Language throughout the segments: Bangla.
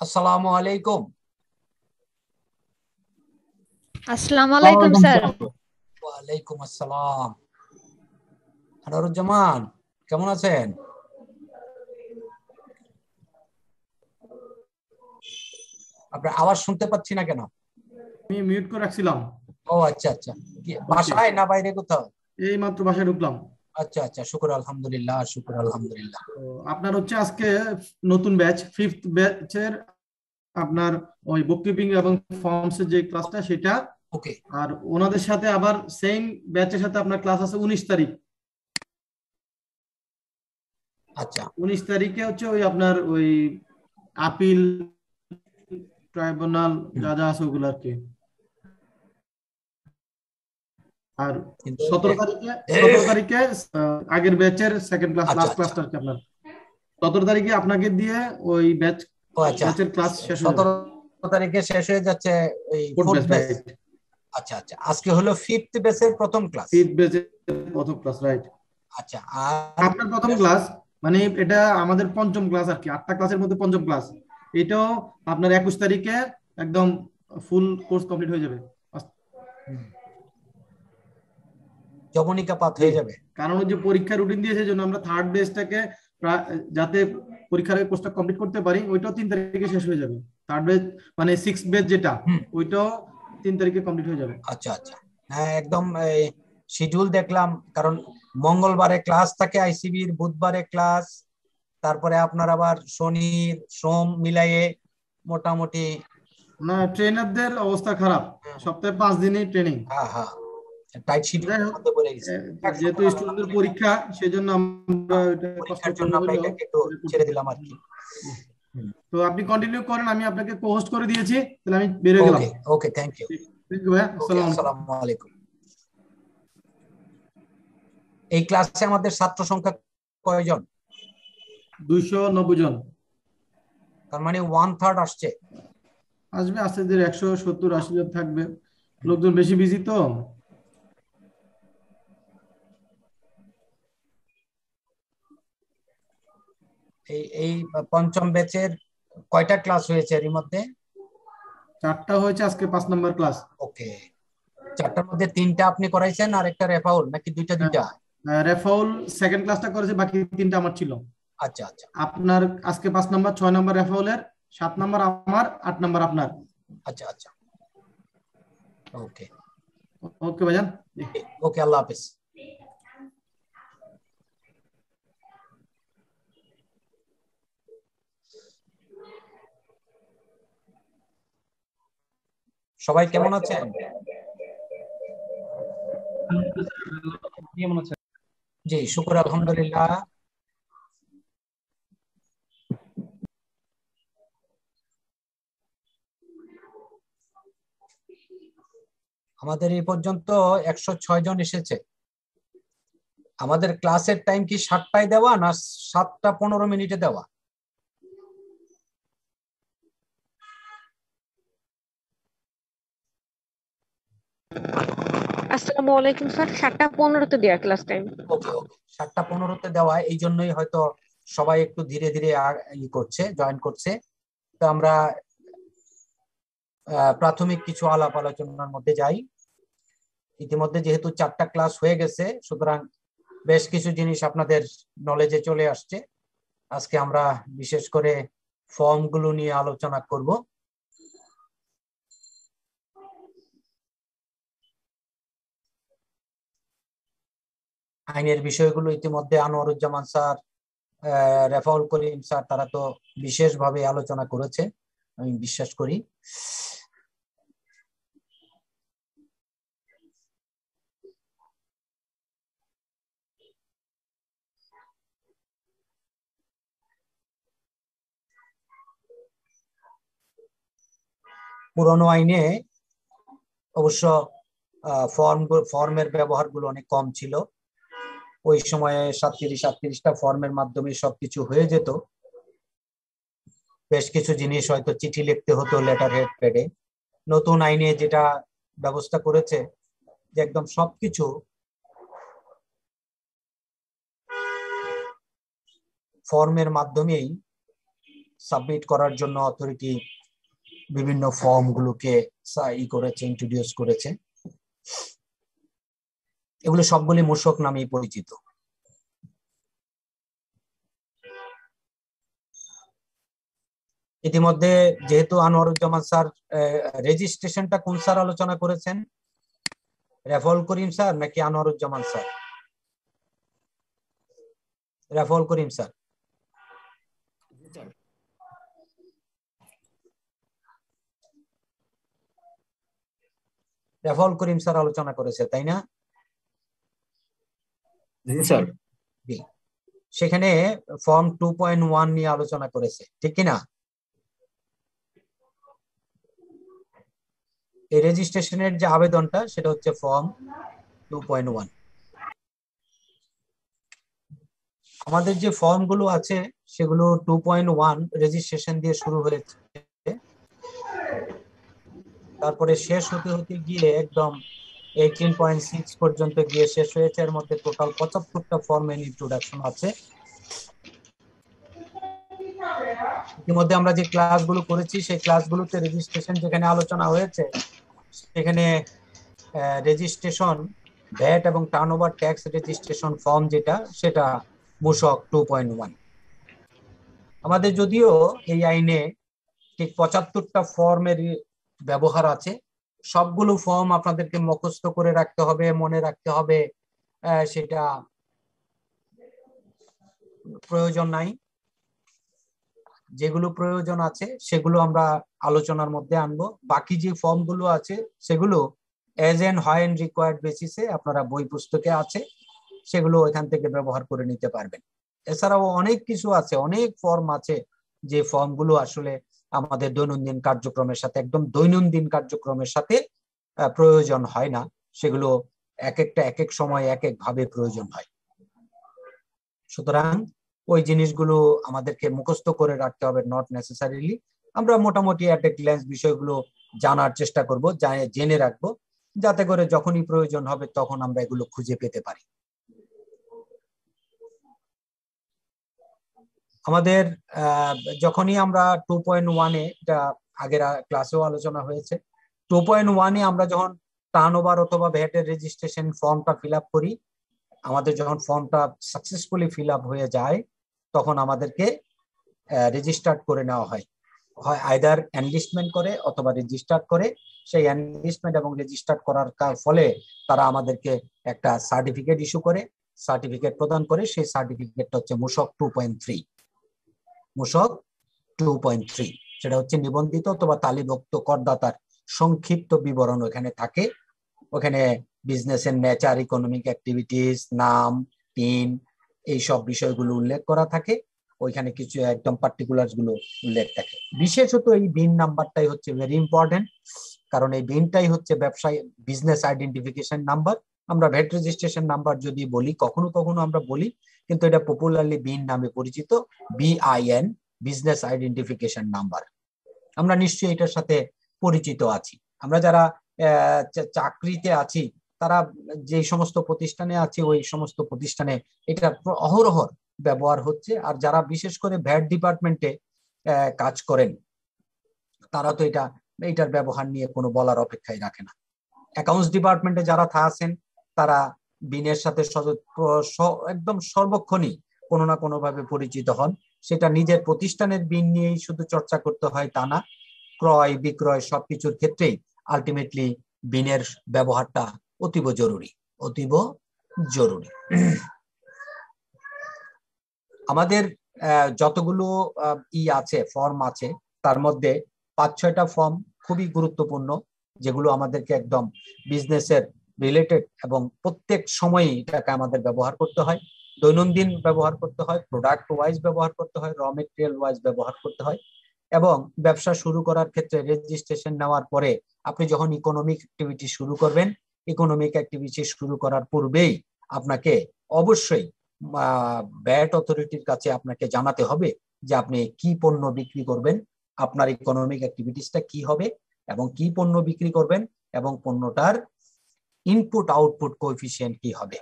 আসসালামু আলাইকুম। আসসালামু আলাইকুম স্যার। ওয়ালাইকুম আসসালাম। আনোয়ারুজ্জামান কেমন আছেন? আপনার আওয়াজ শুনতে পাচ্ছি না কেন? আমি মিউট করে রাখছিলাম। ও আচ্ছা আচ্ছা। বাসায় না বাইরে কোথাও? এই মাত্র বাসায় ঢুকলাম। আচ্ছা আচ্ছা শুকুর আলহামদুলিল্লাহ শুকুর আলহামদুলিল্লাহ। আপনার হচ্ছে আজকে নতুন ব্যাচ ফিফথ ব্যাচের আপনার ওই বুককিপিং এবং ফর্মস যে ক্লাসটা সেটা। ওকে। আর ওনাদের সাথে আবার সেম ব্যাচের সাথে আপনার ক্লাস আছে উনিশ তারিখ। আচ্ছা। উনিশ তারিখে হচ্ছে ওই আপনার ওই আপিল ট্রাইব্যুনাল যা যা আছে ওগুলো আর কি। আর সতেরো তারিখে সতেরো তারিখে আগের ব্যাচের সেকেন্ড ক্লাস লাস্ট। ক্লাসটা কি আপনার। সতেরো তারিখে আপনাকে দিয়ে ওই ব্যাচ ব্যাচের ক্লাস শেষ সতেরো তারিখে শেষ হয়ে যাচ্ছে এই. আচ্ছা আচ্ছা। আজকে হলো ফিফথ বেসের প্রথম ক্লাস batch এর প্রথম ক্লাস রাইট আচ্ছা আর আপনার প্রথম ক্লাস মানে এটা আমাদের পঞ্চম ক্লাস আর কি। আটটা ক্লাসের মধ্যে পঞ্চম ক্লাস এটাও আপনার একুশ তারিখে একদম ফুল কোর্স কমপ্লিট হয়ে যাবে। জবনিকা পাত হয়ে যাবে। কারণ যে পরীক্ষার রুটিন দিয়েছে জন্য আমরা থার্ড বেসটাকে যাতে পরীক্ষার কোর্সটা কমপ্লিট করতে পারি ওইটাও তিন তারিখে শেষ হয়ে যাবে। থার্ড বেজ মানে সিক্স বেজ যেটা। ওইটাও তিন তারিখে কমপ্লিট হয়ে যাবে। আচ্ছা আচ্ছা। হ্যাঁ একদম শিডিউল দেখলাম। কারণ মঙ্গলবারে ক্লাস থাকে আইসিবির বুধবারে ক্লাস তারপরে আপনার আবার শনি সোম মিলাইয়ে মোটামুটি না ট্রেনারদের অবস্থা খারাপ। সপ্তাহে পাঁচ দিনই ট্রেনিং হ্যাঁ হ্যাঁ। টাইট শিডিউল যাই হোক, মধ্যে গেছে। যেহেতু স্টুডেন্টদের পরীক্ষা সেজন্য আমরা পরীক্ষার জন্য আমরা এটাকে একটু ছেড়ে দিলাম আর কি। তো আপনি কন্টিনিউ করেন আমি আপনাকে কোহোস্ট করে দিয়েছি তাহলে আমি বের হয়ে গেলাম। Okay okay thank you thank you আসসালামু আলাইকুম। এই ক্লাসে আমাদের ছাত্র সংখ্যা কয়জন? দুইশো নব্বই জন। তার মানে ওয়ান থার্ড আসছে। আসবে আস্তে ধীরে একশো সত্তর আশি জন থাকবে। লোকজন বেশি বিজি তো। এই এই পঞ্চম ব্যাচের কয়টা ক্লাস হয়েছে এর মধ্যে? চারটা হয়েছে আজকে পাঁচ নাম্বার ক্লাস ওকে চারটার মধ্যে তিনটা আপনি করাইছেন আর একটা রেফাউল নাকি দুইটা দুইটা? রেফাউল সেকেন্ড ক্লাসটা করেছে বাকি তিনটা আমার ছিল। আচ্ছা আচ্ছা। আপনার আজকে পাঁচ নাম্বার ছয় নাম্বার রেফাউলের সাত নাম্বার আমার আট নাম্বার আপনার। আচ্ছা আচ্ছা। ওকে ওকে ভাইজান। ওকে আল্লাহ হাফেজ। সবাই কেমন আছেন? জি শুক্র আলহামদুলিল্লাহ। আমাদের এই পর্যন্ত একশো ছয় জন এসেছে। আমাদের ক্লাসের টাইম কি সাতটায় দেওয়া না সাতটা পনেরো মিনিটে দেওয়া? আসসালামু আলাইকুম স্যার, সাতটা পনেরোতে দেওয়া ক্লাস টাইম ওকে ওকে। সাতটা পনেরোতে দেওয়া, এই জন্যই হয়তো সবাই একটু ধীরে ধীরে ই করছে জয়েন করছে। তো আমরা প্রাথমিক কিছু আলাপ আলোচনার মধ্যে যাই। ইতিমধ্যে যেহেতু চারটা ক্লাস হয়ে গেছে, সুতরাং বেশ কিছু জিনিস আপনাদের নলেজে চলে আসছে। আজকে আমরা বিশেষ করে ফর্মগুলো নিয়ে আলোচনা করব। আইনের বিষয়গুলো ইতিমধ্যে আনোয়ারুজ্জামান স্যার রেফাউল করিম স্যার, তারা তো বিশেষভাবে আলোচনা করেছে, আমি বিশ্বাস করি। পুরনো আইনে অবশ্য ফর্ম ফর্মের ব্যবহারগুলো অনেক কম ছিল। ওই সময়ে সাতত্রিশ, আটত্রিশটা ফর্মের মাধ্যমে সবকিছু হয়ে যেত। বেশ কিছু জিনিস হয়তো চিঠি লিখতে হতো লেটার হেড প্যাডে নতুন আইনে যেটা ব্যবস্থা করেছে যে একদম সবকিছু ফর্মের মাধ্যমেই সাবমিট করার জন্য অথরিটি বিভিন্ন ফর্ম গুলোকে ই করেছে ইন্ট্রোডিউস করেছে। এগুলো সবগুলি মূসক নামেই পরিচিত। ইতিমধ্যে যেহেতু আনোয়ারুজ্জামান স্যার রেজিস্ট্রেশনটা কোন স্যার আলোচনা করেছেন? রেফল করিম স্যার নাকি Anwaruzzaman sir? Raffle Karim sir. Raffle Karim sir আলোচনা করেছে, তাই না? সেখানে ফর্ম টু পয়েন্ট ওয়ান নিয়ে আলোচনা করেছে, ঠিক কিনা এই রেজিস্ট্রেশনের যে আবেদনটা, সেটা হচ্ছে ফর্ম টু পয়েন্ট ওয়ান। আমাদের যে ফর্মগুলো আছে, সেগুলো টু পয়েন্ট ওয়ান রেজিস্ট্রেশন দিয়ে শুরু হয়েছে। তারপরে শেষ হতে হতে গিয়ে একদম এইটিন পয়েন্ট সিক্স পর্যন্ত গিয়ে শেষ হয়েছে। এর মধ্যে টোটাল পঁচাত্তরটা ফর্মের ইন্ট্রোডাকশন আছে। ইতিমধ্যে আমরা যে ক্লাসগুলো করেছি, সেই ক্লাসগুলোতে রেজিস্ট্রেশন যেখানে আলোচনা হয়েছে, সেখানে রেজিস্ট্রেশন ভ্যাট এবং turnover tax registration form যেটা, সেটা মূসক টু পয়েন্ট ওয়ান আমাদের যদিও এই আইনে ঠিক পঁচাত্তরটা ফর্মের ব্যবহার আছে সবগুলো ফর্ম আপনাদেরকে মুখস্থ করে রাখতে হবে, মনে রাখতে হবে। সেটা প্রয়োজন নাই। যেগুলো প্রয়োজন আছে, সেগুলো আমরা আলোচনার মধ্যে আনব। বাকি যে ফর্মগুলো আছে, সেগুলো এজ এন হয় এন্ড রিকোয়ার্ড বেসিসে আপনারা বই পুস্তকে আছে, সেগুলো এখান থেকে ব্যবহার করে নিতে পারবেন। এছাড়াও অনেক কিছু আছে, অনেক ফর্ম আছে, যে ফর্মগুলো আসলে আমাদের দৈনন্দিন কার্যক্রমের সাথে, একদম দৈনন্দিন কার্যক্রমের সাথে প্রয়োজন হয় না। সেগুলো এক একটা এক এক সময় এক এক ভাবে প্রয়োজন হয়। সুতরাং ওই জিনিসগুলো আমাদেরকে মুখস্থ করে রাখতে হবে নট নেসেসারিলি আমরা মোটামুটি একটা গ্ল্যান্স বিষয়গুলো জানার চেষ্টা করব জেনে রাখব। যাতে করে যখনই প্রয়োজন হবে তখন আমরা এগুলো খুঁজে পেতে পারি। আমাদের যখনই আমরা টু পয়েন্ট ওয়ানে এটা আগের ক্লাসেও আলোচনা হয়েছে টু পয়েন্ট ওয়ানে আমরা যখন টার্ন ওভার অথবা ভ্যাটের রেজিস্ট্রেশন ফর্মটা ফিল আপ করি, আমাদের যখন ফর্মটা সাকসেসফুলি ফিল আপ হয়ে যায়, তখন আমাদেরকে রেজিস্টার্ড করে নেওয়া হয়। হয় আইদার এনলিস্টমেন্ট করে অথবা রেজিস্টার করে। সেই এনলিস্টমেন্ট এবং রেজিস্টার করার ফলে তারা আমাদেরকে একটা সার্টিফিকেট ইস্যু করে সার্টিফিকেট প্রদান করে, সেই সার্টিফিকেটটা হচ্ছে মূসক টু পয়েন্ট থ্রি মূসক টু পয়েন্ট থ্রি সেটা হচ্ছে নিবন্ধিত অথবা তালিভুক্ত করদাতার সংক্ষিপ্ত বিবরণ ওখানে থাকে। ওখানে বিজনেসের নেচার ইকোনমিক অ্যাক্টিভিটিস নাম পিন এই সব বিষয়গুলো উল্লেখ করা থাকে। ওইখানে কিছু একদম পার্টিকুলারগুলো উল্লেখ থাকে। বিশেষত এই বিন নাম্বারটাই হচ্ছে ভেরি ইম্পর্টেন্ট কারণ এই বিনটাই হচ্ছে ব্যবসায়ী বিজনেস আইডেন্টিফিকেশন নাম্বার আমরা ভ্যাট রেজিস্ট্রেশন নাম্বার যদি বলি, কখনো কখনো আমরা বলি, কিন্তু এটা পপুলারলি বিন নামে পরিচিত বিআইএন বিজনেস আইডেন্টিফিকেশন নাম্বার আমরা নিশ্চয়ই এটার সাথে পরিচিত আছি। আমরা যারা চাকরিতে আছি, তারা যে সমস্ত প্রতিষ্ঠানে আছে, ওই সমস্ত প্রতিষ্ঠানে এটা অহরহর ব্যবহার হচ্ছে। আর যারা বিশেষ করে ভ্যাট ডিপার্টমেন্টে কাজ করেন, তারা তো এটা, এটার ব্যবহার নিয়ে কোনো বলার অপেক্ষায় রাখে না। অ্যাকাউন্টস ডিপার্টমেন্টে যারা আছেন তারা বিনের সাথে একদম সর্বক্ষণই কোনো না কোনো ভাবে পরিচিত হন। সেটা নিজের প্রতিষ্ঠানের বিন নিয়েই শুধু চর্চা করতে হয় তা না, ক্রয়, বিক্রয় সবকিছুর ক্ষেত্রেই আলটিমেটলি বিনের ব্যবহারটা অতীব জরুরি অতীব জরুরি। আমাদের যতগুলো ই আছে ফর্ম আছে, তার মধ্যে পাঁচ ছয়টা ফর্ম খুবই গুরুত্বপূর্ণ, যেগুলো আমাদেরকে একদম বিজনেসের রিলেটেড এবং প্রত্যেক সময়ই এটাকে আমাদের ব্যবহার করতে হয়। দৈনন্দিন ব্যবহার করতে হয় প্রোডাক্ট ওয়াইজ ব্যবহার করতে হয় র মেটেরিয়াল ওয়াইজ ব্যবহার করতে হয় এবং ব্যবসা শুরু করার ক্ষেত্রে রেজিস্ট্রেশন নেওয়ার পরে আপনি যখন ইকোনমিক অ্যাক্টিভিটি শুরু করবেন ইকোনমিক অ্যাক্টিভিটি শুরু করার পূর্বেই আপনাকে অবশ্যই ব্যাট অথরিটির কাছে আপনাকে জানাতে হবে যে আপনি কি পণ্য বিক্রি করবেন, আপনার ইকোনমিক অ্যাক্টিভিটিসটা কি হবে এবং কি পণ্য বিক্রি করবেন এবং পণ্যটার ইনপুট আউটপুট কোএফিসিয়েন্ট কি হবে?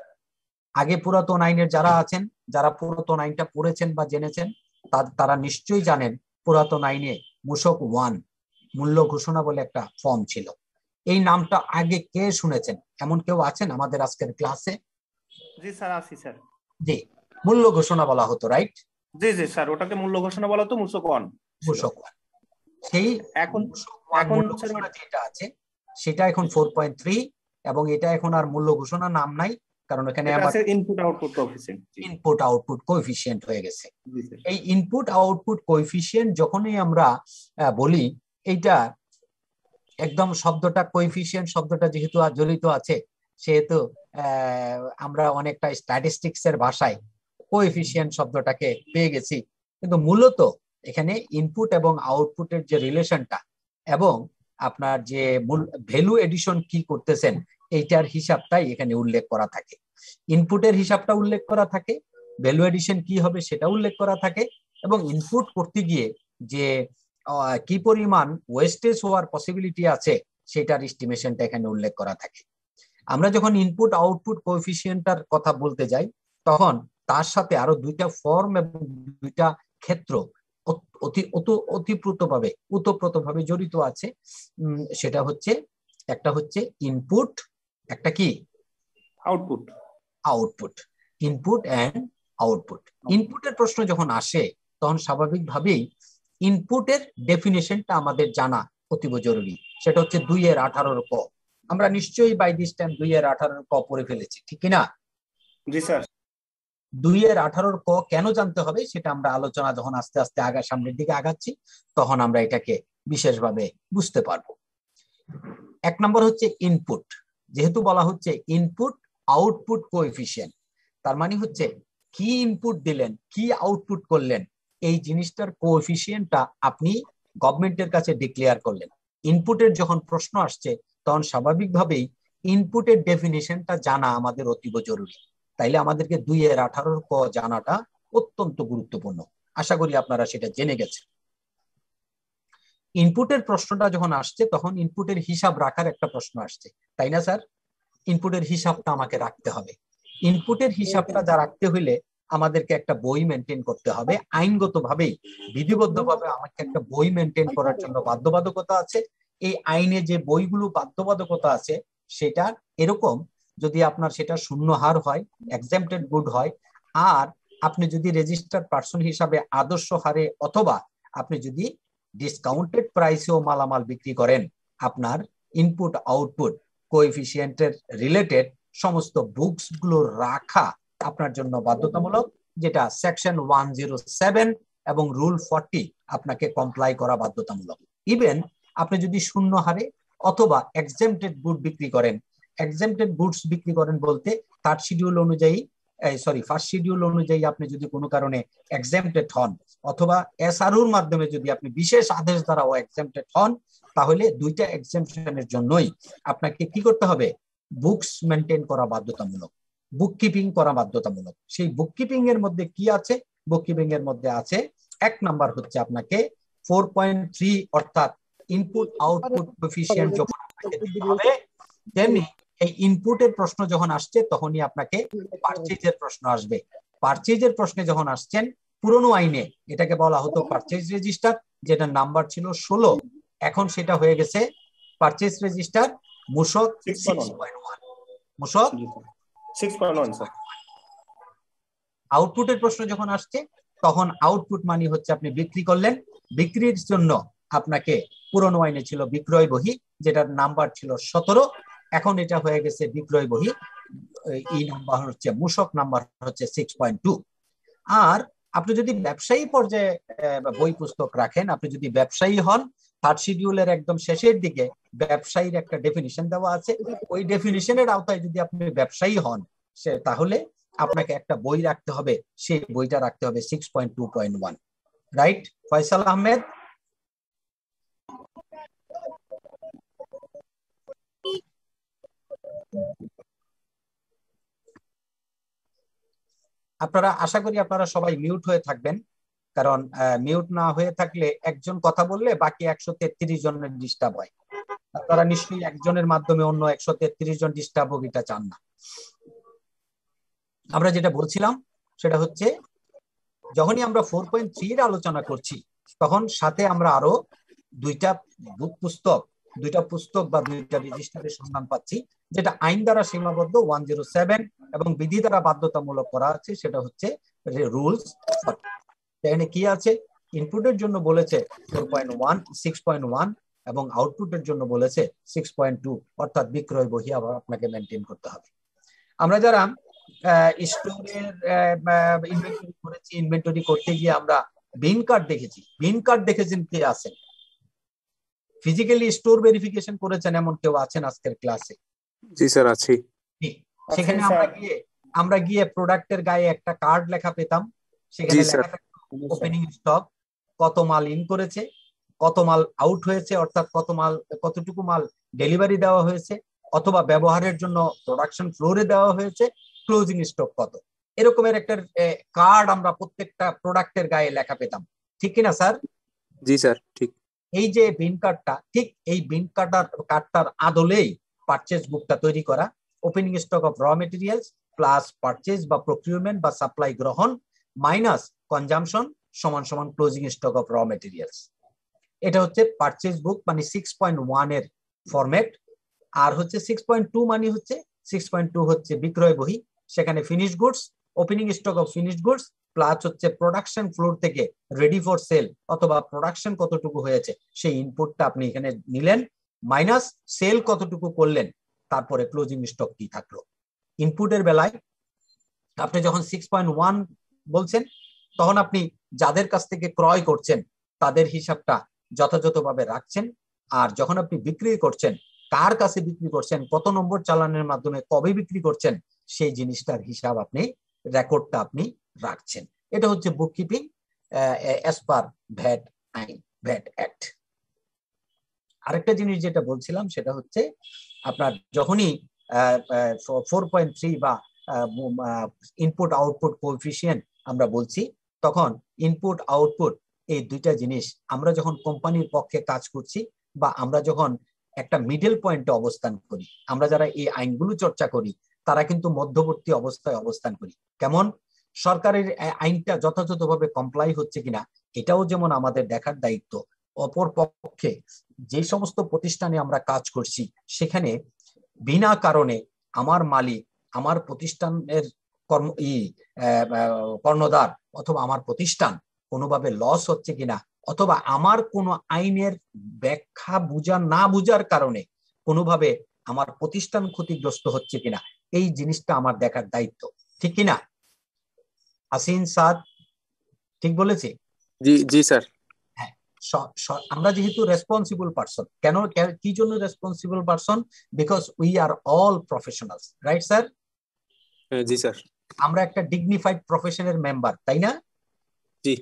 আগে পুরাতন আইনের যারা আছেন যারা পুরাতন আইনটা পড়েছেন বা জেনেছেন তারা নিশ্চয়ই জানেন পুরাতন আইনে মূসক ওয়ান মূল্য ঘোষণা বলে একটা ফর্ম ছিল। এই নামটা আগে কে শুনেছেন? এমন কেউ আছেন আমাদের আজকের ক্লাসে জি স্যার আছি স্যার। জি মূল্য ঘোষণা বলা হতো রাইট জি জি স্যার ওটাকে মূল্য ঘোষণা বলা তো মূসক ওয়ান মূসক ওয়ান সেই এখন এখন যেটা আছে সেটা এখন ফোর পয়েন্ট থ্রি এবং এটা এখন আর মূল্য ঘোষণা নাম নাই কারণ এখানে input output coefficient input output coefficient হয়ে গেছে। এই ইনপুট আউটপুট কোএফিসিয়েন্ট যখনই আমরা বলি এইটা একদম শব্দটা কোএফিসিয়েন্ট শব্দটা যেহেতু আর জড়িত আছে সেহেতু আহ, আমরা অনেকটা স্ট্যাটিস্টিক্স এর ভাষায় কোএফিসিয়েন্ট শব্দটাকে পেয়ে গেছি। কিন্তু মূলত এখানে ইনপুট এবং আউটপুটের যে রিলেশনটা এবং আপনার যে মূল ভ্যালু এডিশন কি করতেছেন, এইটার হিসাবটাই এখানে উল্লেখ করা থাকে। ইনপুটের হিসাবটা উল্লেখ করা থাকে ভ্যালু এডিশন কি হবে সেটা উল্লেখ করা থাকে এবং ইনপুট করতে গিয়ে যে কি পরিমাণ ওয়েস্টেজ হওয়ার পসিবিলিটি আছে, সেটার এস্টিমেশনটা এখানে উল্লেখ করা থাকে। আমরা যখন ইনপুট আউটপুট কোএফিসিয়েন্টটার কথা বলতে যাই, তখন তার সাথে আরও দুইটা ফর্ম এবং দুইটা ক্ষেত্র অত- অতি অতিপ্রুতভাবে উতপ্রোতভাবে জড়িত আছে। সেটা হচ্ছে একটা হচ্ছে ইনপুট একটা কি? Output output input and output ইনপুটের প্রশ্ন যখন আসে তখন স্বাভাবিকভাবেই ইনপুটের ডেফিনেশনটা আমাদের জানা অতীব জরুরি। সেটা হচ্ছে দুই এর আঠারোর ক। আমরা নিশ্চয়ই বাই দিস টাইম দুই এর আঠারোর ক পড়ে ফেলেছি ঠিক না? জি স্যার। দুই এর আঠারোর ক কেন জানতে হবে সেটা আমরা আলোচনা যখন আস্তে আস্তে আগা সামনের দিকে আগাচ্ছি, তখন আমরা এটাকে বিশেষভাবে বুঝতে পারব। এক নম্বর হচ্ছে ইনপুট যেহেতু বলা হচ্ছে ইনপুট আউটপুট কোএফিসিয়েন্ট তার মানে হচ্ছে কি ইনপুট দিলেন, কি আউটপুট করলেন, এই জিনিসটার কোএফিসিয়েন্টটা আপনি গভর্নমেন্টের কাছে ডিক্লেয়ার করলেন। ইনপুটের যখন প্রশ্ন আসছে, তখন স্বাভাবিকভাবেই ইনপুটের ডেফিনেশনটা জানা আমাদের অতীব জরুরি। তাইলে আমাদেরকে দুই এর আঠারোর ক জানাটা অত্যন্ত গুরুত্বপূর্ণ। আশা করি আপনারা সেটা জেনে গেছেন। ইনপুটের প্রশ্নটা যখন আসছে, তখন ইনপুটের হিসাব রাখার একটা প্রশ্ন আসছে। তাই না, স্যার? ইনপুটের হিসাবটা আমাকে রাখতে হবে। ইনপুটের হিসাবটা যা রাখতে হইলে আমাদেরকে একটা বই মেনটেন করতে হবে। আইনগতভাবেই, বিধিবদ্ধভাবে আমাকে একটা বই মেনটেন করার জন্য বাধ্যবাধকতা আছে। এই আইনে যে বইগুলো বাধ্যবাধকতা আছে, সেটা এরকম যদি আপনার সেটা শূন্য হার হয় এক্সাম্পটেড গুড হয়, আর আপনি যদি রেজিস্টার্ড পার্সন হিসাবে আদর্শ হারে অথবা আপনি যদি ডিসকাউন্টেড প্রাইসেও মালামাল বিক্রি করেন, আপনার ইনপুট আউটপুট কোএফিসিয়েন্টের রিলেটেড সমস্ত বুকসগুলো রাখা আপনার জন্য বাধ্যতামূলক, যেটা সেকশন ওয়ান জিরো সেভেন এবং রুল ফর্টি আপনাকে কমপ্লাই করা বাধ্যতামূলক। ইভেন আপনি যদি শূন্য হারে অথবা এক্সেমটেড গুড বিক্রি করেন এক্সেমটেড গুডস বিক্রি করেন বলতে থার্ড শিডিউল অনুযায়ী সরি ফার্স্ট শিডিউল অনুযায়ী আপনি যদি কোনো কারণে এক্সেমটেড হন অথবা এসআরউর মাধ্যমে যদি আপনি বিশেষ আদেশ দ্বারাও এক্সেমটেড হন তাহলে দুইটা এক্সেমশনের জন্যই আপনাকে কি করতে হবে? বুকস মেনটেন করা বাধ্যতামূলক বুক কিপিং করা বাধ্যতামূলক। সেই বুক কিপিং এর মধ্যে কি আছে? বুক কিপিং এর মধ্যে আছে এক নাম্বার হচ্ছে আপনাকে ফোর পয়েন্ট থ্রি অর্থাৎ ইনপুট আউটপুট কোফিসিয়েন্ট যখন আপনাকে দিতে হবে তেমনি এই ইনপুটের প্রশ্ন যখন আসছে তখনই আপনাকে পারচেজের প্রশ্ন আসবে। পারচেজের প্রশ্নে যখন আসছেন পুরনো আইনে এটাকে বলা হতো পারচেজ রেজিস্টার যেটার নাম্বার ছিল ষোলো। এখন সেটা হয়ে গেছে পারচেজ রেজিস্টার মূসক সিক্স পয়েন্ট ওয়ান মূসক সিক্স পয়েন্ট ওয়ান আউটপুটের প্রশ্ন যখন আসছে তখন আউটপুট মানে হচ্ছে আপনি বিক্রি করলেন। বিক্রির জন্য আপনাকে পুরনো আইনে ছিল বিক্রয় বহি যেটার নাম্বার ছিল সতেরো। এখন এটা হয়ে গেছে বিক্রয় বহি, এই নাম্বার হচ্ছে, মূসক নাম্বার হচ্ছে সিক্স পয়েন্ট টু আর আপনি যদি ব্যবসায়ী পর্যায়ে বই পুস্তক রাখেন, আপনি যদি ব্যবসায়ী হন থার্ড শিডিউলের একদম শেষের দিকে ব্যবসায়ীর একটা ডেফিনিশন দেওয়া আছে। ওই ডেফিনিশনের আওতায় যদি আপনি ব্যবসায়ী হন, সে তাহলে আপনাকে একটা বই রাখতে হবে, সেই বইটা রাখতে হবে six point two point one right Faisal Ahmed? আপনারা, আশা করি আপনারা সবাই মিউট হয়ে থাকবেন। কারণ মিউট না হয়ে থাকলে একজন কথা বললে বাকি একশো তেত্রিশ জনের ডিস্টার্ব হয়। আপনারা নিশ্চয়ই একজনের মাধ্যমে অন্য একশো তেত্রিশ জন ডিস্টার্ব হোক এটা চান না। আমরা যেটা বলছিলাম, সেটা হচ্ছে, যখনই আমরা ফোর পয়েন্ট থ্রি এর আলোচনা করছি, তখন সাথে আমরা আরও দুইটা পুস্তক দুইটা পুস্তক বা দুইটা রেজিস্টারের সন্ধান পাচ্ছি, যেটা আইন দ্বারা সীমাবদ্ধ ওয়ান জিরো সেভেন এবং বিধি দ্বারা বাধ্যতামূলক করা আছে, সেটা হচ্ছে রুলস এখানে কি আছে? ইনপুটের জন্য বলেছে four point one six point one এবং আউটপুটের জন্য বলেছে সিক্স পয়েন্ট টু অর্থাৎ বিক্রয় বহি আবার আপনাকে মেনটেন করতে হবে। আমরা যারা স্টোরের ইনভেন্টরি করেছি ইনভেন্টরি করতে গিয়ে আমরা বিন কার্ড দেখেছি। বিন কার্ড দেখেছেন কে আছেন? ফিজিক্যালি স্টোর ভেরিফিকেশন করেছেন এমন কেউ আছেন আজকের ক্লাসে জি স্যার আছি। সেখানে আমরা গিয়ে আমরা গিয়ে প্রোডাক্টের গায়ে একটা কার্ড লেখা পেতাম। সেখানে। লেখা ওপেনিং স্টক কত মাল ইন করেছে কত মাল আউট হয়েছে অর্থাৎ কত মাল কতটুকু মাল ডেলিভারি দেওয়া হয়েছে অথবা ব্যবহারের জন্য প্রোডাকশন ফ্লোরে দেওয়া হয়েছে ক্লোজিং স্টক কত? এরকমের একটা কার্ড আমরা প্রত্যেকটা প্রোডাক্টের গায়ে লেখা পেতাম। ঠিক কিনা স্যার? জি স্যার ঠিক। এই যে বিন কার্ডটা, ঠিক এই বিন কার্ডার, কার্ডটার আদলেই পারচেজ বুকটা তৈরি করা opening stock of raw materials plus purchase বা প্রকিউরমেন্ট বা সাপ্লাই গ্রহণ মাইনাস কনজামশন সমান সমান closing stock of raw materials এটা হচ্ছে পারচেজ বুক মানে সিক্স পয়েন্ট ওয়ানের ফরম্যাট আর হচ্ছে সিক্স পয়েন্ট টু মানে হচ্ছে সিক্স পয়েন্ট টু হচ্ছে বিক্রয় বহি, সেখানে finish goods opening stock of finish goods plus হচ্ছে প্রোডাকশন ফ্লোর থেকে রেডি ফর সেল অথবা প্রোডাকশন কতটুকু হয়েছে, সেই ইনপুটটা আপনি এখানে নিলেন মাইনাস সেল কতটুকু করলেন, তারপরে ক্লোজিং স্টক কি থাকল। ইনপুটের বেলায় আপনি যখন সিক্স পয়েন্ট ওয়ান বলছেন, তখন আপনি যাদের কাছ থেকে ক্রয় করছেন, তাদের হিসাবটা যথাযথভাবে রাখছেন, আর যখন আপনি বিক্রি করছেন, কার কাছে বিক্রি করছেন, কত নম্বর চালানের মাধ্যমে কবে বিক্রি করছেন, সেই জিনিসটার হিসাব আপনি রেকর্ডটা আপনি রাখছেন। এটা হচ্ছে বুক কিপিং পার ভ্যাট আইন ভ্যাট অ্যাক্ট আরেকটা জিনিস যেটা বলছিলাম, সেটা হচ্ছে আপনার যখনই ফোর পয়েন্ট থ্রি বা ইনপুট আউটপুট কোএফিসিয়েন্ট আমরা বলছি, তখন ইনপুট আউটপুট এই দুইটা জিনিস আমরা যখন কোম্পানির পক্ষে কাজ করছি বা আমরা যখন একটা মিডল পয়েন্টে অবস্থান করি, আমরা যারা এই আইনগুলো চর্চা করি, তারা কিন্তু মধ্যবর্তী অবস্থায় অবস্থান করি। কেমন? সরকারের আইনটা যথাযথভাবে কমপ্লাই হচ্ছে কিনা, এটাও যেমন আমাদের দেখার দায়িত্ব, অপর পক্ষে যে সমস্ত প্রতিষ্ঠানে আমরা কাজ করছি, সেখানে বিনা কারণে আমার মালিক, আমার প্রতিষ্ঠানের কর্ম, ই কর্ণধার অথবা আমার প্রতিষ্ঠান কোনোভাবে লস হচ্ছে কিনা, অথবা আমার কোনো আইনের ব্যাখ্যা বুঝা, না বুঝার কারণে কোনোভাবে আমার প্রতিষ্ঠান ক্ষতিগ্রস্ত হচ্ছে কিনা, এই জিনিসটা আমার দেখার দায়িত্ব, ঠিক কিনা? আসিন সাদ ঠিক বলেছি? জি জি স্যার। স- আমরা যেহেতু রেসপন্সিবল পারসন কেন কে- জন্য responsible person because we are all professionals right sir হ্যাঁ, জি স্যার। আমরা একটা ডিগনিফাইড প্রফেশনের মেম্বার তাই না? জি।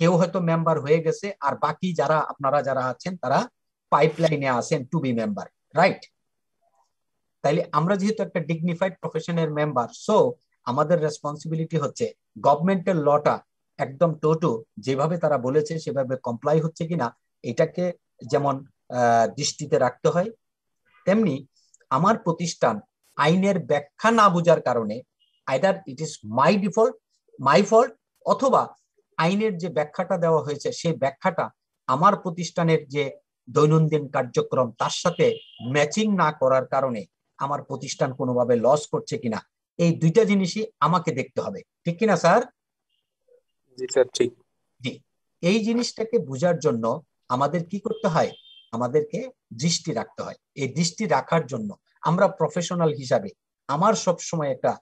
কেউ হয়তো মেম্বার হয়ে গেছে আর বাকি যারা আপনারা যারা আছেন তারা পাইপলাইনে আছেন টু বি মেম্বার রাইট তাইলে আমরা যেহেতু একটা ডিগনিফাইড প্রফেশনের মেম্বার সো আমাদের রেসপন্সিবিলিটি হচ্ছে গভর্নমেন্টের লটা একদম টোটো যেভাবে তারা বলেছে সেভাবে কমপ্লাই হচ্ছে কিনা এটাকে যেমন দৃষ্টিতে রাখতে হয়, তেমনি আমার প্রতিষ্ঠান আইনের ব্যাখ্যা না বোঝার কারণে either it is my default my fault অথবা আইনের যে ব্যাখ্যাটা দেওয়া হয়েছে সেই ব্যাখ্যাটা আমার প্রতিষ্ঠানের যে দৈনন্দিন কার্যক্রম তার সাথে ম্যাচিং না করার কারণে আমার প্রতিষ্ঠান কোনোভাবে লস করছে কিনা। এই দুইটা জিনিসই আমাকে দেখতে হবে। ঠিক কিনা স্যার? জি স্যার ঠিক। এই জিনিসটাকে বোঝার জন্য আমাদের কি করতে হয়? আমাদেরকে দৃষ্টি রাখতে হয়। এই দৃষ্টি রাখার জন্য আমরা প্রফেশনাল হিসাবে আমার সব সময় একটা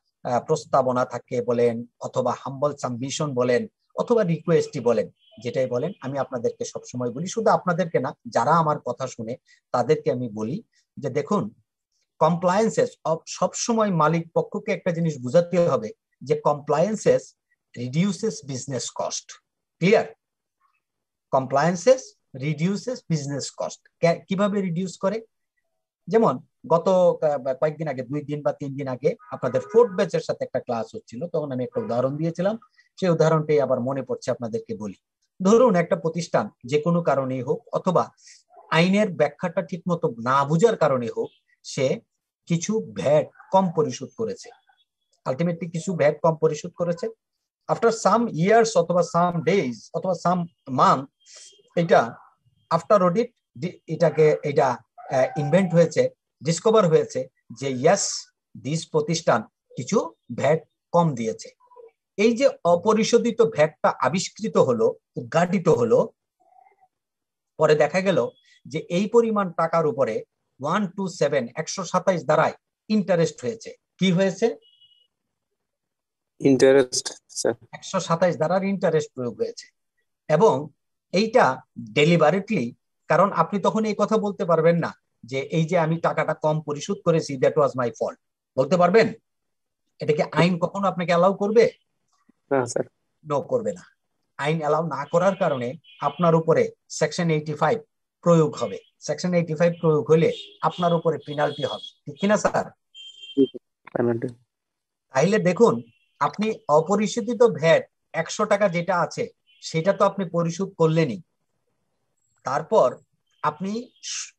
প্রস্তাবনা থাকে বলেন অথবা হাম্বল সাম্বিশন বলেন অথবা রিকোয়েস্টই বলেন যেটাই বলেন আমি আপনাদেরকে সব সময় বলি। শুধু আপনাদেরকে না যারা আমার কথা শুনে তাদেরকে আমি বলি যে দেখুন কমপ্লায়েন্সেস সব সময় মালিক পক্ষকে একটা জিনিস বুঝাতে হবে যে compliances reduces business cost clear compliances reduces business cost কীভাবে রিডিউস করে? যেমন, গত কয়েকদিন আগে, দুই দিন বা তিন দিন আগে আপনাদের ফোর্থ ব্যাচের সাথে একটা ক্লাস হচ্ছিল। তখন আমি একটা উদাহরণ দিয়েছিলাম। সেই উদাহরণটাই আবার মনে পড়ছে আপনাদেরকে বলি। ধরুন, একটা প্রতিষ্ঠান, যে কোনো কারণেই হোক, অথবা আইনের ব্যাখ্যাটা ঠিক মতো না বুঝার কারণে হোক, সে কিছু ভ্যাট কম পরিশোধ করেছে। আলটিমেটলি কিছু ভ্যাট কম পরিশোধ করেছে। আফটার সাম ইয়ার্স অথবা সাম ডেজ অথবা সাম মান্থ এটা আফটার অডিট এটাকে, এটা ইনভেন্ট হয়েছে ডিসকভার হয়েছে যে ইয়াস দিস প্রতিষ্ঠান কিছু ভ্যাট কম দিয়েছে। এই যে অপরিশোধিত ভ্যাটটা আবিষ্কৃত হলো, উদ্ঘাটিত হলো, পরে দেখা গেল যে এই পরিমাণ টাকার উপরে ওয়ান টু সেভেন একশো সাতাইশ দ্বারাই ইন্টারেস্ট হয়েছে। কি হয়েছে? ইন্টারেস্ট একশো সাতাইশ দ্বারার ইন্টারেস্ট প্রয়োগ হয়েছে। এবং এইটা ডেলিভারেটলি কারণ আপনি তখন এই কথা বলতে পারবেন না যে এই যে আমি টাকাটা কম পরিশোধ করেছি দ্যাট ওয়াজ মাই ফল্ট বলতে পারবেন? এটাকে আইন কখনো আপনাকে অ্যালাউ করবে? না করবে না। আইন অ্যালাউ না করার কারণে আপনার উপরে সেকশন এইটি ফাইভ প্রয়োগ হবে। সেকশন এইটি ফাইভ প্রয়োগ হলে আপনার উপরে পেনাল্টি হবে। ঠিক কিনা স্যার? তাইলে দেখুন আপনি অপরিশোধিত ভ্যাট একশো টাকা যেটা আছে সেটা তো আপনি পরিশোধ করলেনই। তারপর আপনি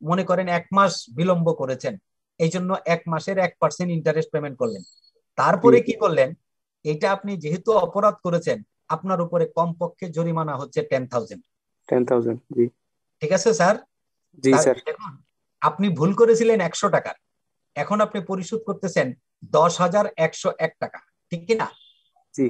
মনে করেন এক মাস বিলম্ব করেছেন এই জন্য এক মাসের এক পার্সেন্ট ইন্টারেস্ট পেমেন্ট করলেন। তারপরে কি করলেন? এটা আপনি যেহেতু অপরাধ করেছেন আপনার উপরে কমপক্ষে জরিমানা হচ্ছে টেন থাউজেন্ড টেন থাউজেন্ড ঠিক আছে স্যার? জি স্যার। দেখুন আপনি ভুল করেছিলেন একশো টাকার। এখন আপনি পরিশোধ করতেছেন দশ হাজার একশো এক টাকা। ঠিক কিনা জি।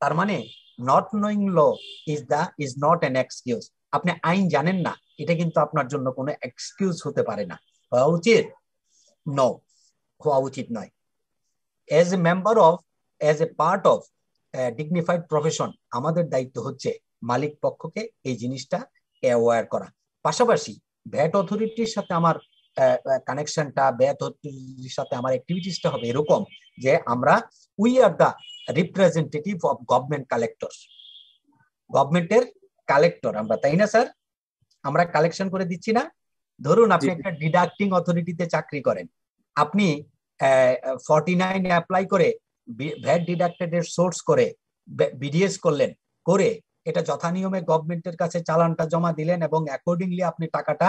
তার মানে not knowing law is the is not an excuse আপনি আইন জানেন না এটা কিন্তু আপনার জন্য কোনো এক্সকিউজ হতে পারে না। হওয়া উচিত? নো হওয়া উচিত নয়। As a member of as a part of dignified profession আমাদের দায়িত্ব হচ্ছে মালিক পক্ষকে এই জিনিসটা অ্যাওয়ার করা। পাশাপাশি ভ্যাট অথরিটির সাথে আমার কানেকশনটা ভ্যাট অথরিটির সাথে আমার অ্যাক্টিভিটিসটা হবে এরকম যে আমরা we are the representative of government collector গভর্নমেন্টের কালেক্টর আমরা তাই না স্যার আমরা কালেকশন করে দিচ্ছি না। ধরুন আপনি একটা ডিডাক্টিং অথরিটিতে চাকরি করেন। আপনি ফর্টি নাইন অ্যাপ্লাই করে ভ্যাট ডিডাক্টেড এর সোর্স করে বিডিএস করলেন করে এটা যথানিয়মে গভর্নমেন্টের কাছে চালানটা জমা দিলেন এবং অ্যাকর্ডিংলি আপনি টাকাটা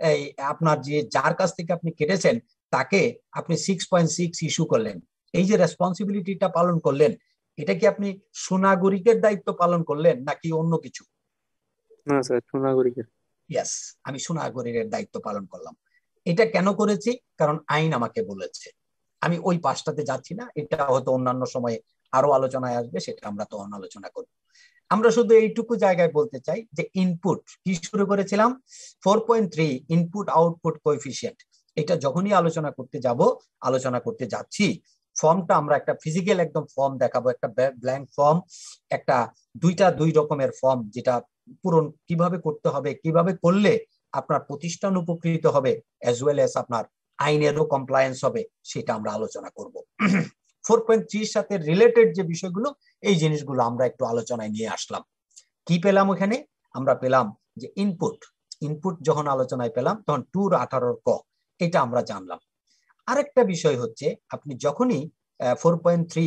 এই আপনার যে যার কাছ থেকে আপনি কেটেছেন তাকে আপনি সিক্স পয়েন্ট সিক্স ইস্যু করলেন। এই যে রেসপন্সিবিলিটিটা পালন করলেন এটা কি আপনি সুনাগরিকের দায়িত্ব পালন করলেন নাকি অন্য কিছু? না স্যার সোনাগরিকের। ইয়াস আমি সুনাগরিকের দায়িত্ব পালন করলাম। এটা কেন করেছি? কারণ আইন আমাকে বলেছে। আমি ওই পাশটাতে যাচ্ছি না এটা হয়তো অন্যান্য সময়ে আরও আলোচনায় আসবে সেটা আমরা তখন আলোচনা করব। আমরা শুধু এইটুকু জায়গায় বলতে চাই যে ইনপুট কি শুরু করেছিলাম? Four point three input output coefficient এটা যখনই আলোচনা করতে যাব, আলোচনা করতে যাচ্ছি ফর্মটা আমরা একটা ফিজিক্যাল একদম ফর্ম দেখাবো, একটা ব্ল্যাঙ্ক ফর্ম একটা দুইটা দুই রকমের ফর্ম যেটা পূরণ কীভাবে করতে হবে, কীভাবে করলে আপনার প্রতিষ্ঠান উপকৃত হবে অ্যাজ ওয়েল এস আপনার আইনেরও কমপ্লায়েন্স হবে, সেটা আমরা আলোচনা করব। ফোর পয়েন্ট থ্রির সাথে রিলেটেড যে বিষয়গুলো, এই জিনিসগুলো আমরা একটু আলোচনায় নিয়ে আসলাম। কি পেলাম ওখানে? আমরা পেলাম যে ইনপুট ইনপুট যখন আলোচনায় পেলাম, তখন টুর আঠারোর ক, এটা আমরা জানলাম। আরেকটা বিষয় হচ্ছে, আপনি যখনই ফোর পয়েন্ট থ্রি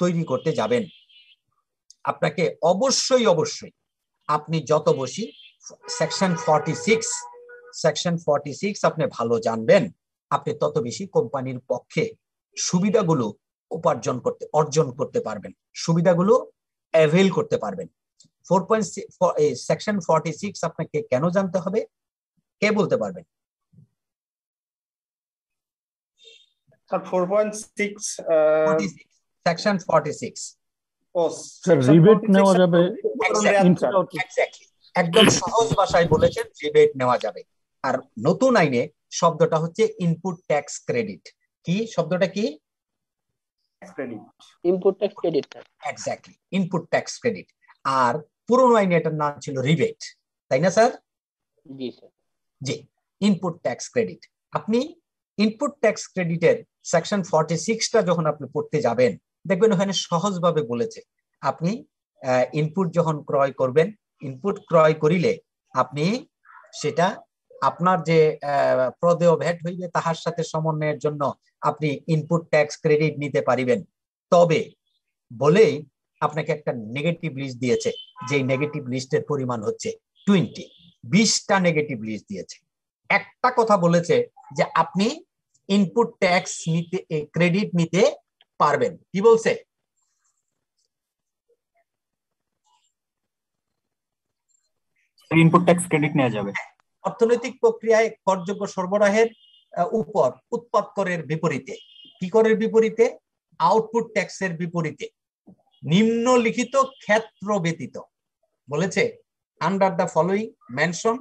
তৈরি করতে যাবেন, আপনাকে অবশ্যই অবশ্যই আপনি যত বসি section forty six section forty six আপনি ভালো জানবেন, আপনি তত বেশি কোম্পানির পক্ষে সুবিধাগুলো উপার্জন করতে অর্জন করতে পারবেন। সুবিধাগুলো অ্যাভেল করতে পারবেন। Four point section forty six আপনাকে কেন জানতে হবে? কে বলতে পারবেন? Sir four point six section forty six ও স্যার রিবেট নেওয়া যাবে একদম সহজ ভাষায় বলেছেন রিবেট নেওয়া যাবে। আর নতুন আইনে শব্দটা হচ্ছে ইনপুট ট্যাক্স ক্রেডিট কি? শব্দটা কি? Input tax credit exactly input tax credit আর পুরোনো আইনে এটার নাম ছিল রিবেট তাই না স্যার জি স্যার জি। ইনপুট ট্যাক্স ক্রেডিট আপনি ইনপুট ট্যাক্স ক্রেডিটের সেকশন ফর্টি সিক্সটা যখন আপনি পড়তে যাবেন দেখবেন ওখানে সহজভাবে বলেছে আপনি ইনপুট যখন ক্রয় করবেন ইনপুট ক্রয় করিলে আপনি সেটা আপনার যে প্রদেয় ভেট হইবে তাহার সাথে সমন্বয়ের জন্য আপনি ইনপুট ট্যাক্স ক্রেডিট নিতে পারিবেন। তবে বলেই আপনাকে একটা নেগেটিভ লিস্ট দিয়েছে যে নেগেটিভ লিস্টের পরিমাণ হচ্ছে টোয়েন্টি বিশটা নেগেটিভ লিস্ট দিয়েছে। একটা কথা বলেছে যে আপনি ইনপুট ট্যাক্স নিতে ক্রেডিট নিতে পারবেন। কি বলছে? ইনপুট ট্যাক্স ক্রেডিট নেওয়া যাবে। অর্থনৈতিক প্রক্রিয়ায় করযোগ্য সরবরাহের উপর উৎপাদ করের বিপরীতে। কি করের বিপরীতে? আউটপুট ট্যাক্সের বিপরীতে। নিম্নলিখিত ক্ষেত্র ব্যতীত। বলেছে আন্ডার দ্য ফলোইং মেনশন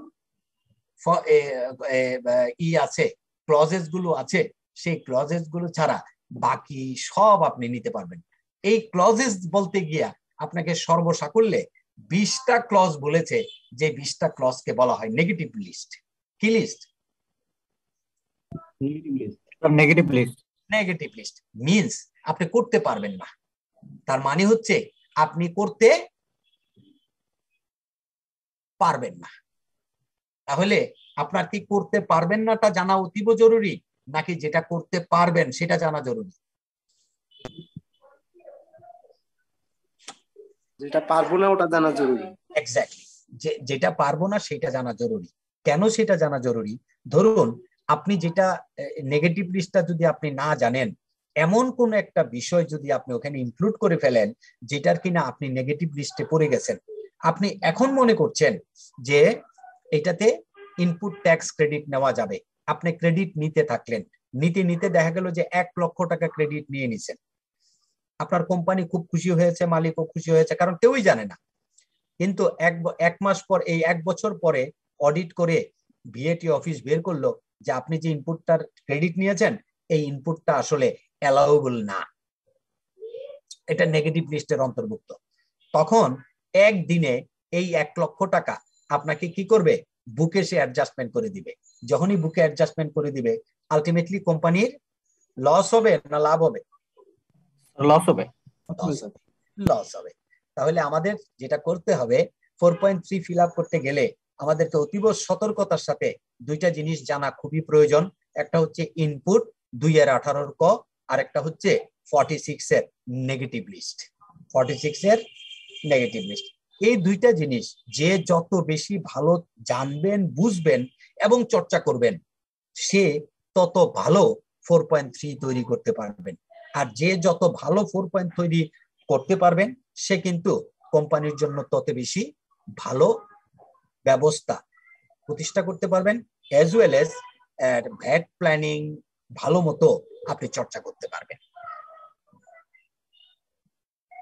ই আছে ক্লজেসগুলো আছে, সেই ক্লজেসগুলো ছাড়া বাকি সব আপনি নিতে পারবেন। এই ক্লজেস বলতে গিয়া আপনাকে সর্বসাকুল্যে বিশটা ক্লজ বলেছে যে বিশটা ক্লজকে বলা হয় নেগেটিভ লিস্ট কি list negative list negative list means আপনি করতে পারবেন না। তার মানে হচ্ছে আপনি করতে পারবেন না। তাহলে আপনার কি করতে পারবেন নাটা জানা অতীব জরুরি? নাকি যেটা করতে পারবেন সেটা জানা জরুরি? যেটা পারব না, ওটা জানা জরুরি। এক্স্যাক্টলি যেটা পারব না, সেটা জানা জরুরি। কেন সেটা জানা জরুরি? ধরুন, আপনি যেটা নেগেটিভ লিস্টটা যদি আপনি না জানেন, এমন কোন একটা বিষয় যদি আপনি ওখানে ইনক্লুড করে ফেলেন, যেটার কিনা আপনি নেগেটিভ লিস্টে পড়ে গেছেন। আপনি এখন মনে করছেন যে, এটাতে ইনপুট ট্যাক্স ক্রেডিট নেওয়া যাবে। আপনি ক্রেডিট নিতে থাকলেন। নিতে নিতে দেখা গেল যে এক লক্ষ টাকা ক্রেডিট নিয়ে নিছেন। আপনার কোম্পানি খুব খুশি হয়েছে মালিকও খুশি হয়েছে, কারণ কেউই জানে না। কিন্তু এক এক মাস পর, এই এক বছর পরে অডিট করে ভিএটি অফিস বের করল যে আপনি যে ইনপুটটার ক্রেডিট নিয়েছেন, এই ইনপুটটা আসলে অ্যালাউবল না। এটা নেগেটিভ লিস্টের অন্তর্ভুক্ত। তখন একদিনে এই এক লক্ষ টাকা আপনাকে কি করবে? বুকে সে অ্যাডজাস্টমেন্ট করে দিবে। যখনই বুকে অ্যাডজাস্টমেন্ট করে দিবে আলটিমেটলি কোম্পানির লস হবে না লাভ হবে? লস হবে। লস হবে। তাহলে আমাদের যেটা করতে হবে four point three fill up করতে গেলে আমাদেরকে অতীব সতর্কতার সাথে দুইটা জিনিস জানা খুবই প্রয়োজন। একটা হচ্ছে ইনপুট দুই এর আঠারোর ক, আর একটা হচ্ছে ফর্টি সিক্স এর নেগেটিভ লিস্ট ফর্টি সিক্স এর নেগেটিভ লিস্ট এই দুইটা জিনিস যে যত বেশি ভালো জানবেন, বুঝবেন এবং চর্চা করবেন, সে তত ভালো ফোর পয়েন্ট থ্রি তৈরি করতে পারবেন। আর যে যত ভালো ফোর পয়েন্ট তৈরি করতে পারবেন, সে কিন্তু কোম্পানির জন্য তত বেশি ভালো ব্যবস্থা প্রতিষ্ঠা করতে পারবেন as well as VAT planning ভালো মতো আপনি চর্চা করতে পারবেন।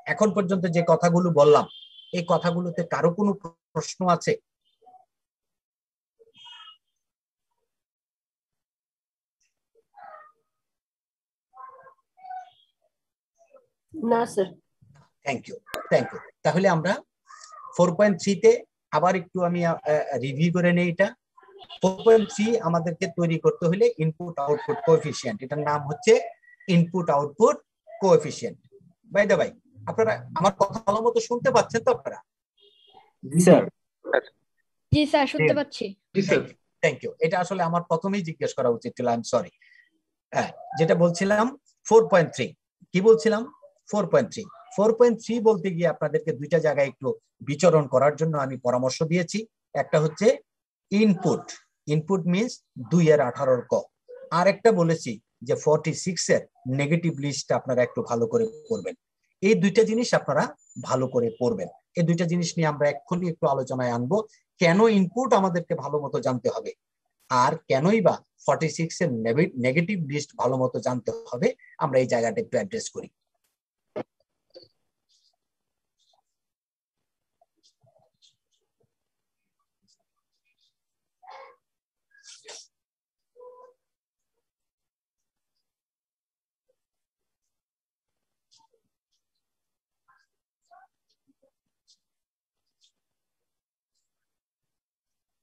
এখন পর্যন্ত যে কথাগুলো বললাম, এই কথাগুলোতে কারও কোনো প্রশ্ন আছে? না sir thank you thank you তাহলে আমরা ফোর পয়েন্ট থ্রিতে আবার একটু আমি রিভিউ করে নেই এটা। ফোর পয়েন্ট থ্রি আমাদেরকে তৈরি করতে হলে ইনপুট আউটপুট কোএফিসিয়েন্ট এটার নাম হচ্ছে input output coefficient by the way আপনারা আমার কথা ভালো মতো শুনতে পাচ্ছেন তো আপনারা? জি স্যার। জি স্যার শুনতে পাচ্ছি। থ্যাংক ইউ এটা আসলে আমার প্রথমেই জিজ্ঞেস করা উচিত ছিল। আই এম সরি হ্যাঁ যেটা বলছিলাম ফোর পয়েন্ট থ্রি কি বলছিলাম? Four point three four point three বলতে গিয়ে আপনাদেরকে দুইটা জায়গায় একটু বিচরণ করার জন্য আমি পরামর্শ দিয়েছি। একটা হচ্ছে ইনপুট ইনপুট মিনস দুই এর আঠারোর ক। আর একটা বলেছি যে ফর্টি সিক্স এর নেগেটিভ লিস্ট আপনারা একটু ভালো করে পড়বেন। এই দুইটা জিনিস আপনারা ভালো করে পড়বেন। এই দুইটা জিনিস নিয়ে আমরা এক্ষুনি একটু আলোচনায় আনব। কেন ইনপুট আমাদেরকে ভালো মতো জানতে হবে? আর কেনই বা ফর্টি সিক্স এর নেগেটিভ লিস্ট ভালো মতো জানতে হবে? আমরা এই জায়গাটা একটু অ্যাড্রেস করি।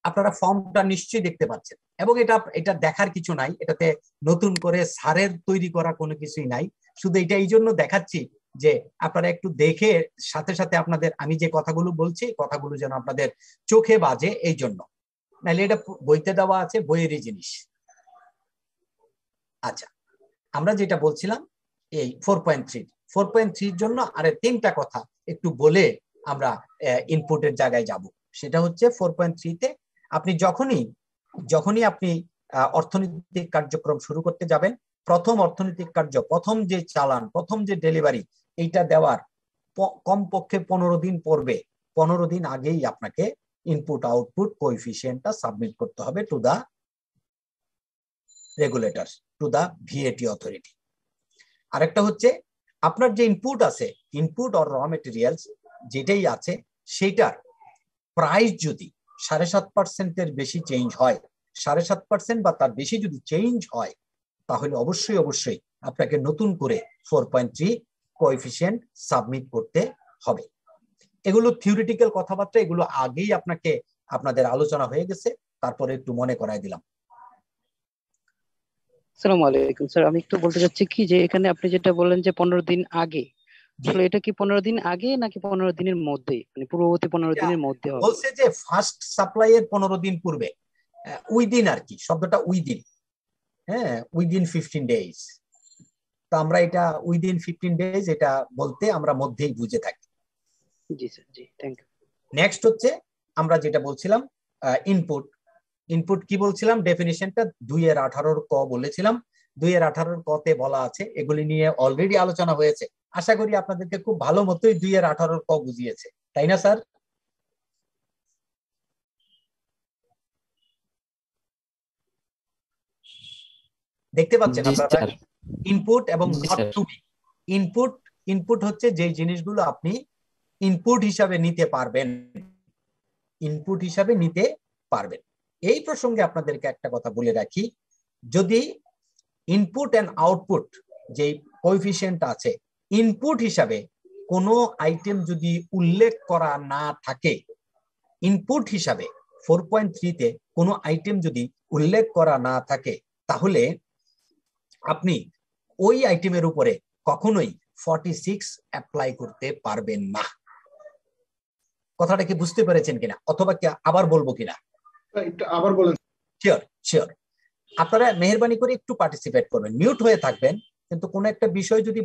আপনারা ফর্মটা নিশ্চয়ই দেখতে পাচ্ছেন। এবং এটা এটা দেখার কিছু নাই, এটাতে নতুন করে সারের তৈরি করা কোনো কিছুই নাই। শুধু এটা এই জন্য দেখাচ্ছি যে আপনারা একটু দেখে সাথে সাথে আপনাদের, আমি যে কথাগুলো বলছি, কথাগুলো যেন আপনাদের চোখে বাজে এই জন্য। নাহলে এটা বইতে দেওয়া আছে, বইয়েরই জিনিস। আচ্ছা আমরা যেটা বলছিলাম, এই four point three four point থ্রির জন্য আরে তিনটা কথা একটু বলে আমরা ইনপুটের জায়গায় যাব। সেটা হচ্ছে ফোর পয়েন্ট থ্রিতে আপনি যখনই যখনই আপনি অর্থনৈতিক কার্যক্রম শুরু করতে যাবেন, প্রথম অর্থনৈতিক কার্য, প্রথম যে চালান, প্রথম যে ডেলিভারি এইটা দেওয়ার কমপক্ষে পনেরো দিন পড়বে। পনেরো দিন আগেই আপনাকে ইনপুট আউটপুট কোএফিসিয়েন্টটা সাবমিট করতে হবে to the regulator to the VAT authority আরেকটা হচ্ছে, আপনার যে ইনপুট আছে ইনপুট অর র মেটেরিয়ালস যেটাই আছে সেটার প্রাইস যদি সাড়ে সাত পার্সেন্টের বেশি চেঞ্জ হয়। সাড়ে সাত পার্সেন্ট বা তার বেশি যদি চেঞ্জ হয়, তাহলে অবশ্যই অবশ্যই আপনাকে নতুন করে four point three coefficient submit করতে হবে। এগুলো থিওরিটিক্যাল কথাবার্তা, এগুলো আগেই আপনাকে, আপনাদের আলোচনা হয়ে গেছে। তারপরে একটু মনে করাই দিলাম। সালাম আলাইকুম, স্যার। আমি একটু বলতে চাচ্ছি কি যে এখানে আপনি যেটা বললেন যে পনেরো দিন আগে আসলে এটা কি পনেরো দিন আগে নাকি পনেরো দিনের মধ্যে? মানে পূর্ববর্তী পনেরো দিনের মধ্যে বলছে যে ফার্স্ট সাপ্লাই এর পনেরো দিন পূর্বে উইদিন আর কি শব্দটা উইদিন হ্যাঁ উইদিন ফিফটিন ডেজ তো আমরা এটা উইদিন ফিফটিন ডেজ এটা বলতে আমরা মধ্যেই বুঝে থাকি। জি sir G thank you next হচ্ছে আমরা যেটা বলছিলাম ইনপুট ইনপুট কি বলছিলাম? ডেফিনিশনটা দুই এর আঠারোর ক বলেছিলাম। দুই এর আঠারোর কতে বলা আছে এগুলি নিয়ে অলরেডি আলোচনা হয়েছে। আশা করি আপনাদেরকে খুব ভালো মতোই দুই এর আঠারোর ক বুঝিয়েছে। তাই না স্যার? দেখতে পাচ্ছেন আপনারা? ইনপুট এবং not to be input input হচ্ছে যে জিনিসগুলো আপনি ইনপুট হিসাবে নিতে পারবেন। ইনপুট হিসাবে নিতে পারবেন। এই প্রসঙ্গে আপনাদেরকে একটা কথা বলে রাখি। যদি ইনপুট এন্ড আউটপুট যে কোএফিসিয়েন্ট আছে ইনপুট হিসাবে কোনো আইটেম যদি উল্লেখ করা না থাকে ইনপুট হিসাবে ফোর পয়েন্ট থ্রিতে কোনো আইটেম যদি উল্লেখ করা না থাকে তাহলে আপনি ওই আইটেমের উপরে কখনোই ফর্টি সিক্স অ্যাপ্লাই করতে পারবেন না। কথাটা কি বুঝতে পেরেছেন কিনা? অথবা কি আবার বলব কিনা? আবার বলেন। শিওর শিওর আপনারা মেহরবানি করে একটু পার্টিসিপেট করবেন। মিউট হয়ে থাকবেন। কিন্তু কোনো একটা বিষয় যদি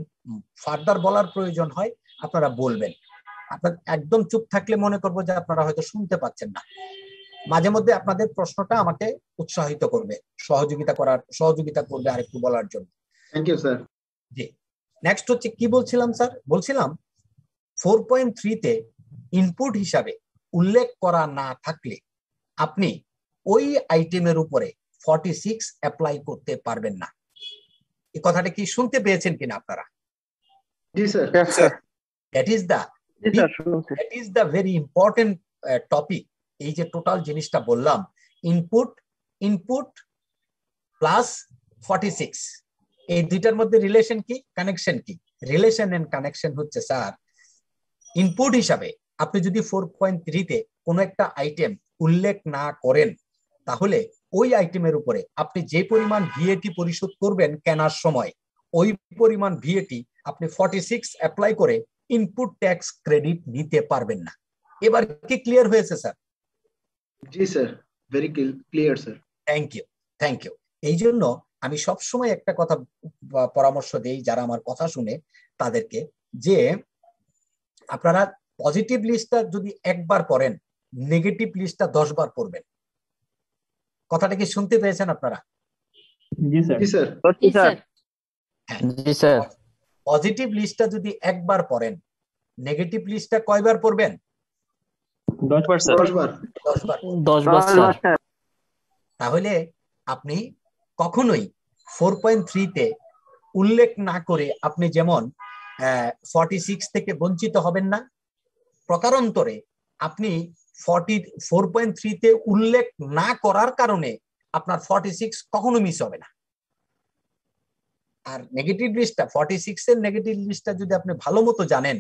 ফার্দার বলার প্রয়োজন হয় আপনারা বলবেন। আপনার একদম চুপ থাকলে মনে করব যে আপনারা হয়তো শুনতে পাচ্ছেন না। মাঝে মধ্যে আপনাদের প্রশ্নটা আমাকে উৎসাহিত করবে সহযোগিতা করার সহযোগিতা করবে আরেকটু বলার জন্য। থ্যাংক ইউ স্যার জি। নেক্সট হচ্ছে কি বলছিলাম স্যার বলছিলাম ফোর পয়েন্ট থ্রিতে ইনপুট হিসাবে উল্লেখ করা না থাকলে আপনি ওই আইটেমের উপরে ফর্টি সিক্স অ্যাপ্লাই করতে পারবেন না। এই কথাটা কি শুনতে পেয়েছেন কিনা আপনারা? জি sir. That is the that is the very important topic এই যে টোটাল জিনিসটা বললাম input input plus forty six এই দুইটার মধ্যে রিলেশন কি? কানেকশন কি? রিলেশন এন্ড কানেকশন হচ্ছে স্যার ইনপুট হিসাবে আপনি যদি ফোর পয়েন্ট থ্রিতে কোনো একটা আইটেম উল্লেখ না করেন তাহলে ওই আইটেমের উপরে। আপনি যে পরিমাণ ভিএটি পরিশোধ করবেন কেনার সময় ওই পরিমাণ ভিএটি আপনি ফর্টি সিক্স অ্যাপ্লাই করে ইনপুট ট্যাক্স ক্রেডিট নিতে পারবেন না। এবার কি ক্লিয়ার হয়েছে sir G sir very clear sir thank you thank you এই জন্য আমি সবসময় একটা কথা পরামর্শ দেই যারা আমার কথা শুনে তাদেরকে যে আপনারা পজিটিভ লিস্টটা যদি একবার পড়েন নেগেটিভ লিস্টটা দশ বার পড়বেন। কথাটা কি শুনতে পেয়েছেন আপনারা? জি স্যার। জি স্যার। পজিটিভ লিস্টটা যদি একবার পড়েন নেগেটিভ লিস্টটা কয়বার পড়বেন? তাহলে আপনি কখনোই ফোর পয়েন্ট থ্রিতে উল্লেখ না করে আপনি যেমন ফর্টি সিক্স থেকে বঞ্চিত হবেন না। প্রকারান্তরে আপনি ফর্টি ফোর পয়েন্ট থ্রিতে উল্লেখ না করার কারণে আপনার ফর্টি সিক্স কখনো মিস হবে না। আর নেগেটিভ লিস্টটা ফর্টি সিক্স এর নেগেটিভ লিস্টটা যদি আপনি ভালো মতো জানেন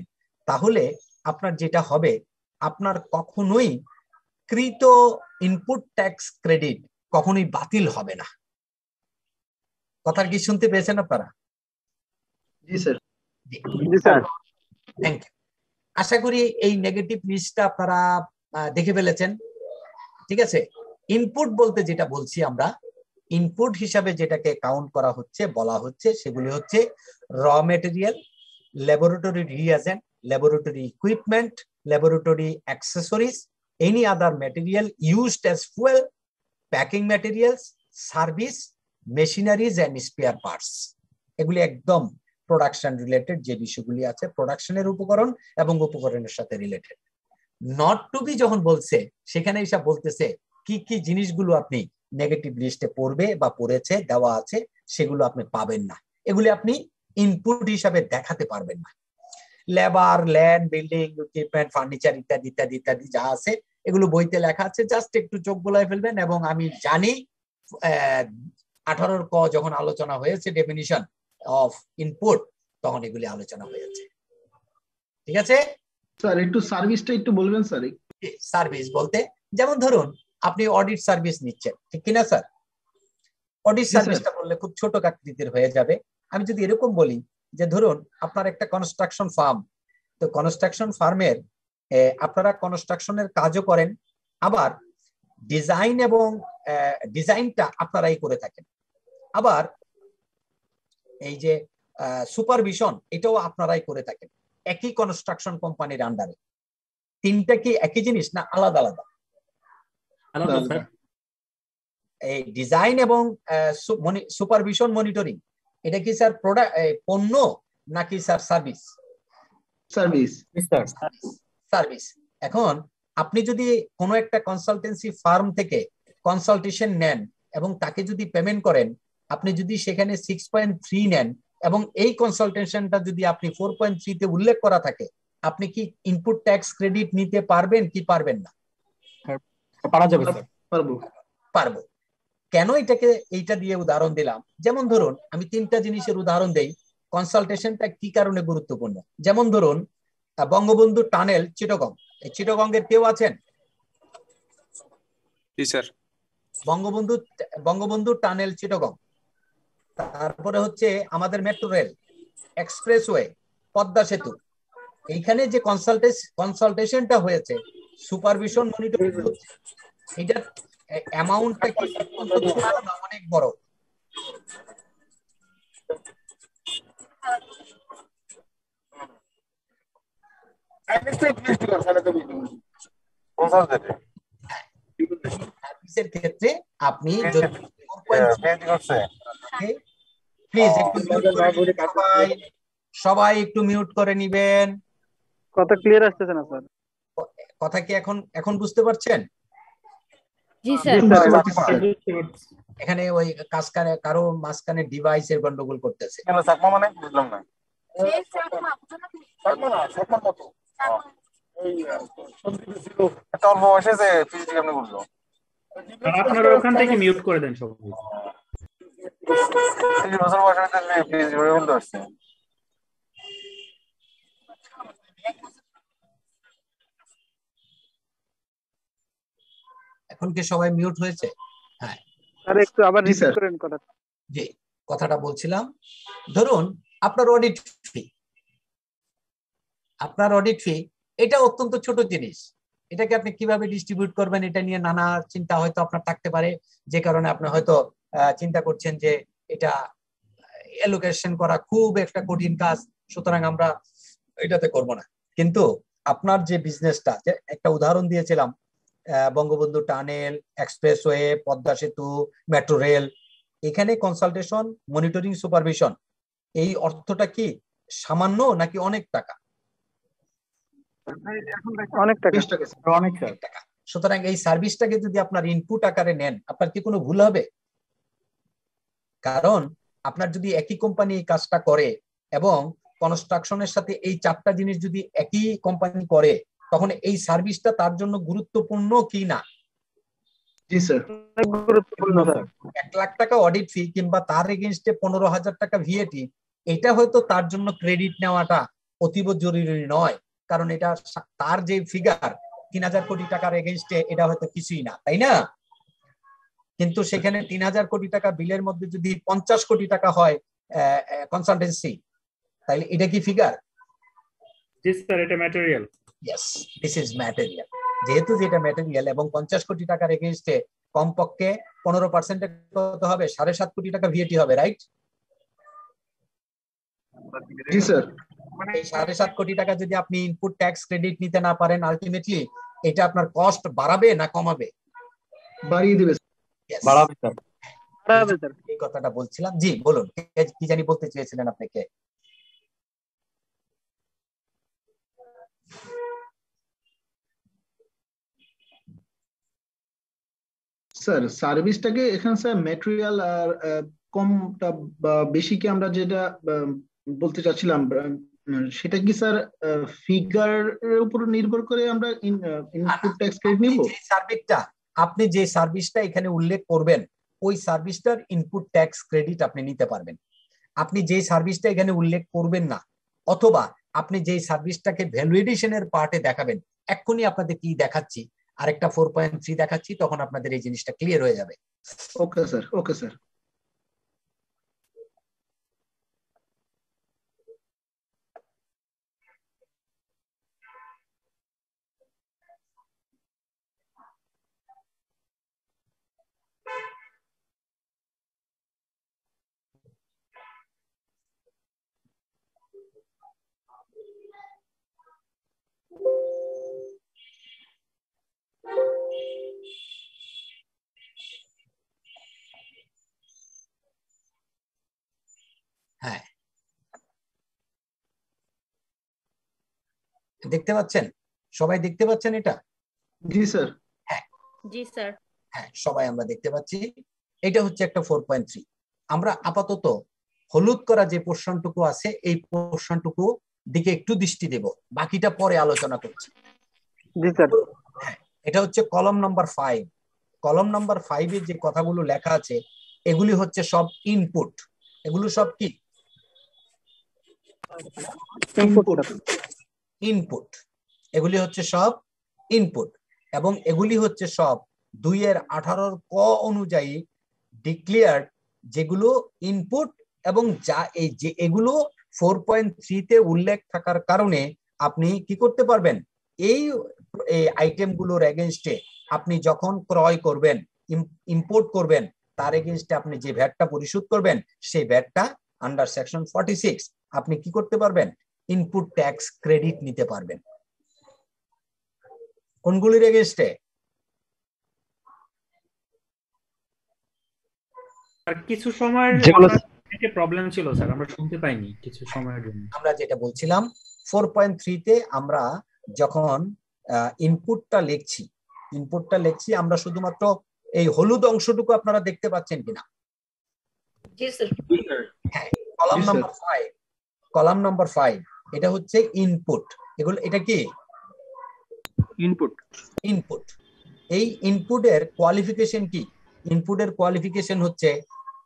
তাহলে আপনার যেটা হবে আপনার কখনোই কৃত ইনপুট ট্যাক্স ক্রেডিট কখনোই বাতিল হবে না। কথার কি শুনতে পেয়েছেন আপনারা? জি স্যার। জি স্যার। থ্যাংক ইউ আশা করি এই নেগেটিভ লিস্টটা আপনারা দেখে ফেলেছেন। ঠিক আছে? ইনপুট বলতে যেটা বলছি আমরা ইনপুট হিসাবে যেটাকে কাউন্ট করা হচ্ছে, বলা হচ্ছে, সেগুলি হচ্ছে raw material laboratory reagent laboratory equipment laboratory accessories any other material used as fuel packing materials service machineries and spare parts এগুলি একদম প্রোডাকশন রিলেটেড যে বিষয়গুলি আছে প্রোডাকশনের উপকরণ এবং উপকরণের সাথে রিলেটেড নট টু বি যখন বলছে, সেখানে এসব বলতেছে, কি কি জিনিসগুলো আপনি নেগেটিভ লিস্টে পড়বে বা পড়েছে, দেওয়া আছে, সেগুলো আপনি পাবেন না। এগুলি আপনি ইনপুট হিসাবে দেখাতে পারবেন না। Labour land building equipment furniture ইত্যাদি ইত্যাদি ইত্যাদি যা আছে, এগুলো বইতে লেখা আছে। জাস্ট একটু চোখ গোলায় ফেলবেন এবং আমি জানি আঠারোর ক যখন আলোচনা হয়েছে ডেফিনিশন অফ ইনপুট তখন এগুলি আলোচনা হয়েছে। ঠিক আছে? স্যার একটু সার্ভিসটা একটু বলবেন স্যার? সার্ভিস বলতে যেমন ধরুন আপনি অডিট সার্ভিস নিচ্ছেন ঠিক কিনা স্যার? অডিট সার্ভিসটা বললে খুব ছোট আকৃতির হয়ে যাবে। আমি যদি এরকম বলি যে ধরুন আপনার একটা কনস্ট্রাকশন ফার্ম তো কনস্ট্রাকশন ফার্মের আপনারা কনস্ট্রাকশনের কাজও করেন আবার ডিজাইন এবং ডিজাইনটা আপনারাই করে থাকেন। আবার এই যে সুপারভিশন এটাও আপনারাই করে থাকেন। একই কনস্ট্রাকশন কোম্পানির আন্ডারে তিনটা কি একই জিনিস না আলাদা আলাদা? আলাদা এই ডিজাইন এবং সুপারভিশন মনিটরিং এটা কি স্যার প্রোডাক্ট পণ্য নাকি স্যার সার্ভিস সার্ভিস সার্ভিস এখন আপনি যদি কোনো একটা কনসালটেন্সি ফার্ম থেকে কনসালটেশন নেন এবং তাকে যদি পেমেন্ট করেন আপনি যদি সেখানে সিক্স পয়েন্ট থ্রি নেন এবং এই কনসালটেশনটা যদি আপনি ফোর পয়েন্ট থ্রিতে উল্লেখ করা থাকে আপনি কি ইনপুট ট্যাক্স ক্রেডিট নিতে পারবেন কি পারবেন না? পারা যাবে পারব। পারব। কেন এটাকে এইটা দিয়ে উদাহরণ দিলাম? যেমন ধরুন আমি তিনটা জিনিসের উদাহরণ দেই। কনসালটেশনটা কি কারণে গুরুত্বপূর্ণ? যেমন ধরুন বঙ্গবন্ধু টানেল চিটগং। এই চিটগঙ্গের কেউ আছেন? বঙ্গবন্ধু বঙ্গবন্ধু টানেল চিটগং। তারপরে হচ্ছে আমাদের মেট্রো রেল এক্সপ্রেসওয়ে পদ্মা সেতু এইখানে যে কনসালটেশ কনসালটেশনটা হয়েছে সুপারভিশন মনিটরিং হচ্ছে এটার অ্যামাউন্টটা কি অনেক বড় ক্ষেত্রে আপনি যদি প্লিজ একটু করে নিবেন সবাই। সবাই একটু মিউট করে নিবেন। কথা ক্লিয়ার আসতেছে না স্যার? কথা কি এখন এখন বুঝতে পারছেন? জি স্যার। এখানে ওই কাজকারে কারও মাঝখানে ডিভাইসের গন্ডগোল করতেছে। কেন মানে? বুঝলাম না। একটা অল্প বয়সে যে পিএইচডি কেমনে করল। আপনারা ওখান থেকে মিউট করে দেন সবাই। তিরিশ বছর বয়সে পিএইচডি করে বলতে পারছে এখন কি সবাই মিউট হয়েছে? হ্যাঁ। স্যার একটু আবার জি, রিপিট করেন কথা জি কথাটা বলছিলাম। ধরুন আপনার অডিট ফি আপনার অডিট ফি এটা অত্যন্ত ছোট জিনিস। এটাকে আপনি কীভাবে ডিস্ট্রিবিউট করবেন এটা নিয়ে নানা চিন্তা হয়তো আপনার থাকতে পারে। যে কারণে আপনি হয়তো চিন্তা করছেন যে এটা এলোকেশন করা খুব একটা কঠিন কাজ সুতরাং আমরা এটাতে করব না। কিন্তু আপনার যে বিজনেসটা একটা উদাহরণ দিয়েছিলাম Bangabandhu tunnel expressway Padma Setu metro rail এখানে কনসালটেশন মনিটরিং সুপারভিশন এই অর্থটা কি সামান্য নাকি অনেক টাকা? অনেক টাকা। অনেক টাকা। সুতরাং এই সার্ভিসটাকে যদি আপনার ইনপুট আকারে নেন আপনার কি কোনো ভুল হবে? কারণ আপনার যদি একই কোম্পানি এই কাজটা করে এবং কনস্ট্রাকশনের সাথে এই চারটা জিনিস যদি একই কোম্পানি করে তখন এই সার্ভিসটা তার জন্য গুরুত্বপূর্ণ কি না? জি স্যার গুরুত্বপূর্ণ এক লাখ টাকা অডিট ফি কিংবা তার এগেনস্টে পনেরো হাজার টাকা ভিএটি এটা হয়তো তার জন্য ক্রেডিট নেওয়াটা অতীব জরুরি নয়। কারণ এটা তার যে ফিগার তিন হাজার কোটি টাকার এগেনস্টে এটা হয়তো কিছুই না তাই না? কিন্তু সেখানে তিন হাজার কোটি টাকা বিলের মধ্যে যদি পঞ্চাশ কোটি টাকা হয় কনসালটেন্সি তাহলে এটা কি ফিগার জি স্যার এটা material yes this is material যেহেতু যেটা ম্যাটেরিয়াল এবং পঞ্চাশ কোটি টাকার এগেনস্টে কমপক্ষে পনেরো পার্সেন্টে কত হবে? সাড়ে সাত কোটি টাকা ভিএটি হবে রাইট জি সাড়ে সাত কোটি টাকা যদি আপনি ইনপুট ট্যাক্স ক্রেডিট নিতে না পারেন আলটিমেটলি এটা আপনার কস্ট বাড়াবে না কমাবে? বাড়িয়ে দিবে. বাড়াবে স্যার বাড়াবে স্যার এই কথাটা বলছিলাম। জি বলুন কি জানি বলতে চেয়েছিলেন আপনাকে? স্যার সার্ভিসটাকে এখানে স্যার মেটেরিয়াল আর কমটা বা বেশি কি আমরা যেটা বলতে চাচ্ছিলাম সেটা কি স্যার ফিগার এর উপর নির্ভর করে আমরা ইনপুট ট্যাক্স ক্রেডিট নিব? সার্ভিসটা আপনি যে সার্ভিসটা এখানে উল্লেখ করবেন, ওই সার্ভিসটার ইনপুট ট্যাক্স ক্রেডিট আপনি নিতে পারবেন। আপনি যে সার্ভিসটা এখানে উল্লেখ করবেন না, অথবা আপনি যে সার্ভিসটাকে ভ্যালুয়েডিশনের পার্টে দেখাবেন, এক্ষুনি আপনাদের কি দেখাচ্ছি? আরেকটা ফোর পয়েন্ট থ্রি দেখাচ্ছি, তখন আপনাদের এই জিনিসটা ক্লিয়ার হয়ে যাবে। ওকে স্যার ওকে স্যার হ্যাঁ। দেখতে পাচ্ছেন? সবাই দেখতে পাচ্ছেন এটা? জি স্যার। হ্যাঁ। জি স্যার। হ্যাঁ সবাই আমরা দেখতে পাচ্ছি। এটা হচ্ছে একটা ফোর পয়েন্ট থ্রি আমরা আপাতত হলুদ করা যে পোর্শনটুকু আছে এই পোর্শনটুকু দিকে একটু দৃষ্টি দেব বাকিটা পরে আলোচনা করছি। এটা হচ্ছে কলম নাম্বার ফাইভ কলম নাম্বার ফাইভে যে কথাগুলো লেখা আছে এগুলি হচ্ছে সব ইনপুট এগুলো সব কি? ইনপুট এগুলি হচ্ছে সব ইনপুট এবং এগুলি হচ্ছে সব দুইয়ের আঠারোর ক অনুযায়ী ডিক্লেয়ার যেগুলো ইনপুট এবং যা এই যে এগুলো ফোর পয়েন্ট থ্রিতে উল্লেখ থাকার কারণে আপনি কি করতে পারবেন? এই এই আইটেমগুলোর এগেনস্টে আপনি যখন ক্রয় করবেন ইম্পোর্ট করবেন তার এগেনস্টে আপনি যে ভ্যাটটা পরিশোধ করবেন সেই ভ্যাটটা আন্ডার সেকশন ফর্টি সিক্স আপনি কি করতে পারবেন? ইনপুট ট্যাক্স ক্রেডিট নিতে পারবেন। কোনগুলির এগেনস্টে আর কিছু সময়ের যেগুলো- প্রবলেম ছিল স্যার আমরা শুনতে পাইনি কিছু সময়ের জন্য। আমরা যেটা বলছিলাম ফোর পয়েন্ট থ্রিতে আমরা যখন ইনপুটটা লিখছি ইনপুটটা লিখছি আমরা শুধুমাত্র এই হলুদ অংশটুকু আপনারা দেখতে পাচ্ছেন কিনা? জি স্যার হ্যাঁ column number five column number five এটা হচ্ছে ইনপুট এগুলো এটা কি? ইনপুট ইনপুট এই ইনপুটের কোয়ালিফিকেশন কি? ইনপুটের কোয়ালিফিকেশন হচ্ছে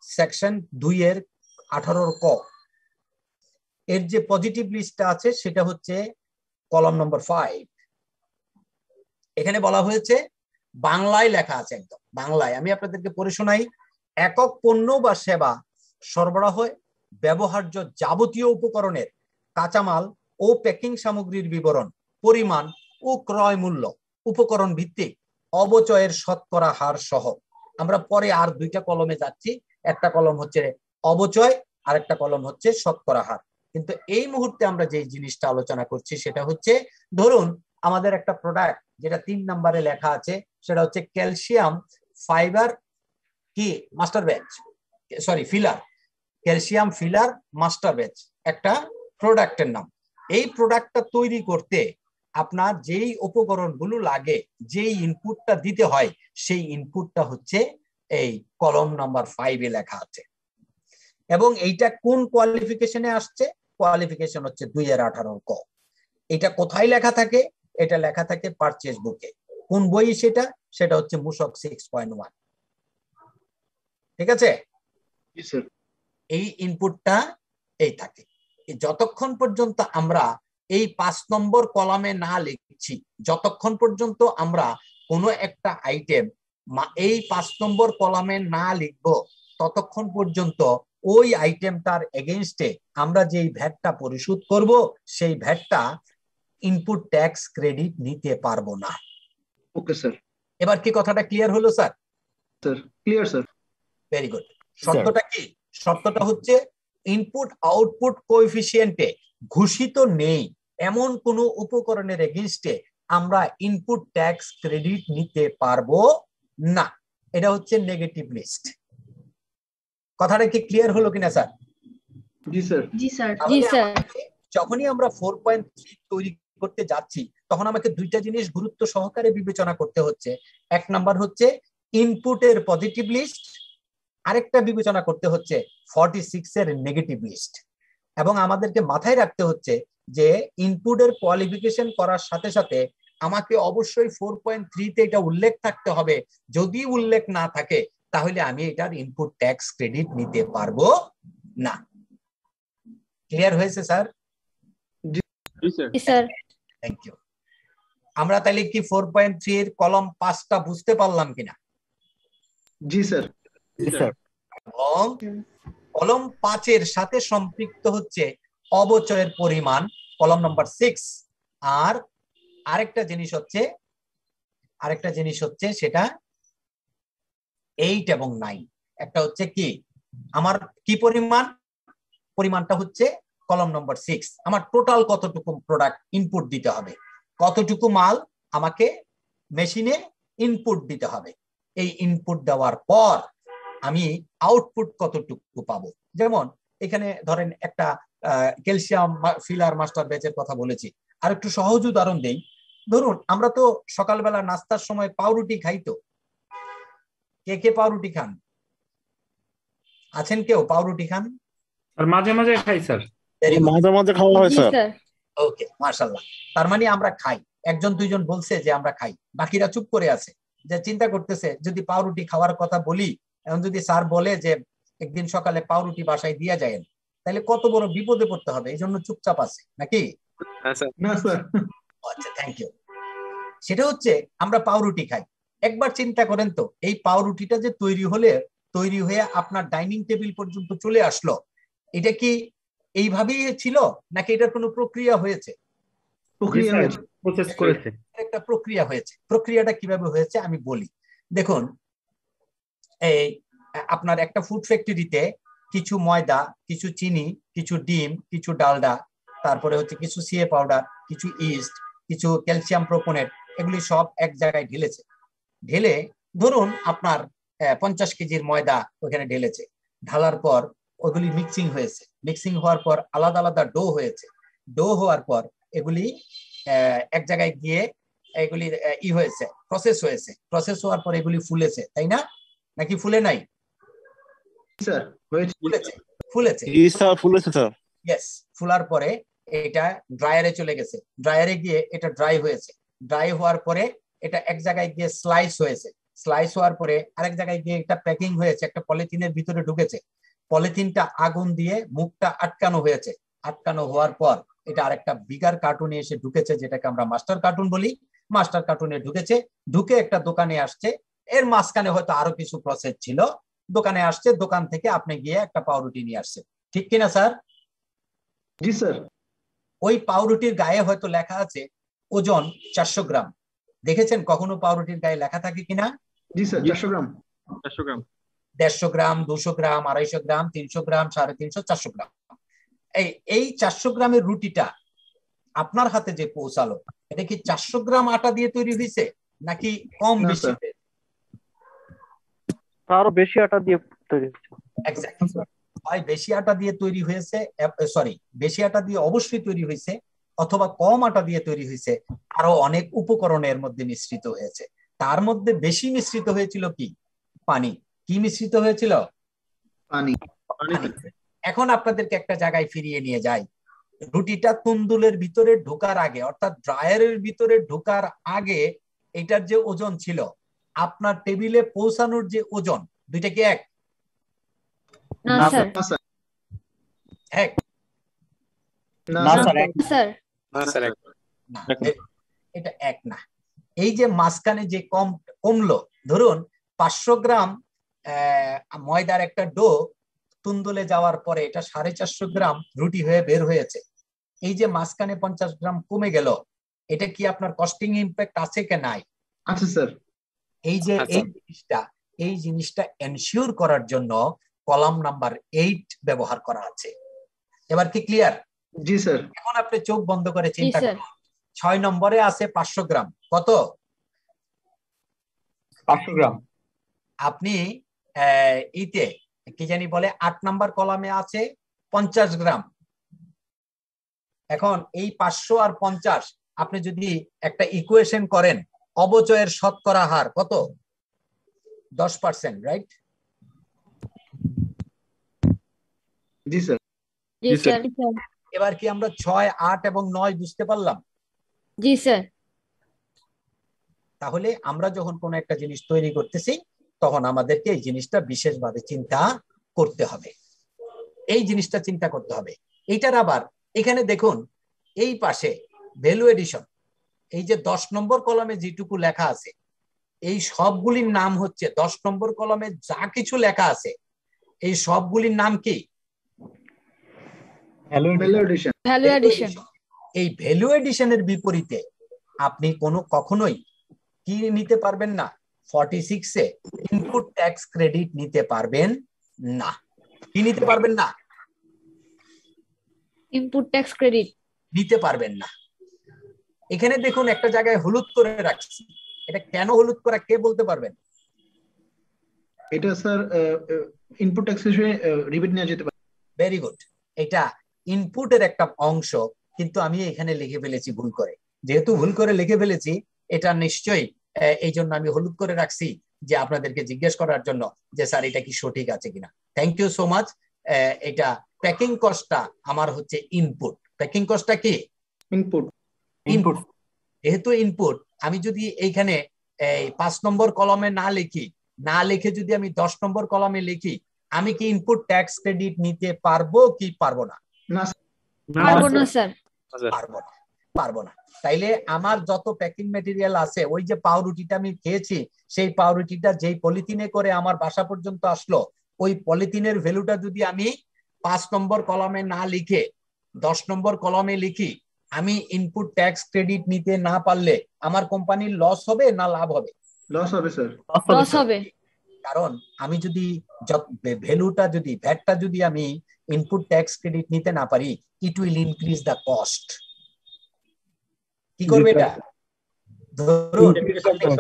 সেকশন দুই এর আঠারোর ক। এর যে পজিটিভ লিস্টটা আছে, সেটা হচ্ছে কলম নম্বর ফাইভ এখানে বলা হয়েছে, বাংলায় লেখা আছে একদম, বাংলায়। আমি আপনাদেরকে পড়ে শোনাই, একক পণ্য বা সেবা সরবরাহ ব্যবহার্য যাবতীয় উপকরণের কাঁচামাল ও প্যাকিং সামগ্রীর বিবরণ, পরিমাণ ও ক্রয় মূল্য, উপকরণ ভিত্তিক, অবচয়ের শতকরা হার সহ। আমরা পরে আর দুইটা কলমে যাচ্ছি। একটা কলম হচ্ছে অবচয় আর একটা কলম হচ্ছে শতকরা হার কিন্তু এই মুহূর্তে আমরা যে জিনিসটা আলোচনা করছি সেটা হচ্ছে, ধরুন আমাদের একটা প্রোডাক্ট যেটা তিন নম্বরে লেখা আছে, সেটা হচ্ছে ক্যালসিয়াম ফাইবার কি? Master batch sorry filler calcium filler master batch একটা প্রোডাক্টের নাম। এই প্রোডাক্টটা তৈরি করতে আপনার যেই উপকরণগুলো লাগে, যেই ইনপুটটা দিতে হয়, সেই ইনপুটটা হচ্ছে এই কলম নাম্বার ফাইভে লেখা আছে। এবং এইটা কোন কোয়ালিফিকেশনে আসছে? কোয়ালিফিকেশন হচ্ছে দুই এর আঠারোর ক। এটা কোথায় লেখা থাকে? এটা লেখা থাকে পারচেস বুকে কোন বই সেটা? সেটা হচ্ছে মুশক সিক্স পয়েন্ট ওয়ান ঠিক আছে? এই ইনপুটটা এই থাকে। যতক্ষণ পর্যন্ত আমরা এই পাঁচ নম্বর কলামে না লিখছি যতক্ষণ পর্যন্ত আমরা কোনো একটা আইটেম এই পাঁচ নম্বর কলামে না লিখব ততক্ষণ পর্যন্ত ওই আইটেমটার এগেনস্টে আমরা যেই ভ্যাটটা পরিশোধ করব সেই ভ্যাটটা ইনপুট ট্যাক্স ক্রেডিট নিতে পারব না। ওকে স্যার এবার কি কথাটা ক্লিয়ার হলো sir sir clear sir very good শর্তটা কি? শর্তটা হচ্ছে ইনপুট আউটপুট কোএফিসিয়েন্টে ঘোষিত নেই। এমন কোন উপকরণের এগেনস্টে আমরা ইনপুট ট্যাক্স ক্রেডিট নিতে পারব না। এটা হচ্ছে নেগেটিভ লিস্ট কথাটা কি ক্লিয়ার হলো কিনা স্যার জি স্যার জি স্যার জি স্যার যখনই আমরা ফোর পয়েন্ট থ্রি তৈরি করতে যাচ্ছি তখন আমাকে দুইটা জিনিস গুরুত্ব সহকারে বিবেচনা করতে হচ্ছে। এক নাম্বার হচ্ছে ইনপুটের পজিটিভ লিস্ট আরেকটা বিবেচনা করতে হচ্ছে ফর্টি সিক্স এর নেগেটিভ লিস্ট এবং আমাদেরকে মাথায় রাখতে হচ্ছে যে ইনপুটের কোয়ালিফিকেশন করার সাথে সাথে আমাকে অবশ্যই ফোর পয়েন্ট থ্রিতে এটা উল্লেখ থাকতে হবে। যদি উল্লেখ না থাকে তাহলে আমি এটার ইনপুট ট্যাক্স ক্রেডিট নিতে পারব না। ক্লিয়ার হয়েছে স্যার স্যার থ্যাংক ইউ আমরা তাহলে কি ফোর পয়েন্ট থ্রি এর কলম পাঁচটা বুঝতে পারলাম কিনা জি স্যার এবং কলম পাঁচের সাথে সম্পৃক্ত হচ্ছে অবচয়ের পরিমাণ কলম নম্বর সিক্স আর আরেকটা জিনিস হচ্ছে আরেকটা জিনিস হচ্ছে সেটা এইট এবং নাইন একটা হচ্ছে কি? আমার কি পরিমাণ? পরিমাণটা হচ্ছে কলম নম্বর সিক্স আমার টোটাল কতটুকু প্রোডাক্ট ইনপুট দিতে হবে? কতটুকু মাল আমাকে মেশিনে ইনপুট দিতে হবে? এই ইনপুট দেওয়ার পর আমি আউটপুট কতটুকু পাবো? যেমন এখানে ধরেন একটা ক্যালসিয়াম ফিলার মাস্টার ব্যাচের কথা বলেছি। আর একটু সহজ উদাহরণ দেই। ধরুন আমরা তো সকালবেলা নাস্তার সময় পাউরুটি খাই তো। কে কে পাউরুটি খান? আছেন কেউ পাউরুটি খান? আর মাঝে মাঝে খাই স্যার। মাঝে মাঝে খাওয়া হয় স্যার। ওকে মাশাল্লাহ তার মানে আমরা খাই। একজন দুইজন বলছে যে আমরা খাই। বাকিরা চুপ করে আছে। যে চিন্তা করতেছে যদি পাউরুটি খাওয়ার কথা বলি এখন যদি স্যার বলে যে একদিন সকালে পাউরুটি বাসায় দিয়ে যায় তাহলে কত বড় বিপদে পড়তে হবে? এই জন্য চুপচাপ আছে নাকি? আচ্ছা থ্যাংক ইউ সেটা হচ্ছে আমরা পাউরুটি খাই। একবার চিন্তা করেন তো এই পাউরুটিটা যে তৈরি হলে তৈরি হয়ে আপনার ডাইনিং টেবিল পর্যন্ত চলে আসলো এটা কি এইভাবেই ছিল নাকি এটার কোনো প্রক্রিয়া হয়েছে? প্রক্রিয়া হয়েছে। প্রসেস করেছে। একটা প্রক্রিয়া হয়েছে। প্রক্রিয়াটা কীভাবে হয়েছে আমি বলি। দেখুন এই আপনার একটা ফুড ফ্যাক্টরিতে কিছু ময়দা কিছু চিনি কিছু ডিম কিছু ডালডা তারপরে হচ্ছে কিছু সিএ পাউডার কিছু ইস্ট কিছু ক্যালসিয়াম প্রোপোনেট এগুলি সব এক জায়গায় ঢেলেছে। ঢেলে ধরুন আপনার পঞ্চাশ কেজির ময়দা ওখানে ঢেলেছে। ঢালার পর ওগুলি মিক্সিং হয়েছে। মিক্সিং হওয়ার পর আলাদা আলাদা ডো হয়েছে। ডো হওয়ার পর এগুলি এক জায়গায় গিয়ে এগুলি ই হয়েছে প্রসেস হয়েছে। প্রসেস হওয়ার পর এগুলি ফুলেছে তাই না? নাকি ফুলে নাই? ফুলেছে ফুলেছে। ফুলেছে স্যার। ইয়েস ফুলার পরে এটা ড্রায়ারে চলে গেছে। ড্রায়ারে গিয়ে এটা ড্রাই হয়েছে। ড্রাই হওয়ার পরে এটা এক জায়গায় গিয়ে স্লাইস হয়েছে। স্লাইস হওয়ার পরে আরেক জায়গায় গিয়ে একটা প্যাকিং হয়েছে একটা পলিথিনের ভিতরে ঢুকেছে। পলিথিনটা আগুন দিয়ে মুখটা আটকানো হয়েছে। আটকানো হওয়ার পর এটা আরেকটা বিগার কার্টুনে এসে ঢুকেছে যেটাকে আমরা মাস্টার কার্টুন বলি। মাস্টার কার্টুনে ঢুকেছে ঢুকে একটা দোকানে আসছে। এর মাঝখানে হয়তো আরও কিছু প্রসেস ছিল। দোকানে আসছে দোকান থেকে আপনি গিয়ে একটা পাউরুটি নিয়ে আসছে। ঠিক কিনা স্যার? জি স্যার। ওই পাউরুটির গায়ে হয়তো লেখা আছে ওজন চারশো গ্রাম। দেখেছেন কখনো পাউরুটির গায়ে লেখা থাকে কিনা? জি স্যার চারশো গ্রাম। চারশো গ্রাম। দেড়শো গ্রাম দুশো গ্রাম আড়াইশো গ্রাম তিনশো গ্রাম সাড়ে তিনশো চারশো গ্রাম। এই এই চারশো গ্রামের রুটিটা আপনার হাতে যে পৌঁছালো এটা কি চারশো গ্রাম আটা দিয়ে তৈরি হয়েছে নাকি কম বেশি? আরও বেশি আটা দিয়ে তৈরি হয় বেশি আটা দিয়ে তৈরি হয়েছে সরি বেশি আটা দিয়ে অবশ্যই তৈরি হয়েছে অথবা কম আটা দিয়ে তৈরি হয়েছে আরও অনেক উপকরণের মধ্যে মিশ্রিত হয়েছে। তার মধ্যে বেশি মিশ্রিত হয়েছিল কি? পানি। কি মিশ্রিত হয়েছিল? পানি। এখন আপনাদেরকে একটা জায়গায় ফিরিয়ে নিয়ে যাই। রুটিটা তুন্দুলের ভিতরে ঢোকার আগে অর্থাৎ ড্রায়ারের ভিতরে ঢোকার আগে এটার যে ওজন ছিল আপনার টেবিলে পৌঁছানোর যে ওজন দুইটা কি এক? এক। এটা এক না। এই যে মাঝখানে যে কম কমলো ধরুন পাঁচশো গ্রাম ময়দার একটা ডো তুন্দুলে যাওয়ার পরে এটা সাড়ে চারশো গ্রাম রুটি হয়ে বের হয়েছে। এই যে মাঝখানে পঞ্চাশ গ্রাম কমে গেল এটা কি আপনার কস্টিং ইম্প্যাক্ট আছে কে নাই? আছে স্যার এই যে এই জিনিসটা এই জিনিসটা এনশিওর করার জন্য কলাম নাম্বার এইট ব্যবহার করা আছে। এবার কি ক্লিয়ার জি স্যার। এখন আপনি চোখ বন্ধ করে চিন্তা করুন। ছয় নম্বরে আছে পাঁচশো গ্রাম। কত? পাঁচশো গ্রাম। আপনি ইতে কি জানি বলে আট নাম্বার কলামে আছে পঞ্চাশ গ্রাম। এখন এই পাঁচশো আর পঞ্চাশ আপনি যদি একটা ইকুয়েশন করেন অবচয়ের শতকরা হার কত? দশ পার্সেন্ট রাইট? জি স্যার। জি স্যার। এবার কি আমরা ছয় আট এবং নয় বুঝতে পারলাম? জি স্যার। তাহলে আমরা যখন কোনো একটা জিনিস তৈরি করতেছি তখন আমাদেরকে এই জিনিসটা বিশেষভাবে চিন্তা করতে হবে। এই জিনিসটা চিন্তা করতে হবে। এইটার আবার এখানে দেখুন এই পাশে ভ্যালু এডিশন এই যে দশ নম্বর কলমে যেটুকু লেখা আছে এই সবগুলির নাম হচ্ছে দশ নম্বর কলমে যা কিছু লেখা আছে এই সবগুলির নাম কি? ভ্যালু এডিশন ভ্যালু এডিশন এই ভ্যালু এডিশনের বিপরীতে আপনি কোনো কখনোই কি নিতে পারবেন না? ফর্টি সিক্সে ইনপুট ট্যাক্স ক্রেডিট নিতে পারবেন না। কি নিতে পারবেন না? ইনপুট ট্যাক্স ক্রেডিট নিতে পারবেন না। এখানে দেখুন একটা জায়গায় হলুদ করে রাখছি। এটা কেন হলুদ করা কে বলতে পারবেন? এটা স্যার ইনপুট ট্যাক্স হিসেবে রিবিট নেওয়া যেতে পারে। ভেরি গুড এটা ইনপুটের একটা অংশ কিন্তু আমি এখানে লিখে ফেলেছি ভুল করে। যেহেতু ভুল করে লিখে ফেলেছি এটা নিশ্চয়ই এই জন্য আমি হলুদ করে রাখছি যে আপনাদেরকে জিজ্ঞেস করার জন্য যে স্যার এটা কি সঠিক আছে কিনা? থ্যাংক ইউ সো মাচ এটা প্যাকিং কস্টটা আমার হচ্ছে ইনপুট প্যাকিং কস্টটা কি? ইনপুট ইনপুট যেহেতু ইনপুট আমি যদি এইখানে এই পাঁচ নম্বর কলমে না লিখি না লিখে যদি আমি দশ নম্বর কলমে লিখি আমি কি ইনপুট ট্যাক্স ক্রেডিট নিতে পারব কি পারব না? না পারব না স্যার। পারব না পারব না। তাইলে আমার যত প্যাকিং মেটেরিয়াল আছে ওই যে পাউরুটিটা আমি খেয়েছি সেই পাউরুটিটা যেই পলিথিনে করে আমার বাসা পর্যন্ত আসলো ওই পলিথিনের ভ্যালুটা যদি আমি পাঁচ নম্বর কলমে না লিখে দশ নম্বর কলমে লিখি আমি ইনপুট ট্যাক্স ক্রেডিট নিতে না পারলে আমার কোম্পানির লস হবে না লাভ হবে? লস হবে স্যার লস হবে। কারণ আমি যদি ভ্যালুটা যদি, ভ্যাটটা যদি আমি ইনপুট ট্যাক্স ক্রেডিট নিতে না পারি it will increase the cost কি করবে এটা? ধরুন,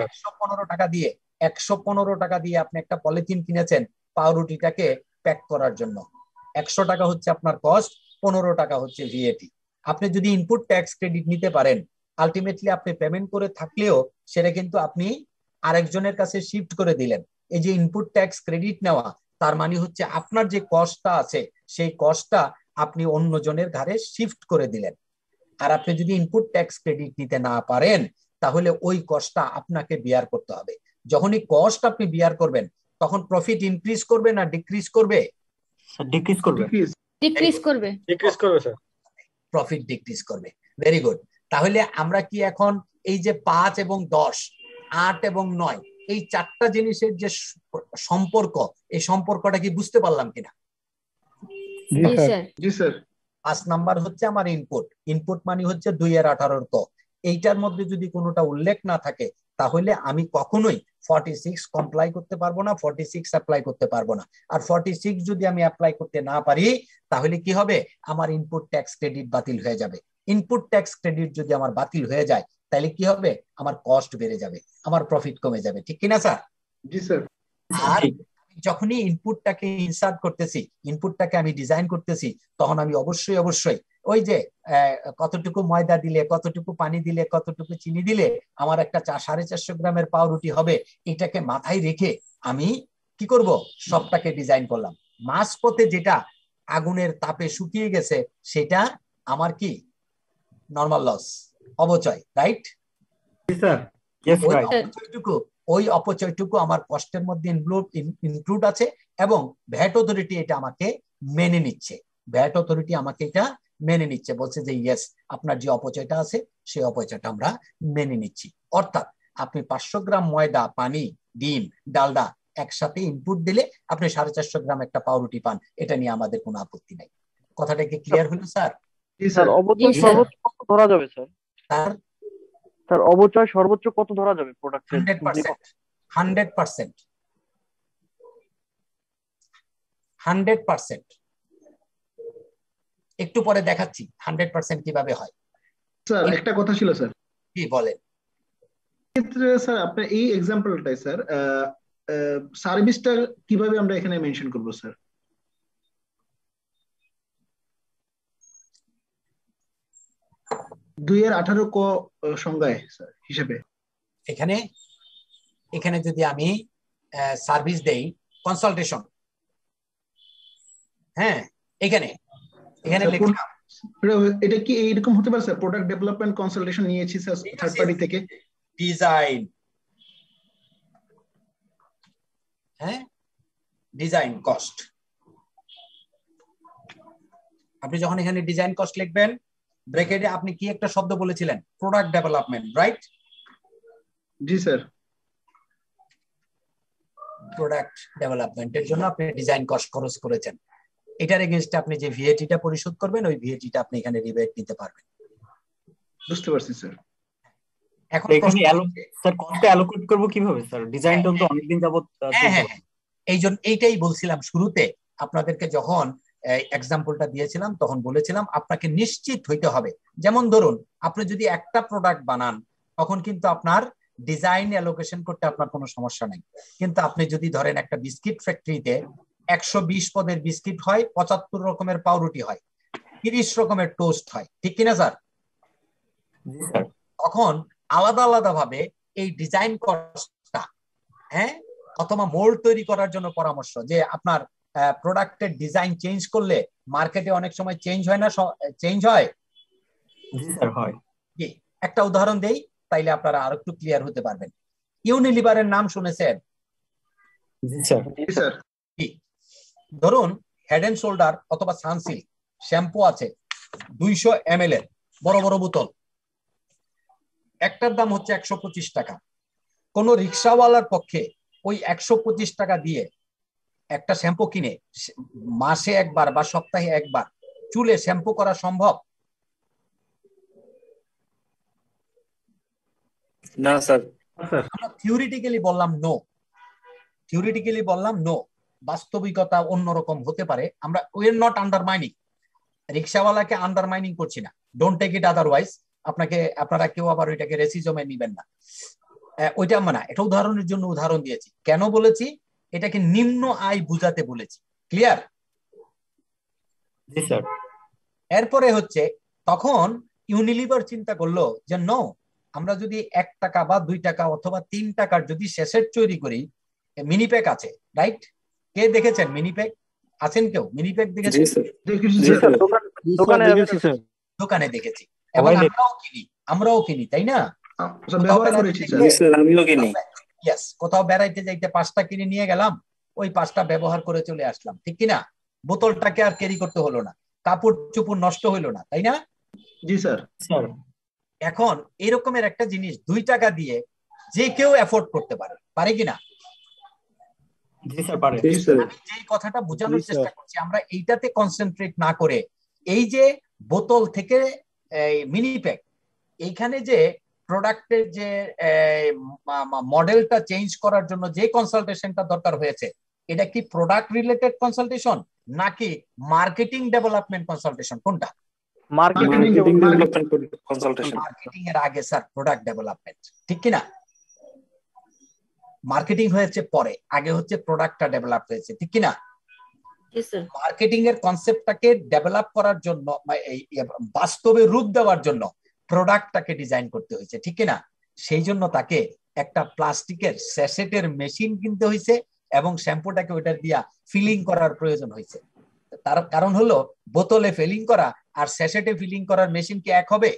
একশো পনেরো টাকা দিয়ে, একশো পনেরো টাকা দিয়ে আপনি একটা পলিথিন কিনেছেন পাউরুটিটাকে প্যাক করার জন্য। একশো টাকা হচ্ছে আপনার কস্ট পনেরো টাকা হচ্ছে ভিএটি আপনি যদি ইনপুট ট্যাক্স ক্রেডিট নিতে পারেন আলটিমেটলি আপনি পেমেন্ট করে থাকলেও সেটা কিন্তু আপনি আরেকজনের কাছে শিফট করে দিলেন। এই যে ইনপুট ট্যাক্স ক্রেডিট নেওয়া তার মানে হচ্ছে আপনার যে কস্টটা আছে সেই কস্টটা আপনি অন্যজনের ঘাড়ে শিফট করে দিলেন। আর আপনি যদি ইনপুট ট্যাক্স ক্রেডিট নিতে না পারেন তাহলে ওই কস্টটা আপনাকে বিয়ার করতে হবে। যখনই কস্ট আপনি বিয়ার করবেন তখন প্রফিট ইনক্রিজ করবে না ডিক্রিজ করবে? ডিক্রিজ করবে। ডিক্রিজ করবে। ডিক্রিজ করবে স্যার প্রফিট ডিক্রিজ করবে। ভেরি গুড তাহলে আমরা কি এখন এই যে পাঁচ এবং দশ আট এবং নয় এই চারটা জিনিসের যে সম্পর্ক এই সম্পর্কটা কি বুঝতে পারলাম কিনা? জি স্যার। পাঁচ নাম্বার হচ্ছে আমার ইনপুট ইনপুট মানে হচ্ছে দুই এর আঠারোর ক। এইটার মধ্যে যদি কোনোটা উল্লেখ না থাকে তাহলে আমি কখনোই ফর্টি সিক্স কমপ্লাই করতে পারব না ফর্টি সিক্স অ্যাপ্লাই করতে পারব না। আর ফর্টি সিক্স যদি আমি অ্যাপ্লাই করতে না পারি তাহলে কি হবে? আমার ইনপুট ট্যাক্স ক্রেডিট বাতিল হয়ে যাবে। ইনপুট ট্যাক্স ক্রেডিট যদি আমার বাতিল হয়ে যায় তাহলে কি হবে? আমার কস্ট বেড়ে যাবে আমার প্রফিট কমে যাবে ঠিক কিনা স্যার জি স্যার আর যখনই ইনপুটটাকে ইনসার্ট করতেছি ইনপুটটাকে আমি ডিজাইন করতেছি তখন আমি অবশ্যই অবশ্যই ওই যে কতটুকু ময়দা দিলে কতটুকু পানি দিলে কতটুকু চিনি দিলে আমার একটা চা সাড়ে চারশো গ্রামের পাউরুটি হবে এটাকে মাথায় রেখে আমি কি করব? সবটাকে ডিজাইন করলাম। মাছ পথে যেটা আগুনের তাপে শুকিয়ে গেছে সেটা আমার কি? নর্মাল লস অবচয় রাইট অপচয়টুকু ওই অপচয়টুকু আমার কষ্টের মধ্যে ইনক্লুড আছে এবং ভ্যাট অথরিটি এটা আমাকে মেনে নিচ্ছে। ভ্যাট অথরিটি আমাকে এটা মেনে নিচ্ছে বলছে যে ইয়েস আপনার যে অপচয়টা আছে সেই অপচয়টা আমরা মেনে নিচ্ছি। অর্থাৎ আপনি পাঁচশো গ্রাম ময়দা পানি ডিম ডালডা একসাথে ইনপুট দিলে আপনি সাড়ে চারশো গ্রাম একটা পাউরুটি পান এটা নিয়ে আমাদের কোনো আপত্তি নাই। কথাটা কি ক্লিয়ার হলো স্যার স্যার অবচয় সর্বোচ্চ ধরা যাবে স্যার স্যার স্যার অবচয় সর্বোচ্চ কত ধরা যাবে প্রোডাক্টের hundred percent hundred percent. Hundred percent. একটু পরে দেখাচ্ছি হান্ড্রেড পার্সেন্ট কীভাবে হয়। স্যার একটা কথা ছিল স্যার। কি বলেন। ক্ষেত্রে স্যার আপনার এই এক্সাম্পলটাই স্যার সার্ভিসটা কীভাবে আমরা এখানে মেনশন করব স্যার? দুই এর আঠারো ক সংজ্ঞায় হিসেবে। এখানে এখানে যদি আমি সার্ভিস দেই কনসালটেশন হ্যাঁ এখানে এখানে লিখলাম এটা- কি এইরকম হতে পারে স্যার প্রোডাক্ট ডেভেলপমেন্ট কনসালটেশন নিয়েছি স্যার থার্ড পার্টি থেকে। ডিজাইন হ্যাঁ ডিজাইন কস্ট আপনি যখন এখানে ডিজাইন কস্ট লিখবেন ব্রেকেটে আপনি কি একটা শব্দ বলেছিলেন? প্রোডাক্ট ডেভেলপমেন্ট রাইট জি স্যার। প্রোডাক্ট ডেভেলপমেন্টের জন্য আপনি ডিজাইন কস্ট খরচ করেছেন। এটার এগেনস্টে আপনি যে ভিএটিটা পরিশোধ করবেন ওই ভিএটিটা আপনি এখানে রিবেট নিতে পারবেন। বুঝতে পারছি স্যার। এখন এখানে স্যার কস্টটা অ্যালোকেট করব কীভাবে স্যার? ডিজাইনটা তো অনেকদিন যাবত হ্যাঁ হ্যাঁ হ্যাঁ। এই জন্য এইটাই বলছিলাম শুরুতে আপনাদেরকে যখন এক্সাম্পলটা দিয়েছিলাম তখন বলেছিলাম আপনাকে নিশ্চিত হইতে হবে। যেমন ধরুন আপনি যদি একটা প্রোডাক্ট বানান তখন কিন্তু আপনার ডিজাইন অ্যালোকেশন করতে আপনার কোনো সমস্যা নাই। কিন্তু আপনি যদি ধরেন একটা বিস্কিট ফ্যাক্টরিতে একশো বিশ পদের বিস্কিট হয় পঁচাত্তর রকমের পাউরুটি হয় তিরিশ রকমের টোস্ট হয় ঠিক কিনা স্যার তখন আলাদা আলাদা ভাবে এই ডিজাইন কস্টটা হ্যাঁ? অথবা মোল্ড তৈরি করার জন্য পরামর্শ যে আপনার প্রোডাক্টের ডিজাইন চেঞ্জ করলে মার্কেটে অনেক সময় চেঞ্জ হয় না চেঞ্জ হয়? জি হয়। একটা উদাহরণ দেই তাইলে আপনারা আরও একটু ক্লিয়ার হতে পারবেন। ইউনিলিভারের নাম শুনেছেন? জি স্যার। জি স্যার। কি ধরুন হেড এন্ড শোল্ডার অথবা সানসিল্ক শ্যাম্পু আছে দুইশো এম এর বড় বড় বোতল। একটার দাম হচ্ছে একশো পঁচিশ টাকা। কোন রিক্সাওয়ালার পক্ষে ওই একশো পঁচিশ টাকা দিয়ে একটা শ্যাম্পু কিনে মাসে একবার বা সপ্তাহে একবার চুলে শ্যাম্পু করা সম্ভব? না স্যার। আমরা থিওরিটিক্যালি বললাম নো থিওরিটিক্যালি বললাম নো বাস্তবিকতা অন্যরকম হতে পারে। আমরা উইল নট আন্ডারমাইনিং রিক্সাওয়ালাকে আন্ডারমাইনিং করছি না। ডোন্ট টেক ইট আদারওয়াইজ আপনাকে আপনারা কেউ আবার ওইটাকে রেসিজমে নিবেন না। আহ, ওইটা আমরা না এটা উদাহরণের জন্য উদাহরণ দিয়েছি। কেন বলেছি? এটাকে নিম্ন আয় বুঝাতে বলেছি। ক্লিয়ার এরপরে হচ্ছে তখন ইউনিলিভার চিন্তা করল যে নো আমরা যদি এক টাকা বা দুই টাকা অথবা তিন টাকার যদি শেষের তৈরি করি মিনিপ্যাক আছে রাইট কে দেখেছেন মিনিপ্যাক আছেন কেউ? মিনিপ্যাক দেখেছেন? দেখেছি জি স্যার স্যার দোকান দোকানে দেখেছি স্যার এবং আমরাও কিনি আমরাও কিনি তাই না? স্যার ব্যবহার করেছি স্যার জি স্যার আমিও কিনি। ইয়েস কোথাও বেড়াইতে যাইতে পাঁচটা কিনে নিয়ে গেলাম ওই পাঁচটা ব্যবহার করে চলে আসলাম ঠিক কিনা? বোতলটাকে আর ক্যারি করতে হলো না কাপড় চুপুর নষ্ট হইল না তাই না? জি স্যার। স্যার। এখন এরকমের একটা জিনিস দুই টাকা দিয়ে যে কেউ এফোর্ড করতে পারে পারে কিনা? জি স্যার পারে। জি স্যার। আমি যে কথাটা বোঝানোর চেষ্টা করছি আমরা এইটাতে কনসেন্ট্রেট না করে এই যে বোতল থেকে মিনি প্যাক এইখানে যে প্রোডাক্টের যে মডেলটা চেঞ্জ করার জন্য যে কনসালটেশনটা দরকার হয়েছে এটা কি প্রোডাক্ট রিলেটেড কনসালটেশন নাকি মার্কেটিং ডেভেলপমেন্ট কনসালটেশন কোনটা? মার্কেটিং মার্কেটিং কনসালটেশন মার্কেটিং এর আগে স্যার প্রোডাক্ট ডেভেলপমেন্ট ঠিক কিনা? মার্কেটিং হয়েছে পরে আগে হচ্ছে প্রোডাক্টটা ডেভেলপ হয়েছে ঠিক কিনা? জি স্যার মার্কেটিং এর কনসেপ্টটাকে ডেভেলপ করার জন্য বা এই এই বাস্তবে রূপ দেওয়ার জন্য প্রোডাক্টটাকে ডিজাইন করতে হয়েছে ঠিক না? সেই জন্য তাকে একটা প্লাস্টিকের স্যাসেটের মেশিন কিনতে হয়েছে এবং শ্যাম্পুটাকে ওইটা দিয়া ফিলিং করার প্রয়োজন হয়েছে। তার কারণ হলো বোতলে ফিলিং করা আর স্যাসেটে ফিলিং করার মেশিন কি এক হবে।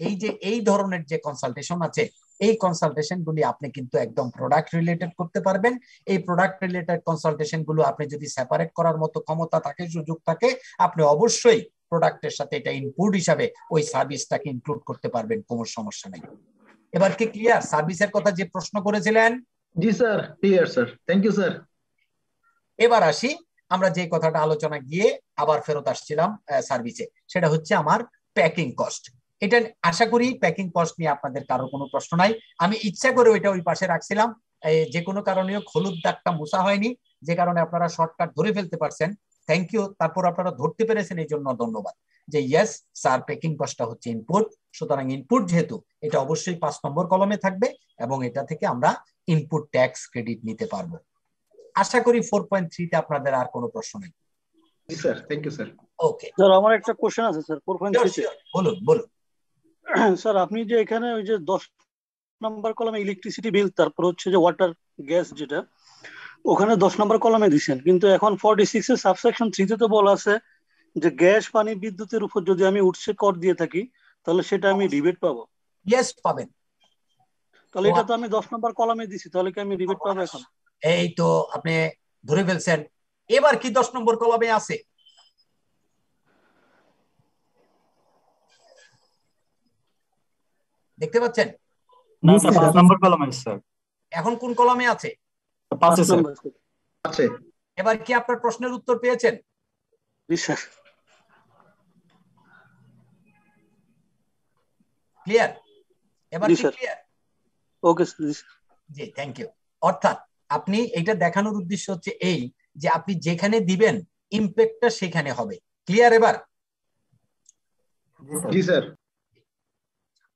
এই যে এই ধরনের যে কনসালটেশন আছে এই কনসালটেশন গুলি আপনি কিন্তু একদম প্রোডাক্ট রিলেটেড করতে পারবেন। এই প্রোডাক্ট রিলেটেড কনসালটেশনগুলো আপনি যদি সেপারেট করার মতো ক্ষমতা থাকে সুযোগ থাকে আপনি অবশ্যই প্রোডাক্টের সাথে এটা ইনপুট হিসাবে ওই সার্ভিসটাকে ইনক্লুড করতে পারবেন কোনো সমস্যা নেই। এবার কি ক্লিয়ার সার্ভিসের কথা যে প্রশ্ন করেছিলেন? জি sir clear sir. Thank you sir. এবার আসি আমরা যে কথাটা আলোচনা গিয়ে আবার ফেরত আসছিলাম সার্ভিসে সেটা হচ্ছে আমার প্যাকিং কস্ট এটা আশা করি প্যাকিং কস্ট নিয়ে আপনাদের কারও কোনো প্রশ্ন নাই। আমি ইচ্ছা করে ওইটা ওই পাশে রাখছিলাম। যে কোনো কারণে হলুদ দাগটা মুছা হয়নি। যে কারণে আপনারা শর্টকাট ধরে ফেলতে পারছেন। থ্যাংক ইউ তারপর আপনারা ধরতে পেরেছেন এই জন্য ধন্যবাদ। যে ইয়েস স্যার প্যাকিং কস্টটা হচ্ছে ইনপুট সুতরাং ইনপুট যেহেতু এটা অবশ্যই পাঁচ নম্বর কলমে থাকবে এবং এটা থেকে আমরা ইনপুট ট্যাক্স ক্রেডিট নিতে পারব। আশা করি ফোর পয়েন্ট থ্রিতে আপনাদের আর কোনো প্রশ্ন নেই। Sir thank you sir okay sir আমার একটা কোশ্চেন আছে স্যার ফোর পয়েন্ট বলুন বলুন। স্যার আপনি যে এখানে ওই যে দশ নাম্বার কলামে ইলেকট্রিসিটি বিল তারপর হচ্ছে যে ওয়াটার গ্যাস যেটা ওখানে দশ নম্বর কলামে দিচ্ছেন কিন্তু এখন ফর্টি সিক্স এর সাবসেকশন থ্রিতে তো বলা আছে যে গ্যাস পানি বিদ্যুতের উপর যদি আমি উঠছে কর দিয়ে থাকি তাহলে সেটা আমি রিবেট পাবো। ইয়েস পাবেন। তাহলে এটা তো আমি দশ নাম্বার কলামে দিছি তাহলে কি আমি রিবেট পাবো এখন? এই তো আপনি ধরে ফেলছেন। এবার কি দশ নম্বর কলমে আছে? দেখতে পাচ্ছেন? না নম্বর কলমে স্যার। এখন কোন কলমে আছে? পাঁচে স্যার। আছে এবার কি আপনার প্রশ্নের উত্তর পেয়েছেন? স্যার ক্লিয়ার এবার কি ক্লিয়ার ওকে জি থ্যাংক ইউ অর্থাৎ আপনি এটা দেখানোর উদ্দেশ্য হচ্ছে এই যে আপনি যেখানে দিবেন ইম্প্যাক্টটা সেখানে হবে। ক্লিয়ার এবার? জি স্যার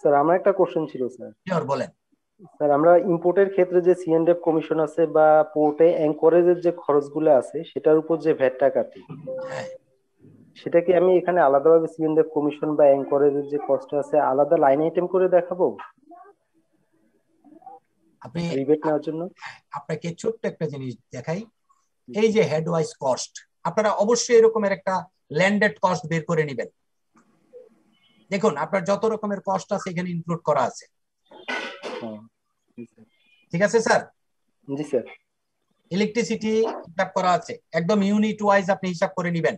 স্যার আমার একটা কোশ্চেন ছিল স্যার বলেন। স্যার আমরা ইম্পোর্টের ক্ষেত্রে যে সিএনডেফ কমিশন আছে বা পোর্টে অ্যাঙ্করেজের যে খরচগুলো আছে সেটার উপর যে ভ্যাটটা কাটি সেটা কি আমি এখানে আলাদাভাবে সিএনডেফ কমিশন বা অ্যাঙ্করেজের যে কষ্ট আছে আলাদা লাইন আইটেম করে দেখাবো? আপনি রিবেট নেওয়ার জন্য। আপনাকে ছোট্ট একটা জিনিস দেখাই। এই যে হেড ওয়াইজ কস্ট আপনারা অবশ্যই এরকমের একটা ল্যান্ডেড কস্ট বের করে নেবেন। দেখুন আপনার যত রকমের কস্ট আছে এখানে ইনক্লুড করা আছে। ঠিক আছে স্যার? জি স্যার। ইলেকট্রিসিটি হিসাব করা আছে। একদম ইউনিট ওয়াইজ আপনি হিসাব করে নেবেন।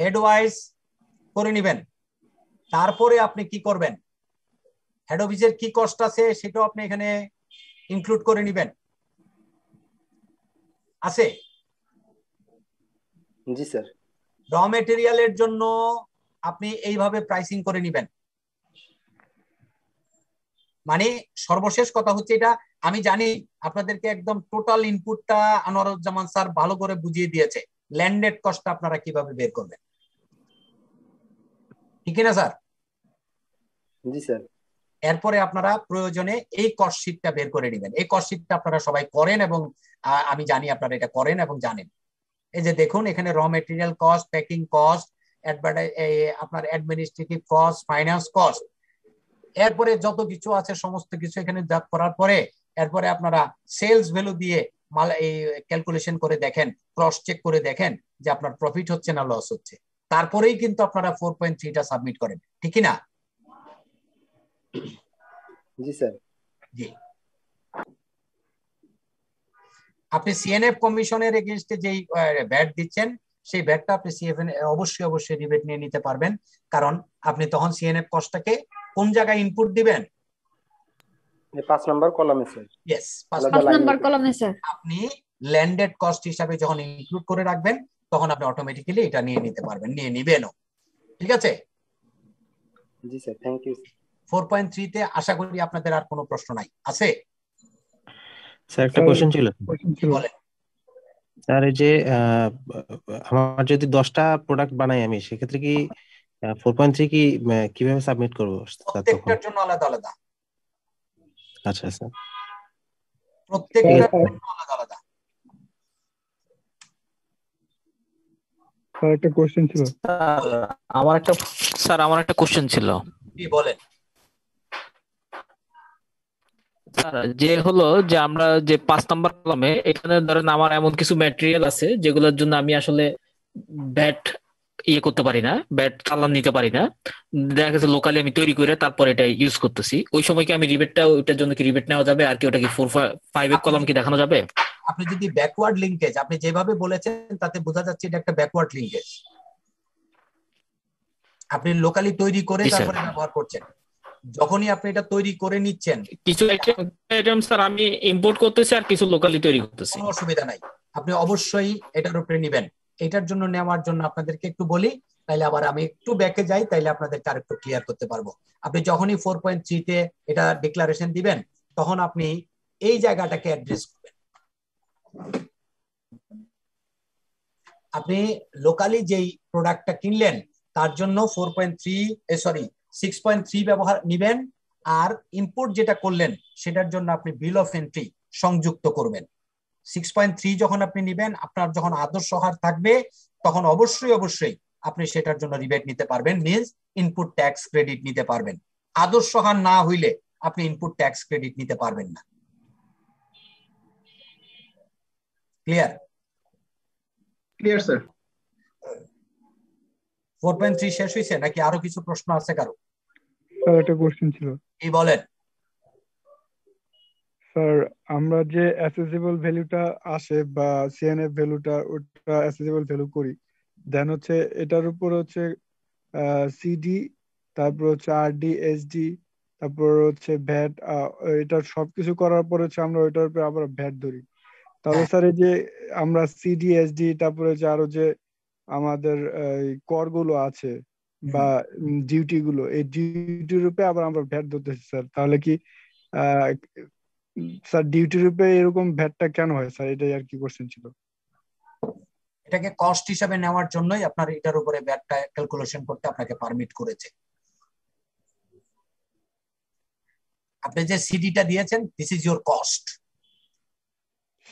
হেড ওয়াইজ করে নেবেন। তারপরে আপনি কি করবেন? হেড অফিসের কি কস্ট আছে সেটাও আপনি এখানে ইনক্লুড করে নেবেন। আছে? জি স্যার। র মেটেরিয়ালের জন্য আপনি এইভাবে প্রাইসিং করে নেবেন। মানে সর্বশেষ কথা হচ্ছে এটা আমি জানি আপনাদেরকে একদম টোটাল ইনপুটটা আনোয়ারুজ্জামান স্যার ভালো করে বুঝিয়ে দিয়েছে। ল্যান্ডেড কস্ট আপনারা কীভাবে বের করবেন? ঠিক না স্যার? জি স্যার। এরপরে আপনারা প্রয়োজনে এই কস্ট শিটটা বের করে নেবেন। এই কস্ট শিটটা আপনারা সবাই করেন এবং আমি জানি আপনারা এটা করেন এবং জানেন। এই যে দেখুন এখানে raw material cost packing cost আপনার অ্যাডমিনিস্ট্রেটিভ কস্ট ফাইন্যান্স কস্ট এরপরে যত কিছু আছে সমস্ত কিছু এখানে করার পরে এরপরে আপনারা সেলস ভ্যালু দিয়ে মাল এই ক্যালকুলেশন করে দেখেন ক্রস চেক করে দেখেন যে আপনার প্রফিট হচ্ছে না লস হচ্ছে। তারপরেই কিন্তু আপনারা ফোর পয়েন্ট থ্রিটা সাবমিট করেন ঠিক না? জি স্যার। জি। আপনি সিএনএফ কমিশনের এগেনস্টে যেই ভ্যাট দিচ্ছেন সেই ভ্যাটটা আপনি সিএফ অবশ্যই অবশ্যই রিবেট নিয়ে নিতে পারবেন। কারণ আপনি তখন সিএনএফ কস্টটাকে কোন জায়গায় ইনপুট দিবেন? পাঁচ নাম্বার কলামে স্যার ইয়েস পাঁচ নাম্বার। কলমে স্যার আপনি ল্যান্ডেড কস্ট হিসাবে যখন ইনক্লুড করে রাখবেন তখন আপনি অটোমেটিক্যালি এটা নিয়ে নিতে পারবেন নিয়ে নিবেনও। ঠিক আছে? জি sir thank you four point থ্রিতে আশা করি আপনাদের আর কোনো প্রশ্ন নাই। আছে? স্যার একটা কোশ্চেন ছিল। বলেন। স্যার এই যে আহ, আমার যদি দশটা প্রোডাক্ট বানাই আমি সেক্ষেত্রে কি ফোর পয়েন্ট থ্রি কি কীভাবে সাবমিট করব? প্রত্যেকটার জন্য আলাদা আলাদা। আচ্ছা স্যার। প্রত্যেকটার জন্য আলাদা আলাদা। স্যার একটা কোশ্চেন ছিল। আমার একটা স্যার আমার একটা কোশ্চেন ছিল। কি বলেন। স্যার যে হলো যে আমরা যে পাঁচ নাম্বার কলমে এখানে ধরেন আমার এমন কিছু ম্যাটেরিয়াল আছে যেগুলোর জন্য আমি আসলে ব্যাট ইয়ে করতে পারি না ব্যাট চালান নিতে পারি না। দেখা গেছে লোকালি আমি তৈরি করে তারপর এটা ইউজ করতেছি। ওই সময় কি আমি রিবেটটা ওইটার জন্য কি রিবেট নেওয়া যাবে? আর কি ওটা কি ফোর ফাইভ এর কলম কি দেখানো যাবে? আপনি যদি ব্যাকওয়ার্ড লিঙ্কেজ আপনি যেভাবে বলেছেন তাতে বোঝা যাচ্ছে এটা একটা ব্যাকওয়ার্ড লিঙ্কেজ আপনি লোকালি তৈরি করে তারপরে ব্যবহার করছেন। যখনই আপনি এটা তৈরি করে নিচ্ছেন কিছু আইটেম স্যার আমি ইম্পোর্ট করতেছি আর কিছু লোকালি তৈরি করতেছি। কোনো অসুবিধা নাই। আপনি অবশ্যই এটার উপরে নেবেন। এটার জন্য নেওয়ার জন্য আপনাদেরকে একটু বলি, তাইলে আবার আমি একটু ব্যাকে যাই, তাইলে আপনাদেরকে আরেকটু ক্লিয়ার করতে পারব। আপনি যখনই ফোর পয়েন্ট থ্রিতে এটা ডিক্লারেশন দিবেন, তখন আপনি এই জায়গাটাকে অ্যাড্রেস করবেন। আপনি লোকালি যেই প্রোডাক্টটা কিনলেন, তার জন্য four point three sorry six point three ব্যবহার নিবেন, আর ইম্পোর্ট যেটা করলেন, সেটার জন্য আপনি বিল অফ এন্ট্রি সংযুক্ত করবেন। সিক্স পয়েন্ট থ্রি যখন আপনি নিবেন আপনার যখন আদর্শ হার থাকবে তখন অবশ্যই অবশ্যই আপনি সেটার জন্য রিবেট নিতে পারবেন। মিনস ইনপুট ট্যাক্স ক্রেডিট নিতে পারবেন। আদর্শ হার না হইলে আপনি ইনপুট ট্যাক্স ক্রেডিট নিতে পারবেন না। Clear clear sir four point three শেষ হয়েছে নাকি আরও কিছু প্রশ্ন আছে কারও? একটা কোশ্চেন ছিল। কি বলেন? স্যার আমরা যে অ্যাসেসিবল ভ্যালুটা আসে বা সিএনএফ ভ্যালুটা ওটা অ্যাসেসিবল ভ্যালু করি দেন হচ্ছে এটার উপর হচ্ছে সিডি তারপর হচ্ছে আরডি এসডি তারপর হচ্ছে ভ্যাট এটা সবকিছু করার পর হচ্ছে আমরা ওইটার উপরে আবার ভ্যাট ধরি। তাহলে স্যার এই যে আমরা সিডি এসডি তারপরে যে আরও যে আমাদের করগুলো আছে বা ডিউটি গুলো এই ডিউটির উপরে আবার আমরা ভ্যাট ধরতেছি স্যার। তাহলে কি আহ, স্যার ডিউটির উপরে এরকম ভ্যাটটা কেন হয়? স্যার এটাই আর কি কোশ্চেন ছিল? এটাকে কস্ট হিসাবে নেওয়ার জন্যই আপনার এটার উপরে ব্যাটটা ক্যালকুলেশন করতে আপনাকে পারমিট করেছে। আপনি যে সিডিটা দিয়েছেন this is your cost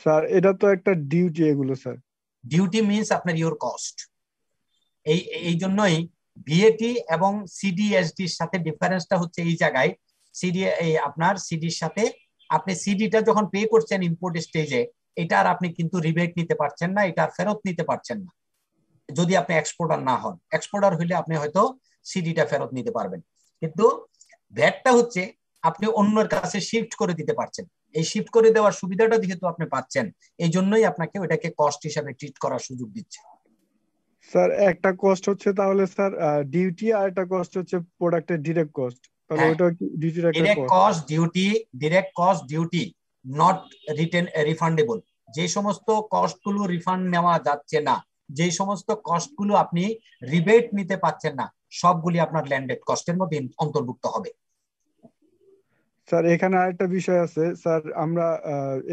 sir এটা তো একটা ডিউটি এগুলো স্যার। ডিউটি মিন্স আপনার ইওর কস্ট এই এই জন্যই ভিএটি এবং সিডিএসডির সাথে ডিফারেন্সটা হচ্ছে এই জায়গায়। সিডি এই আপনার সিডির সাথে আপনি সিডিটা যখন পে করছেন ইম্পোর্ট স্টেজে এটা আর আপনি কিন্তু রিবেট নিতে পারছেন না, এটা আর ফেরত নিতে পারছেন না। যদি আপনি এক্সপোর্টার না হন এক্সপোর্টার হইলে আপনি হয়তো সিডিটা ফেরত নিতে পারবেন। কিন্তু ভ্যাটটা হচ্ছে আপনি অন্যের কাছে শিফট করে দিতে পারছেন। এই শিফট করে দেওয়ার সুবিধাটা যেহেতু আপনি পাচ্ছেন, এই জন্যই আপনাকে ওইটাকে কস্ট হিসাবে ট্রিট করার সুযোগ দিচ্ছে। স্যার, একটা কস্ট হচ্ছে তাহলে স্যার ডিউটি আর একটা কস্ট হচ্ছে প্রোডাক্টের ডিরেক্ট কস্ট তাহলে। ওটা একটা direct cost duty direct cost duty not written refundable যে সমস্ত কস্টগুলো রিফান্ড নেওয়া যাচ্ছে না যে সমস্ত কস্টগুলো আপনি রিবেট নিতে পাচ্ছেন না সবগুলি আপনার ল্যান্ডেড কস্টের মধ্যে অন্তর্ভুক্ত হবে। স্যার এখানে আরেকটা বিষয় আছে। স্যার আমরা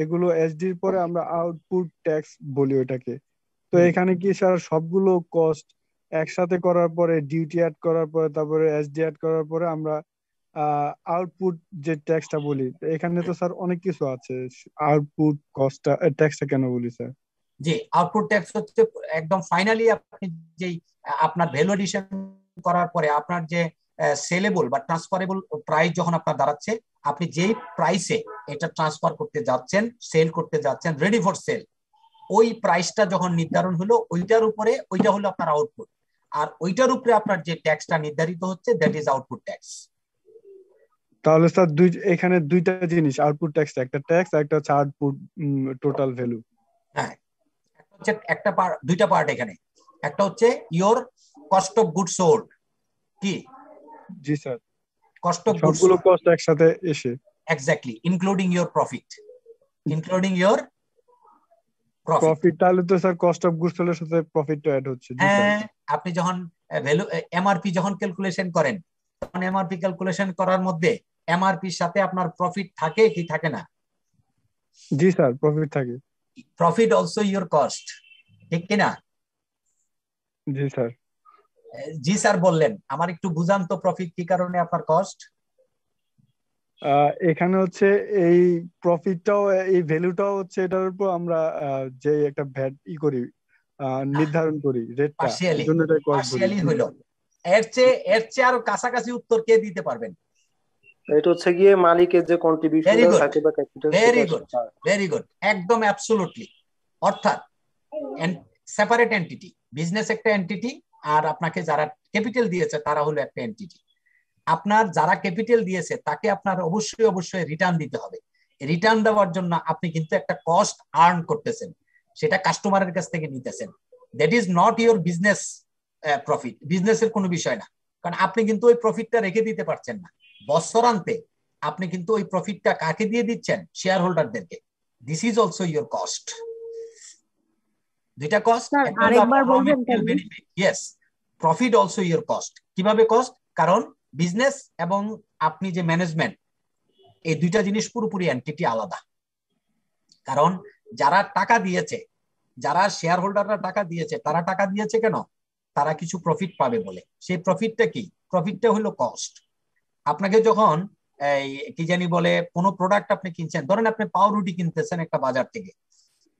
এগুলো এসডির পরে আমরা আউটপুট ট্যাক্স বলি ওটাকে তো এখানে কি স্যার সবগুলো কস্ট একসাথে করার পরে ডিউটি অ্যাড করার পরে তারপরে এসডি অ্যাড করার পরে আমরা আউটপুট যে ট্যাক্সটা বলি, এখানে তো স্যার অনেক কিছু আছে। আউটপুট কস্টটা ট্যাক্সটা কেন বলি স্যার যে আউটপুট ট্যাক্স হচ্ছে একদম ফাইনালি আপনি যেই, আপনার ভ্যালু এডিশন করার পরে আপনার যে সেলেবল বা ট্রান্সফারেবল প্রাইস যখন আপনার দাঁড়াচ্ছে, আপনি যেই প্রাইসে এটা ট্রান্সফার করতে যাচ্ছেন সেল করতে যাচ্ছেন রেডি ফর সেল ওই প্রাইসটা যখন নির্ধারণ হলো, ওইটার উপরে, ওইটা হলো আপনার আউটপুট আর ওইটার উপরে আপনার যে ট্যাক্সটা নির্ধারিত হচ্ছে দ্যাট ইজ আউটপুট ট্যাক্স তাহলে স্যার দুই এখানে দুইটা জিনিস আউটপুট ট্যাক্স একটা ট্যাক্স একটা হচ্ছে আউটপুট টোটাল ভ্যালু হ্যাঁ হচ্ছে একটা পার্ট দুইটা পার্ট এখানে। একটা হচ্ছে your cost of good sold কি? জি স্যার কস্ট অফ গুড সবগুলো কস্ট একসাথে এসে। Exactly including your profit including your profit profit তাহলে তো স্যার কস্ট অফ গুডস এর সাথে প্রফিটটা অ্যাড হচ্ছে হ্যাঁ আপনি যখন ভ্যালু এমআরপি যখন ক্যালকুলেশন করেন তখন এমআরপি ক্যালকুলেশন করার মধ্যে এমআরপির সাথে আপনার প্রফিট থাকে কি থাকে না? জি স্যার প্রফিট থাকে। প্রফিট অলসো ইওর কস্ট ঠিক কিনা? জি স্যার। জি স্যার বললেন আমার একটু বুঝান তো প্রফিট কি কারণে আপনার কস্ট এখানে হচ্ছে এই প্রফিটটাও এই ভ্যালুটাও হচ্ছে এটার উপর আমরা যে একটা ভ্যাট ই করি নির্ধারণ করি রেটটা পার্সিয়ালি হইল। এর চেয়ে এর চেয়ে আরও কাছাকাছি উত্তর কে দিতে পারবেন? এটা হচ্ছে গিয়ে মালিকের যে কন্ট্রিবিউশন থাকে বা capital very good very good একদম অ্যাবসোলুটলি অর্থাৎ সেপারেট এন্টিটি বিজনেস একটা এন্টিটি আর আপনাকে যারা ক্যাপিটাল দিয়েছে তারা হলো একটা এন্টিটি আপনার যারা ক্যাপিটাল দিয়েছে তাকে আপনার অবশ্যই অবশ্যই রিটার্ন দিতে হবে। রিটার্ন দেওয়ার জন্য আপনি কিন্তু একটা কস্ট আর্ন করতেছেন। সেটা কাস্টমারের কাছ থেকে নিতেছেন। That is not your business profit বিজনেসের কোনো বিষয় না। কারণ আপনি কিন্তু ওই প্রফিটটা রেখে দিতে পারছেন না। বছরান্তে আপনি কিন্তু ওই প্রফিটটা কাকে দিয়ে দিচ্ছেন? Share হোল্ডারদেরকে this is also your cost দুইটা কস্ট আরেকবার বলবেন yes profit also your cost কীভাবে কস্ট কারণ বিজনেস এবং আপনি যে ম্যানেজমেন্ট এই দুইটা জিনিস পুরোপুরি এন্টিটি আলাদা। কারণ যারা টাকা দিয়েছে যারা শেয়ার হোল্ডাররা টাকা দিয়েছে তারা টাকা দিয়েছে কেন? তারা কিছু প্রফিট পাবে বলে। সেই প্রফিটটা কি? প্রফিটটা হলো কস্ট আপনাকে যখন এই কি জানি বলে কোনো প্রোডাক্ট আপনি কিনছেন ধরেন আপনি পাউরুটি কিনতেছেন একটা বাজার থেকে।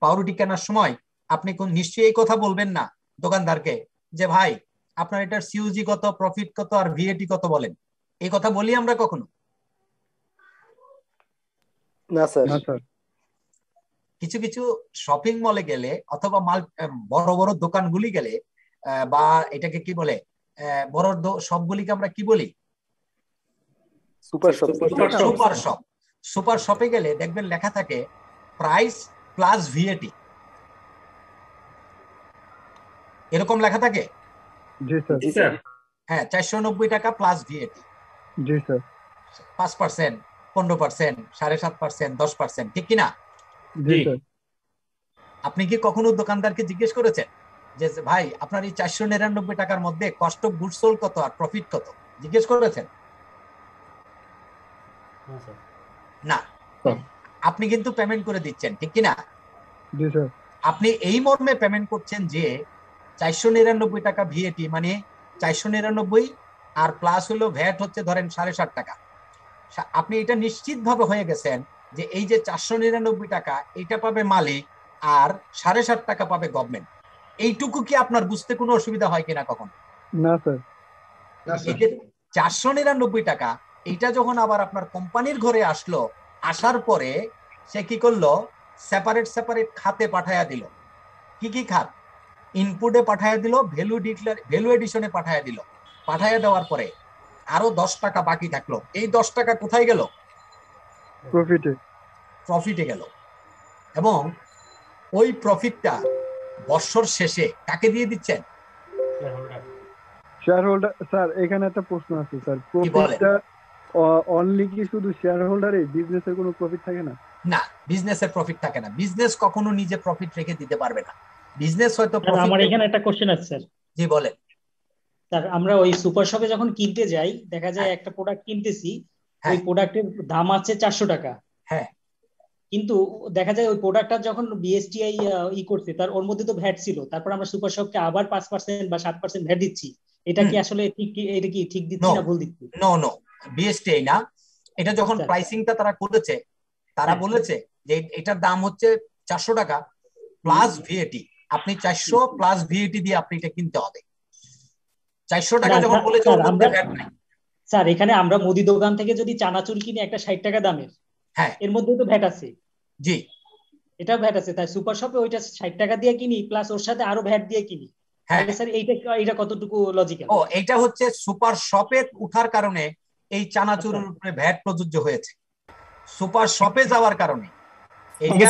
পাউরুটি কেনার সময় আপনি কোন নিশ্চয়ই এই কথা বলবেন না দোকানদারকে যে ভাই আপনার এটার সিউজি কত প্রফিট কত আর ভিএটি কত বলেন? এই কথা বলি আমরা কখনো? না স্যার। কিছু কিছু শপিং মলে গেলে অথবা মাল বড় বড় দোকানগুলি গেলে আহ, বা এটাকে কি বলে আহ, বড় দো- সবগুলিকে আমরা কি বলি? Super shop super shop super শপে গেলে দেখবেন লেখা থাকে প্রাইস প্লাস ভিএটি এরকম লেখা থাকে? জি স্যার। জি স্যার। হ্যাঁ চারশো নব্বই টাকা প্লাস ভিএটি পাঁচ পার্সেন্ট পনেরো পার্সেন্ট সাড়ে সাত পার্সেন্ট দশ পার্সেন্ট ঠিক কিনা আপনি কি কখনো দোকানদারকে জিজ্ঞেস করেছেন যে যে ভাই আপনার এই চারশো নিরানব্বই টাকার মধ্যে কষ্ট গুডসোল কত আর প্রফিট কত? জিজ্ঞেস করেছেন? না। আপনি কিন্তু পেমেন্ট করে দিচ্ছেন ঠিক কিনা? জি আপনি এই মর্মে পেমেন্ট করছেন যে চারশো নিরানব্বই টাকা ভিএটি মানে চারশো নিরানব্বই আর প্লাস হলো ভ্যাট হচ্ছে ধরেন সাড়ে ষাট টাকা। আপনি এটা নিশ্চিত ভাবে হয়ে গেছেন যে এই যে চারশো নিরানব্বই টাকা এটা পাবে মালিক আর সাড়ে ষাট টাকা পাবে গভর্নমেন্ট এইটুকু কি আপনার বুঝতে কোনো অসুবিধা হয় কিনা কখন? না স্যার। এই যে চারশো নিরানব্বই টাকা এইটা যখন আবার আপনার কোম্পানির ঘরে আসলো আসার পরে সে কি করল? সেপারেট সেপারেট খাতে পাঠায়া দিল। কি কি খাত? ইনপুটে পাঠায়া দিল ভ্যালু ডিক্লার ভ্যালু এডিশনে পাঠায়া দিল। পাঠায়া দেওয়ার পরে আরও দশ টাকা বাকি থাকল। এই দশ টাকা কোথায় গেল? প্রফিটে প্রফিটে গেল। এবং ওই প্রফিটটা বছর শেষে কাকে দিয়ে দিচ্ছেন? শেয়ার হোল্ডার স্যার এখানে একটা প্রশ্ন আছে স্যার প্রফিটটা অনলি কি শুধু শেয়ার হোল্ডারে বিজনেসের কোনো প্রফিট থাকে না? না বিজনেসের প্রফিট থাকে না। বিজনেস কখনো নিজে প্রফিট রেখে দিতে পারবে না। বিজনেস হয়তো আমার এখানে একটা কোশ্চেন আছে স্যার। জি বলেন। স্যার আমরা ওই সুপার শপে যখন কিনতে যাই দেখা যায় একটা প্রোডাক্ট কিনতেছি ওই প্রোডাক্টের দাম আছে চারশো টাকা। হ্যাঁ। কিন্তু দেখা যায় ওই প্রোডাক্টটা যখন বিএসটিআই ই করছে তার ওর মধ্যে তো ভ্যাট ছিল। তারপর আমরা সুপার শপকে আবার পাঁচ পার্সেন্ট বা সাত পার্সেন্ট ভ্যাট দিচ্ছি। এটা কি আসলে ঠিক এটা কি ঠিক দিচ্ছি না ভুল দিচ্ছি? নো নো বিএসটিআই না এটা যখন প্রাইসিংটা তারা করেছে তারা হ্যাঁ। বলেছে যে এটার দাম হচ্ছে চারশো টাকা প্লাস ভিএটি আপনি চারশো প্লাস ভিএটি দিয়ে আপনি এটা কিনতে হবে। চারশো টাকা যখন বলেছে স্যার, এখানে আমরা মুদি দোকান থেকে যদি চানাচুর কিনি একটা ষাট টাকা দামের। হ্যাঁ। এর মধ্যে তো ভ্যাট আছে। জি। এটা ভ্যাট আছে। তাই সুপার শপে ওইটা ষাট টাকা দিয়ে কিনি প্লাস ওর সাথে আরও ভ্যাট দিয়ে কিনি। হ্যাঁ। স্যার এইটা এইটা কতটুকু লজিক্যাল ও এটা হচ্ছে সুপার শপে উঠার কারণে এই চানাচুরের উপরে ভ্যাট প্রযোজ্য হয়েছে। সুপার শপে যাওয়ার কারণে।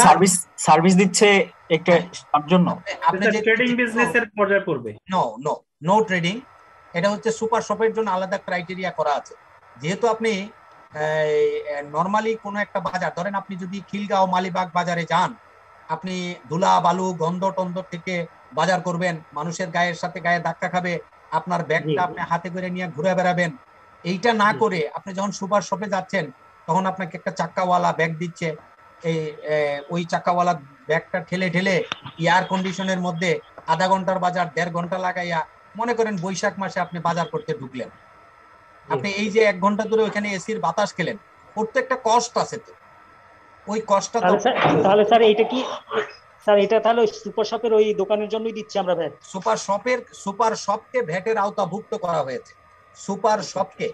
সার্ভিস সার্ভিস দিচ্ছে একটা তার জন্য। আপনি যে ট্রেডিং বিজনেসের পর্যায়ে পড়বে। নো নো নো ট্রেডিং এটা হচ্ছে সুপার শপের জন্য আলাদা ক্রাইটেরিয়া করা আছে। যেহেতু আপনি নর্মালি কোনো একটা বাজার ধরেন আপনি যদি খিলগাঁও মালিবাগ বাজারে যান আপনি ধুলা বালু গন্ধ টন্ধ থেকে বাজার করবেন মানুষের গায়ের সাথে গায়ে ধাক্কা খাবে আপনার ব্যাগটা আপনি হাতে করে নিয়ে ঘুরে বেড়াবেন এইটা না করে আপনি যখন সুপার শপে যাচ্ছেন তখন আপনাকে একটা চাক্কাওয়ালা ব্যাগ দিচ্ছে। এই ওই চাক্কাওয়ালা ব্যাগটা ঠেলে ঠেলে এয়ার কন্ডিশনের মধ্যে আধা ঘণ্টার বাজার দেড় ঘণ্টা লাগাইয়া মনে করেন বৈশাখ মাসে আপনি বাজার করতে ঢুকলেন। আপনি এই যে এক ঘণ্টা ধরে ওখানে এসির বাতাস খেলেন প্রত্যেকটা কষ্ট আছে তো। ওই কষ্টটা তাহলে স্যার এইটা কি স্যার এটা তাহলে সুপার শপের ওই দোকানের জন্যই দিচ্ছি আমরা ভ্যাট সুপার শপের সুপার শপকে ভ্যাটের আওতাভুক্ত করা হয়েছে। সুপার শপকে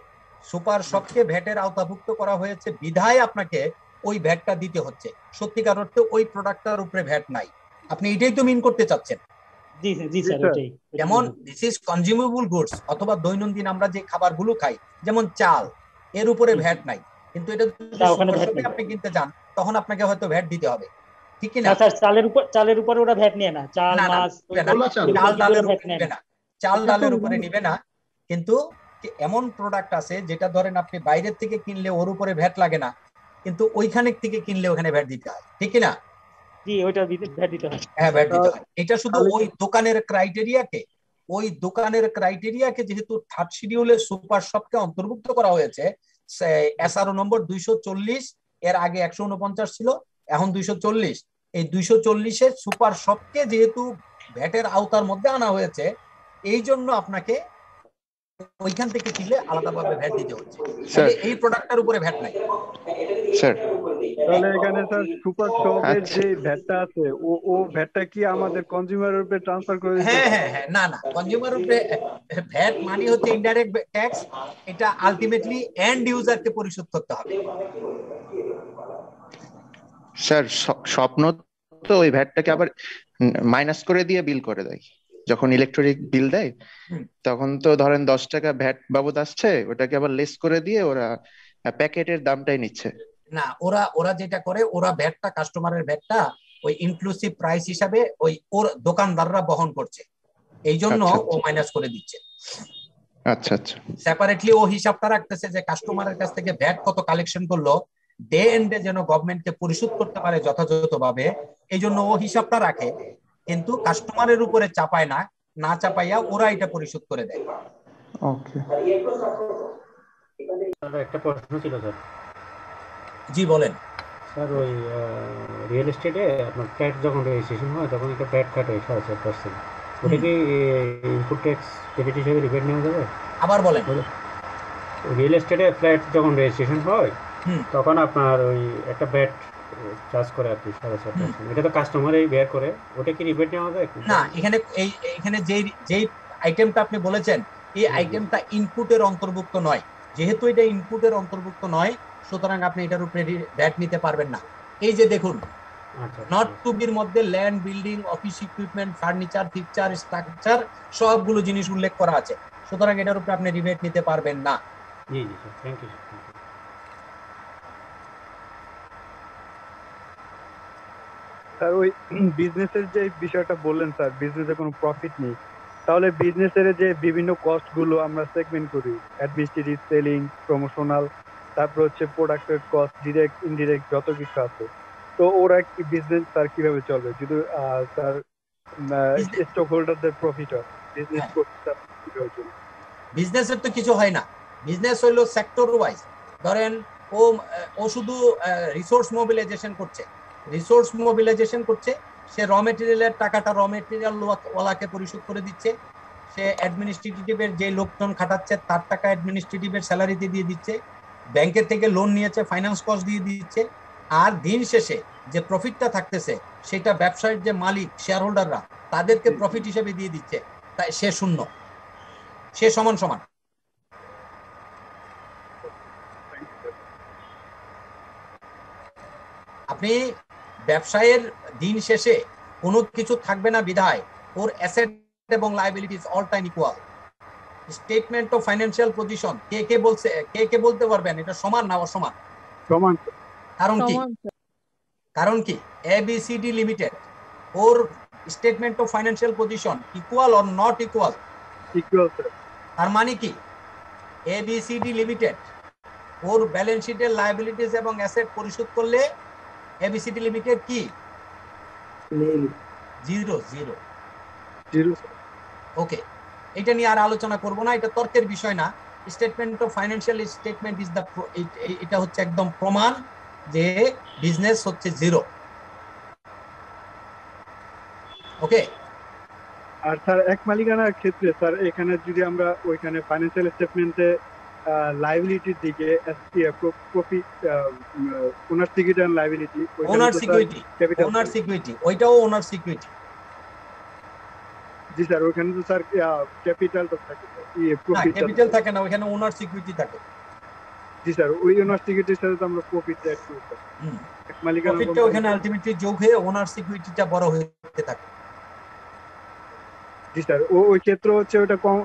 সুপার শপকে ভ্যাটের আওতাভুক্ত করা হয়েছে। বিধায় আপনাকে ওই ভ্যাটটা দিতে হচ্ছে। সত্যিকার অর্থে ওই প্রোডাক্টটার উপরে ভ্যাট নাই। আপনি এটাই তো মিন করতে চাচ্ছেন। জি স্যার জি স্যার। ওটাই যেমন দিস ইজ কনজিউমেবল গুডস অথবা দৈনন্দিন আমরা যে খাবারগুলো খাই যেমন চাল এর উপরে ভ্যাট নাই। কিন্তু এটা। আপনি কিনতে যান তখন আপনাকে হয়তো ভ্যাট দিতে হবে। ঠিক কি না? স্যার চালের উপর চালের উপর ওরা ভ্যাট নেয় না। চাল মাছ চাল ডালের উপরে নিবে না। চাল ডালের উপরে নিবে না। কিন্তু এমন প্রোডাক্ট আছে যেটা ধরেন আপনি বাইরের থেকে কিনলে ওর উপরে ভ্যাট লাগে না কিন্তু ওইখানে থেকে কিনলে ওখানে ভ্যাট দিতে হয় ঠিক কি না? জি ওইটা ভ্যাট দিতে হয়। হ্যাঁ ভ্যাট দিতে হয়। এটা শুধু ওই দোকানের ক্রাইটেরিয়াকে ওই দোকানের ক্রাইটেরিয়াকে যেহেতু থার্ড শিডিউলে সুপার শপকে অন্তর্ভুক্ত করা হয়েছে এসআরও নম্বর দুইশো চল্লিশ এর আগে একশো উনপঞ্চাশ ছিল এখন দুইশো চল্লিশ। এই দুইশো চল্লিশের সুপার শপকে যেহেতু ভ্যাটের আওতার মধ্যে আনা হয়েছে এই জন্য আপনাকে ওইখান থেকে কিনলে আলাদাভাবে ভ্যাট দিতে হচ্ছে। এই প্রোডাক্টটার উপরে ভ্যাট নাই। স্যার। তাহলে এখানে স্যার সুপার শপের আচ্ছা। যে ভ্যাটটা আছে ও ও ভ্যাটটা কি আমাদের কনজিউমার উপরে ট্রান্সফার করে দিতে হ্যাঁ হ্যাঁ হ্যাঁ না না। কনজিউমার উপরে ভ্যাট মানে হচ্ছে ইনডাইরেক্ট ট্যাক্স এটা আলটিমেটলি এন্ড ইউজারকে পরিশোধ করতে হবে। স্যার স্বপ্ন তো ওই ভ্যাটটাকে আবার মাইনাস করে দিয়ে বিল করে দেয়। যখন ইলেকট্রিক বিল দেয় তখন তো ধরেন দশ টাকা ভ্যাট বাবদ আসছে ওটাকে আবার লেস করে দিয়ে ওরা প্যাকেটের দামটাই নিচ্ছে। না ওরা ওরা যেটা করে ওরা ভ্যাটটা কাস্টমারের ভ্যাটটা ওই ইনক্লুসিভ প্রাইস হিসাবে ওই ওর দোকানদাররা বহন করছে। এই জন্য আচ্ছা, ও মাইনাস করে দিচ্ছে। আচ্ছা আচ্ছা। সেপারেটলি ও হিসাবটা রাখতেছে যে কাস্টমারের কাছ থেকে ব্যাট কত কালেকশন করল ডে এন্ডে যেন গভর্নমেন্টকে পরিশোধ করতে পারে যথাযথভাবে এই জন্য ও হিসাবটা রাখে। কিন্তু কাস্টমারের উপরে চাপায় না না চাপাইয়া ওরা এটা পরিশোধ করে দেয়। ওকে একটা প্রশ্ন ছিল স্যার। জি বলেন। স্যার ওই রিয়েল এস্টেটে আপনার ফ্ল্যাট যখন রেজিস্ট্রেশন হয় তখন একটা ফ্ল্যাট কাট হয় সাড়ে চার পার্সেন্ট ওটা কি ইনপুট ট্যাক্স ডেবিট হিসেবে রিপেট নেওয়া যাবে? আবার বলেন। রিয়েল এস্টেটে ফ্ল্যাট যখন রেজিস্ট্রেশন হয় তখন আপনার ওই একটা ব্যাট চার্জ করে কি সাড়ে চার পার্সেন্ট এটা তো কাস্টমারই বের করে ওটা কি রিপেট নেওয়া যায় না এখানে এই এখানে যেই যেই আইটেমটা আপনি বলেছেন এই আইটেমটা ইনপুটের অন্তর্ভুক্ত নয়। যেহেতু এটা ইনপুটের অন্তর্ভুক্ত নয় সুতরাং আপনি এটার উপরে ভ্যাট নিতে পারবেন না। এই যে দেখুন নট টু বির মধ্যে land building office equipment furniture fixture structure সবগুলো জিনিস উল্লেখ করা আছে। সুতরাং এটার উপরে আপনি রিবেট নিতে পারবেন না। জি জি থ্যাংক ইউ স্যার ওই বিজনেসের যে বিষয়টা বললেন স্যার বিজনেসে কোনো প্রফিট নেই। তাহলে বিজনেসের যে বিভিন্ন কস্টগুলো আমরা সেগমেন্ট করি অ্যাডমিনিস্ট্রেটিভ সেলিং প্রমোশনাল তারপর হচ্ছে প্রোডাক্টের কস্ট ডিরেক্ট ইনডিরেক্ট যত কিছু আছে। তো ওরা কি বিজনেস স্যার কীভাবে চলবে? যদি আহ, স্যার স্টক হোল্ডারদের প্রফিট হয় বিজনেস চলবে বিজনেসের তো কিছু হয় না। বিজনেস হইল সেক্টর ওয়াইজ ধরেন ও ও শুধু রিসোর্স মোবিলাইজেশন করছে। রিসোর্স মোবিলাইজেশন করছে। সে র মেটেরিয়ালের টাকাটা র মেটেরিয়াল ওয়ালাকে পরিশোধ করে দিচ্ছে। সে অ্যাডমিনিস্ট্রেটিভের যে লোকজন খাটাচ্ছে, তার টাকা অ্যাডমিনিস্ট্রেটিভের স্যালারিতে দিয়ে দিচ্ছে। ব্যাংকের থেকে লোন নিয়েছে ফাইন্যান্স কস্ট দিয়ে দিচ্ছে। আর দিন শেষে যে প্রফিটটা থাকতেছে, সেটা ব্যবসায়ের যে মালিক শেয়ার হোল্ডাররা তাদেরকে প্রফিট হিসেবে দিয়ে দিচ্ছে। তাই সে শূন্য। সে সমান সমান। আপনি ব্যবসায়ের দিন শেষে কোনো কিছু থাকবে না বিধায় ওর অ্যাসেট এবং liabilities all time equal statement of financial position কে কে বলছে কে কে বলতে পারবেন? এটা সমান না অসমান? সমান। কারণ কি? কারণ কি? ABCD limited or statement of financial position equal or not equal equal তার মানে কি? এবিসিডি লিমিটেড ওর ব্যালেন্স শিটের লায়াবিলিটিস এবং অ্যাসেট পরিশোধ করলে এবিসিডি লিমিটেড কি? জিরো জিরো জিরো ওকে এটা নিয়ে আর আলোচনা করব না এটা তর্কের বিষয় না। Statement of financial statement is the এটা হচ্ছে একদম প্রমাণ যে বিজনেস হচ্ছে জিরো ওকে আর স্যার এক মালিকানার ক্ষেত্রে স্যার এখানে যদি আমরা ওইখানে ফাইন্যান্সিয়াল স্টেটমেন্টে লাইবিলিটির দিকে profit owner security and liability owner security owner security ওইটাও ওনার সিকিউরিটি জি স্যার ওখানে তো স্যার ক্যাপিটাল তো থাকে ইয়ে ক্যাপিটাল থাকে না ওখানে ওনার সিকিউরিটি থাকে। জি স্যার ওই ওনার সিকিউরিটির সাথে তো আমরা প্রফিট অ্যাড করি মালিকানা প্রফিটটা ওখানে আলটিমেটলি যোগ হয়ে ওনার সিকিউরিটিটা বড় হতে থাকে। জি স্যার ওই ক্ষেত্রে হচ্ছে ওটা কম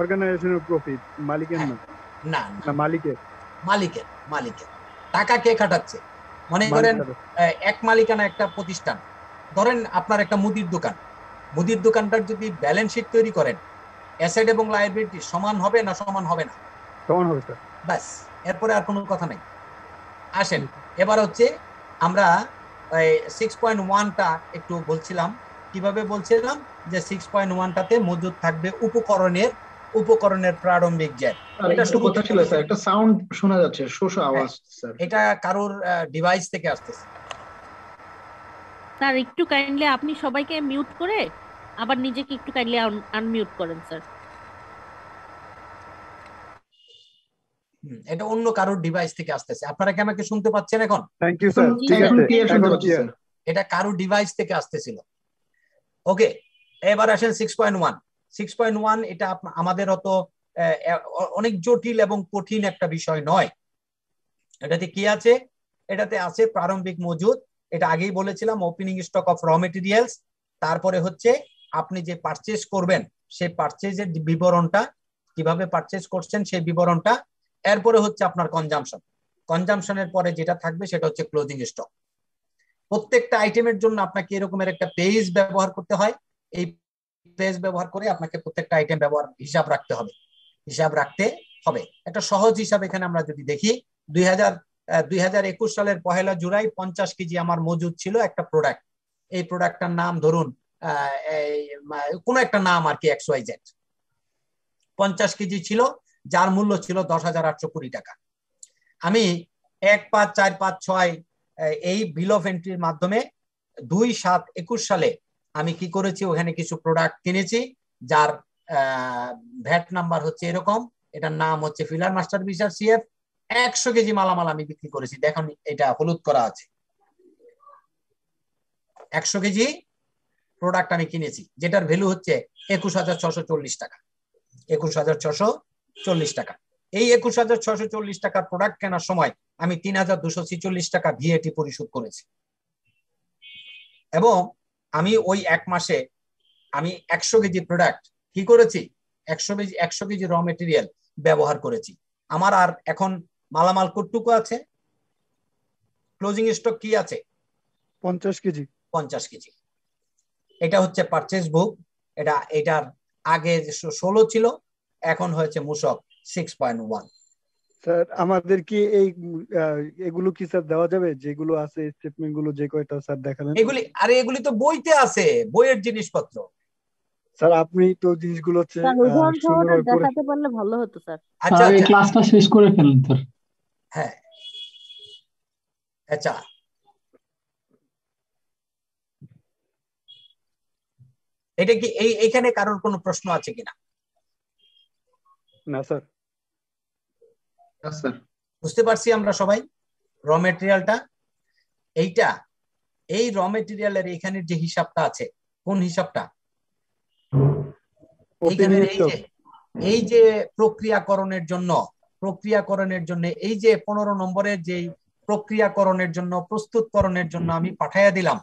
অর্গানাইজেশনের প্রফিট মালিকের না না মালিকের। মালিকের মালিকের। টাকা কে খাটাচ্ছে? মনে করেন এক মালিকানা একটা প্রতিষ্ঠান। ধরেন আপনার একটা মুদির দোকান। মুদির দোকানটার যদি ব্যালেন্স শিট তৈরি করেন অ্যাসেট এবং সমান হবে না সমান হবে না? সমান হবে স্যার ব্যাস এরপরে আর কোনো কথা নেই। আসেন এবার হচ্ছে আমরা সিক্স পয়েন্ট ওয়ানটা একটু বলছিলাম। কীভাবে বলছিলাম? যে সিক্স পয়েন্ট ওয়ানটাতে মজুদ থাকবে উপকরণের উপকরণের প্রারম্ভিক জ্যাট স্যার এটা কথা ছিল স্যার একটা সাউন্ড শোনা যাচ্ছে শোষা আওয়াজ স্যার। এটা কারোর ডিভাইস থেকে আসতেছে। স্যার একটু কাইন্ডলি আপনি সবাইকে মিউট করে আবার নিজেকে একটু কাইন্ডলি আনমিউট করেন স্যার। এটা অন্য কারোর ডিভাইস থেকে আসতেছে। আপনারা কি আমাকে শুনতে পাচ্ছেন এখন? থ্যাংক ইউ স্যার ঠিক আছে। এটা কারোর ডিভাইস থেকে আসতেছিল। ওকে এবার আসেন six point one six point one এটা আমাদের অত অনেক জটিল এবং কঠিন একটা বিষয় নয়। এটাতে কি আছে? এটাতে আছে প্রারম্ভিক মজুদ। এটা আগেই বলেছিলাম opening stock of raw materials তারপরে হচ্ছে, আপনি যে পারচেজ করবেন, সেই পারচেজের বিবরণটা, কীভাবে পারচেজ করছেন সেই বিবরণটা। এরপরে হচ্ছে আপনার কনজামশন কনজামশনের পরে যেটা থাকবে, সেটা হচ্ছে ক্লোজিং স্টক প্রত্যেকটা আইটেমের জন্য আপনাকে এরকমের একটা পেজ ব্যবহার করতে হয়। এই পেজ ব্যবহার করে আপনাকে প্রত্যেকটা আইটেম ব্যবহার হিসাব রাখতে হবে। হিসাব রাখতে হবে। একটা সহজ হিসাব এখানে আমরা যদি দেখি দুই একুশ সালের পহেলা জুলাই পঞ্চাশ কেজি আমার মজুদ ছিল একটা প্রোডাক্ট এই প্রোডাক্টটার নাম ধরুন কোনো একটা নাম আর কি ওয়াই জেড পঞ্চাশ কেজি ছিল, যার মূল্য ছিল দশ হাজার আটশো কুড়ি টাকা। আমি এক পাঁচ চার পাঁচ ছয় এই বিল অফ এন্ট্রির মাধ্যমে দুই সাত একুশ সালে আমি কি করেছি? ওখানে কিছু প্রোডাক্ট কিনেছি, যার ভ্যাট নাম্বার হচ্ছে এরকম। এটার নাম হচ্ছে ফিলার মাস্টার বিশার সিএফ একশো কেজি মালামাল আমি বিক্রি করেছি। দেখুন, এটা হলুদ করা আছে। একশো কেজি প্রোডাক্ট আমি কিনেছি, যেটার ভ্যালু হচ্ছে একুশ হাজার ছশো চল্লিশ টাকা। একুশ হাজার ছশো চল্লিশ টাকা। এই একুশ হাজার ছশো চল্লিশ টাকার প্রোডাক্ট কেনার সময় আমি তিন হাজার দুশো ছিচল্লিশ টাকা ভিএটি পরিশোধ করেছি। এবং আমি ওই এক মাসে আমি একশো কেজি প্রোডাক্ট কি করেছি? একশো কেজি একশো কেজি র মেটেরিয়াল ব্যবহার করেছি। আমার আর এখন মালামাল কটুকু আছে? ক্লোজিং স্টক কি আছে? পঞ্চাশ কেজি। পঞ্চাশ কেজি। এটা হচ্ছে পারচেস বুক এটা এটার আগে ষোলো ছিল এখন হয়েছে মূসক সিক্স পয়েন্ট ওয়ান স্যার আমাদের কি এই এগুলো কি স্যার দেওয়া যাবে? যেগুলো আছে স্টেটমেন্টগুলো যে কয়টা স্যার দেখালেন? এগুলি আরে এগুলি তো বইতে আছে বইয়ের জিনিসপত্র। স্যার আপনি তো জিনিসগুলো হচ্ছে দেখাতে পারলে ভালো হতো স্যার আচ্ছা এই ক্লাসটা শেষ করে ফেলেন স্যার হ্যাঁ। আচ্ছা। এটা কি এই এখানে কারোর কোনো প্রশ্ন আছে কিনা? না স্যার স্যার বুঝতে পারছি আমরা সবাই? র মেটেরিয়ালটা এইটা এই র মেটেরিয়ালের এখানের যে হিসাবটা আছে কোন হিসাবটা? এইখানের এই যে এই যে প্রক্রিয়াকরণের জন্য প্রক্রিয়াকরণের জন্য এই যে পনেরো নম্বরের যে প্রক্রিয়াকরণের জন্য প্রস্তুতকরণের জন্য আমি পাঠাইয়া দিলাম।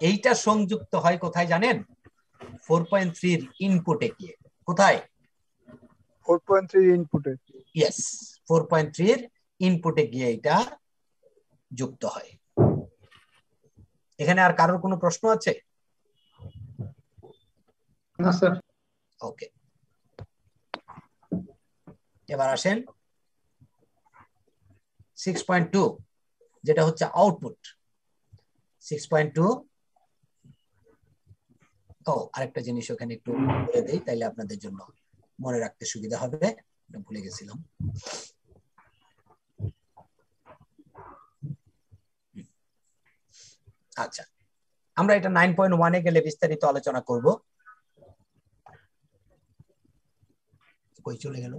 এইটা সংযুক্ত হয় কোথায় জানেন? ফোর পয়েন্ট থ্রির ইনপুটে গিয়ে। কোথায়? ফোর পয়েন্ট থ্রি ইনপুটে ইয়েস ফোর পয়েন্ট থ্রির ইনপুটে গিয়ে এটা যুক্ত হয়। এখানে আর কারোর কোনো প্রশ্ন আছে? না স্যার। ওকে এবার আসেন। সিক্স পয়েন্ট টু যেটা হচ্ছে আউটপুট সিক্স পয়েন্ট টু ও আরেকটা জিনিস ওখানে একটু বলে দেই তাইলে আপনাদের জন্য। মনে রাখতে সুবিধা হবে। ভুলে গেছিলাম। আচ্ছা আমরা এটা নাইন পয়েন্ট ওয়ানে গেলে বিস্তারিত আলোচনা করব। কই চলে গেল?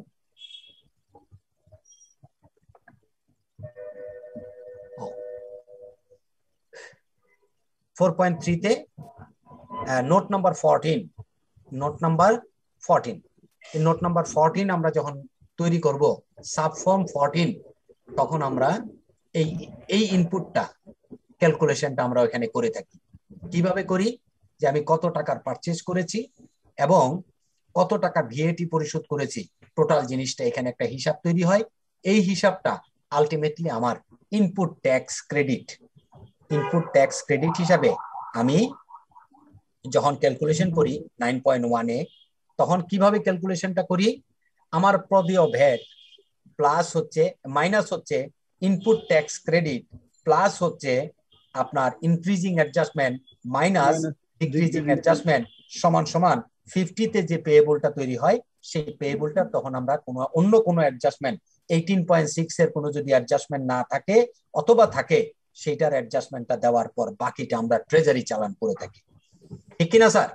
ফোর পয়েন্ট থ্রিতে note number fourteen, note number fourteen. Note number fourteen আমরা যখন তৈরি করব সাব ফর্ম ফোরটিন তখন আমরা এই এই ইনপুটটা ক্যালকুলেশনটা আমরা ওখানে করে থাকি। কীভাবে করি? যে আমি কত টাকার পারচেজ করেছি এবং কত টাকা ভিএটি পরিশোধ করেছি। টোটাল জিনিসটা এখানে একটা হিসাব তৈরি হয়। এই হিসাবটা আলটিমেটলি আমার input tax credit input tax credit হিসাবে আমি যখন ক্যালকুলেশন করি নাইন পয়েন্ট ওয়ানে তখন কীভাবে ক্যালকুলেশনটা করি? আমার প্রদীয় ভ্যাট প্লাস হচ্ছে মাইনাস হচ্ছে ইনপুট ট্যাক্স ক্রেডিট প্লাস হচ্ছে আপনার increasing adjustment minus decreasing adjustment সমান সমান ফিফটিতে যে পেয়েবলটা তৈরি হয় সেই পেয়েবলটা তখন আমরা কোনো অন্য কোনো অ্যাডজাস্টমেন্ট এইটিন পয়েন্ট সিক্স এর কোনো যদি অ্যাডজাস্টমেন্ট না থাকে অথবা থাকে সেইটার অ্যাডজাস্টমেন্টটা দেওয়ার পর বাকিটা আমরা ট্রেজারি চালান করে থাকি। ঠিক কিনা স্যার?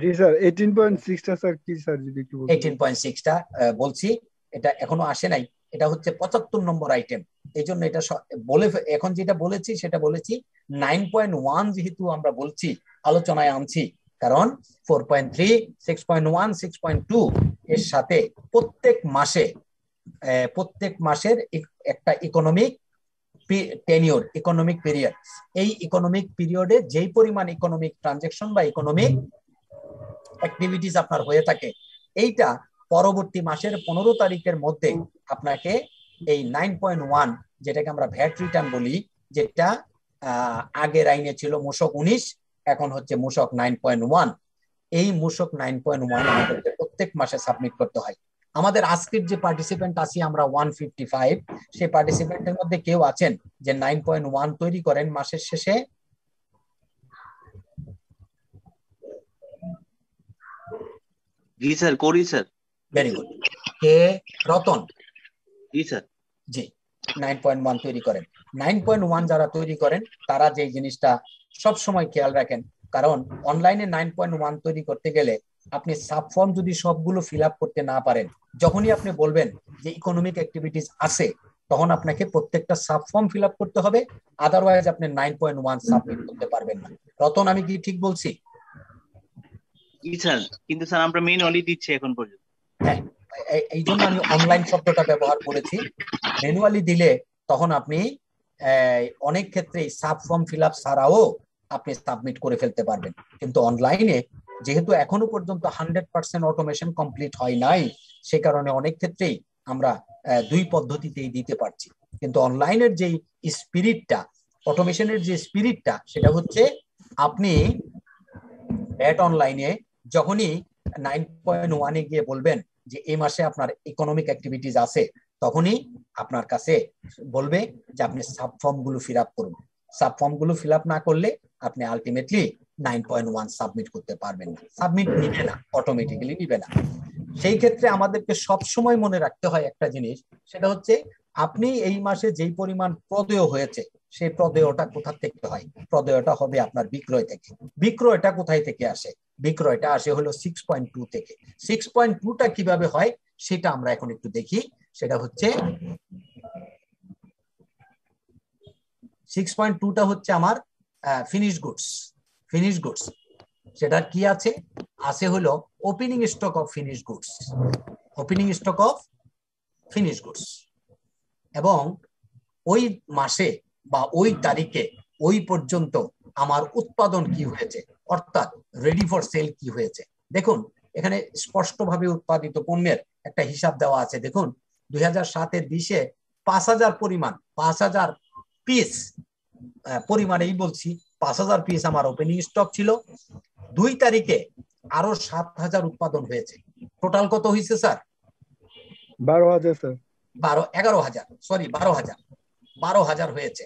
জি, স্যার 18.6টা স্যার, কি স্যার, যদি একটু বলতেন? 18.6টা বলছি, এটা এখনও আসে নাই, এটা হচ্ছে 75 নম্বর আইটেম এই জন্য এটা বলে এখন যেটা বলেছি, সেটা বলেছি 9.1 যেহেতু আমরা বলছি, আলোচনায় আনছি, কারণ 4.3 6.1 6.2 এর সাথে প্রত্যেক মাসে প্রত্যেক মাসের একটা ইকোনমিক টেনিওর ইকোনমিক পিরিয়ড এই ইকোনমিক পিরিয়ডে যেই পরিমাণ ইকোনমিক ট্রানজেকশন বা ইকোনমিক অ্যাক্টিভিটিস আপনার হয়ে থাকে। এইটা পরবর্তী মাসের পনেরো তারিখের মধ্যে আপনাকে এই নাইন পয়েন্ট ওয়ান যেটাকে আমরা ভ্যাট রিটার্ন বলি, যেটা আগের আইনে ছিল মূসক উনিশ, এখন হচ্ছে মূসক নাইন পয়েন্ট ওয়ান এই মূসক নাইন পয়েন্ট ওয়ান আমাদেরকে প্রত্যেক মাসে সাবমিট করতে হয়। আমাদের আজকের যে পার্টিসিপেন্ট আছি আমরা ওয়ান ফিফটি ফাইভ সেই পার্টিসিপেন্টের মধ্যে কেউ আছেন যে নাইন পয়েন্ট ওয়ান তৈরি করেন মাসের শেষে? জি স্যার করি স্যার। ভেরি গুড কে? রতন। জি স্যার। জি নাইন পয়েন্ট ওয়ান তৈরি করেন। নাইন পয়েন্ট ওয়ান যারা তৈরি করেন তারা যে জিনিসটা সব সময় খেয়াল রাখেন কারণ অনলাইনে নাইন পয়েন্ট ওয়ান তৈরি করতে গেলে আপনি সাব ফর্ম যদি সবগুলো ফিল আপ করতে না পারেন যখনই আপনি বলবেন যে ইকোনমিক অ্যাক্টিভিটিস আছে তখন আপনাকে প্রত্যেকটা সাব ফর্ম ফিল আপ করতে হবে আদারওয়াইজ আপনি নাইন পয়েন্ট ওয়ান সাবমিট করতে পারবেন না। রতন আমি কি ঠিক বলছি? জি কিন্তু স্যার, আমরা ম্যানুয়ালি দিচ্ছি এখন পর্যন্ত। হ্যাঁ এই- জন্য আমি অনলাইন শব্দটা ব্যবহার করেছি। ম্যানুয়ালি দিলে তখন আপনি অনেক ক্ষেত্রেই সাব ফর্ম ফিল আপ ছাড়াও আপনি সাবমিট করে ফেলতে পারবেন। কিন্তু অনলাইনে যেহেতু এখনও পর্যন্ত হান্ড্রেড পার্সেন্ট অটোমেশন কমপ্লিট হয় নাই, সে কারণে অনেক ক্ষেত্রেই আমরা দুই পদ্ধতিতেই দিতে পারছি। কিন্তু অনলাইনের যে স্পিরিটটা অটোমেশনের যে স্পিরিটটা সেটা হচ্ছে আপনি ব্যাট অনলাইনে যখনই নাইন পয়েন্ট ওয়ানে গিয়ে বলবেন যে এই মাসে আপনার ইকোনমিক অ্যাক্টিভিটিস আছে, তখনই আপনার কাছে বলবে যে আপনি সাব ফর্মগুলো ফিল আপ করুন। সাব ফর্মগুলো ফিল আপ না করলে আপনি ultimately nine point one submit করতে পারবেন না। সাবমিট নিবে না অটোমেটিক্যালি নিবে না। সেই ক্ষেত্রে আমাদেরকে সব সময় মনে রাখতে হয় একটা জিনিস, সেটা হচ্ছে আপনি এই মাসে যেই পরিমাণ প্রদেয় হয়েছে, সেই প্রদেয়টা কোথা থেকে হয়? প্রদেয়টা হবে আপনার বিক্রয় থেকে। বিক্রয়টা কোথায় থেকে আসে? বিক্রয়টা আসে হলো সিক্স পয়েন্ট টু থেকে। সিক্স পয়েন্ট টুটা কীভাবে হয় সেটা আমরা এখন একটু দেখি। সেটা হচ্ছে সিক্স পয়েন্ট টুটা হচ্ছে আমার ফিনিশ গুডস ফিনিশ গুডস সেটা কি আছে? আছে হলো opening stock of finish goods opening stock of finish goods এবং ওই মাসে বা ওই তারিখে, ওই পর্যন্ত আমার উৎপাদন কি হয়েছে? অর্থাৎ রেডি ফর সেল কি হয়েছে? দেখুন এখানে স্পষ্টভাবে উৎপাদিত পণ্যের একটা হিসাব দেওয়া আছে। দেখুন দুই হাজার সাতের বিশে পাঁচ হাজার পরিমাণ পাঁচ হাজার পিস পরিমাণেই বলছি পাঁচ হাজার পিস আমার ওপেনিং স্টক ছিল। দুই তারিখে আরও সাত হাজার উৎপাদন হয়েছে। টোটাল কত হয়েছে স্যার? বারো হাজার স্যার। বারো এগারো হাজার সরি বারো হাজার। বারো হাজার হয়েছে।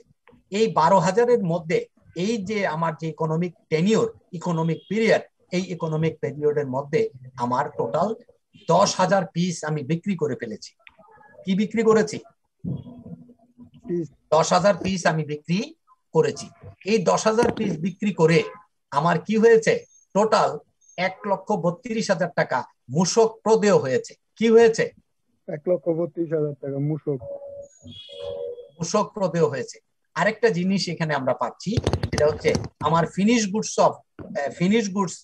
এই বারো হাজারের মধ্যে এই যে আমার যে ইকোনমিক টেনিওর ইকোনমিক পিরিয়ড এই ইকোনমিক পিরিয়ডের মধ্যে আমার টোটাল দশ হাজার পিস আমি বিক্রি করে ফেলেছি। কি বিক্রি করেছি? দশ হাজার পিস আমি বিক্রি করেছি। এই দশ হাজার পিস বিক্রি করে আমার কি হয়েছে? টোটাল এক লক্ষ বত্রিশ হাজার টাকা মূসক প্রদেয় হয়েছে। কি হয়েছে? এক লক্ষ বত্রিশ হাজার টাকা মূসক। মূসক প্রদেয় হয়েছে। আরেকটা জিনিস এখানে আমরা পাচ্ছি সেটা হচ্ছে আমার finish goods of finish goods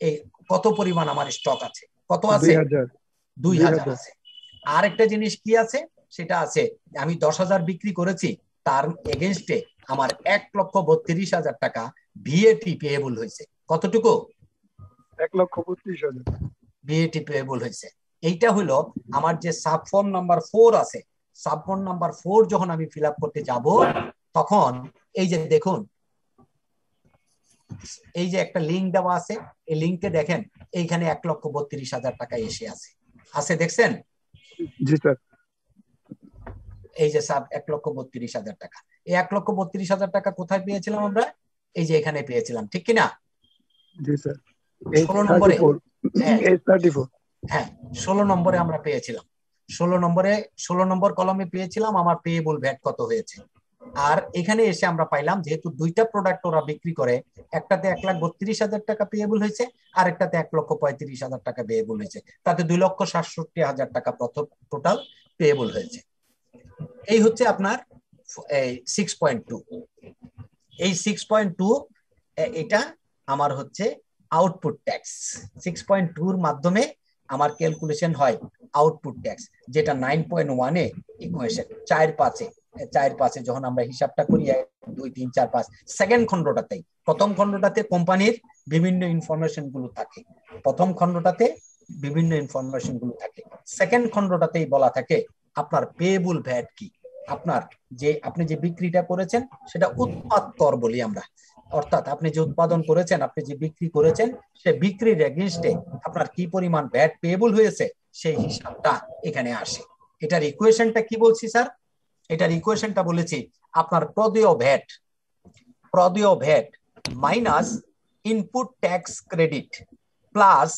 এই কত পরিমাণ আমার স্টক আছে? কত আছে? দুই হাজার। আছে। আরেকটা জিনিস কি আছে? সেটা আছে আমি দশ হাজার বিক্রি করেছি তার এগেনস্টে আমার এক লক্ষ বত্রিশ হাজার টাকা ভিএটি পেয়েবল হয়েছে। কতটুকু? এক লক্ষ বত্রিশ হাজার। ভিএটি পেয়েবল হয়েছে। এইটা হলো আমার যে সাবফর্ম নাম্বার ফোর আছে। সাবফর্ম নাম্বার ফোর যখন আমি ফিল আপ করতে যাব তখন এই যে দেখুন এই যে একটা লিঙ্ক দেওয়া আছে এই লিঙ্কে দেখেন এইখানে এক লক্ষ বত্রিশ হাজার টাকা এসে আছে। আছে দেখছেন? জি স্যার। এই যে সাব এক লক্ষ বত্রিশ হাজার টাকা। এই এক লক্ষ বত্রিশ হাজার টাকা কোথায় পেয়েছিলাম আমরা? এই যে এখানে পেয়েছিলাম ঠিক কিনা? ষোলো নম্বরে হ্যাঁ। হ্যাঁ ষোলো নম্বরে আমরা পেয়েছিলাম। ষোলো নম্বরে ষোলো নম্বর কলমে পেয়েছিলাম আমার পেয়েবল ভ্যাট কত হয়েছে? আর এখানে এসে আমরা পাইলাম যেহেতু দুইটা প্রোডাক্ট ওরা বিক্রি করে, একটাতে এক লাখ বত্রিশ হাজার টাকা পেয়েবল হয়েছে, আর একটাতে এক লক্ষ পঁয়ত্রিশ হাজার টাকা পেয়েবল হয়েছে। তাতে দুই লক্ষ সাতষট্টি হাজার টাকা প্রথম টোটাল পেয়েবল হয়েছে। এই হচ্ছে আপনার সিক্স পয়েন্ট টু এই সিক্স পয়েন্ট টু এটা আমার হচ্ছে আউটপুট ট্যাক্স সিক্স পয়েন্ট টুর মাধ্যমে আমার ক্যালকুলেশন হয় আউটপুট ট্যাক্স যেটা নাইন পয়েন্ট ওয়ানে ইকুয়েশন চার, পাঁচে। চার পাঁচে যখন আমরা হিসাবটা করি দুই, তিন, চার, পাঁচ সেকেন্ড খণ্ডটাতেই। প্রথম খণ্ডটাতে কোম্পানির বিভিন্ন ইনফরমেশনগুলো থাকে। প্রথম খণ্ডটাতে বিভিন্ন ইনফরমেশনগুলো থাকে। সেকেন্ড খণ্ডটাতেই বলা থাকে, আপনার পেবল ভ্যাট কি? আপনার যে, আপনি যে বিক্রিটা করেছেন, সেটা উৎপাদ কর বলি আমরা। অর্থাৎ আপনি যে উৎপাদন করেছেন, আপনি যে বিক্রি করেছেন, সে বিক্রির এগেনস্টে আপনার কি পরিমাণ ভ্যাট পেবল হয়েছে, সেই হিসাবটা এখানে আসে। এটার ইকুয়েশনটা কি বলছি স্যার এটার ইকুয়েশনটা বলেছি, আপনার প্রদেয় VAT প্রদেয় VAT minus input tax credit plus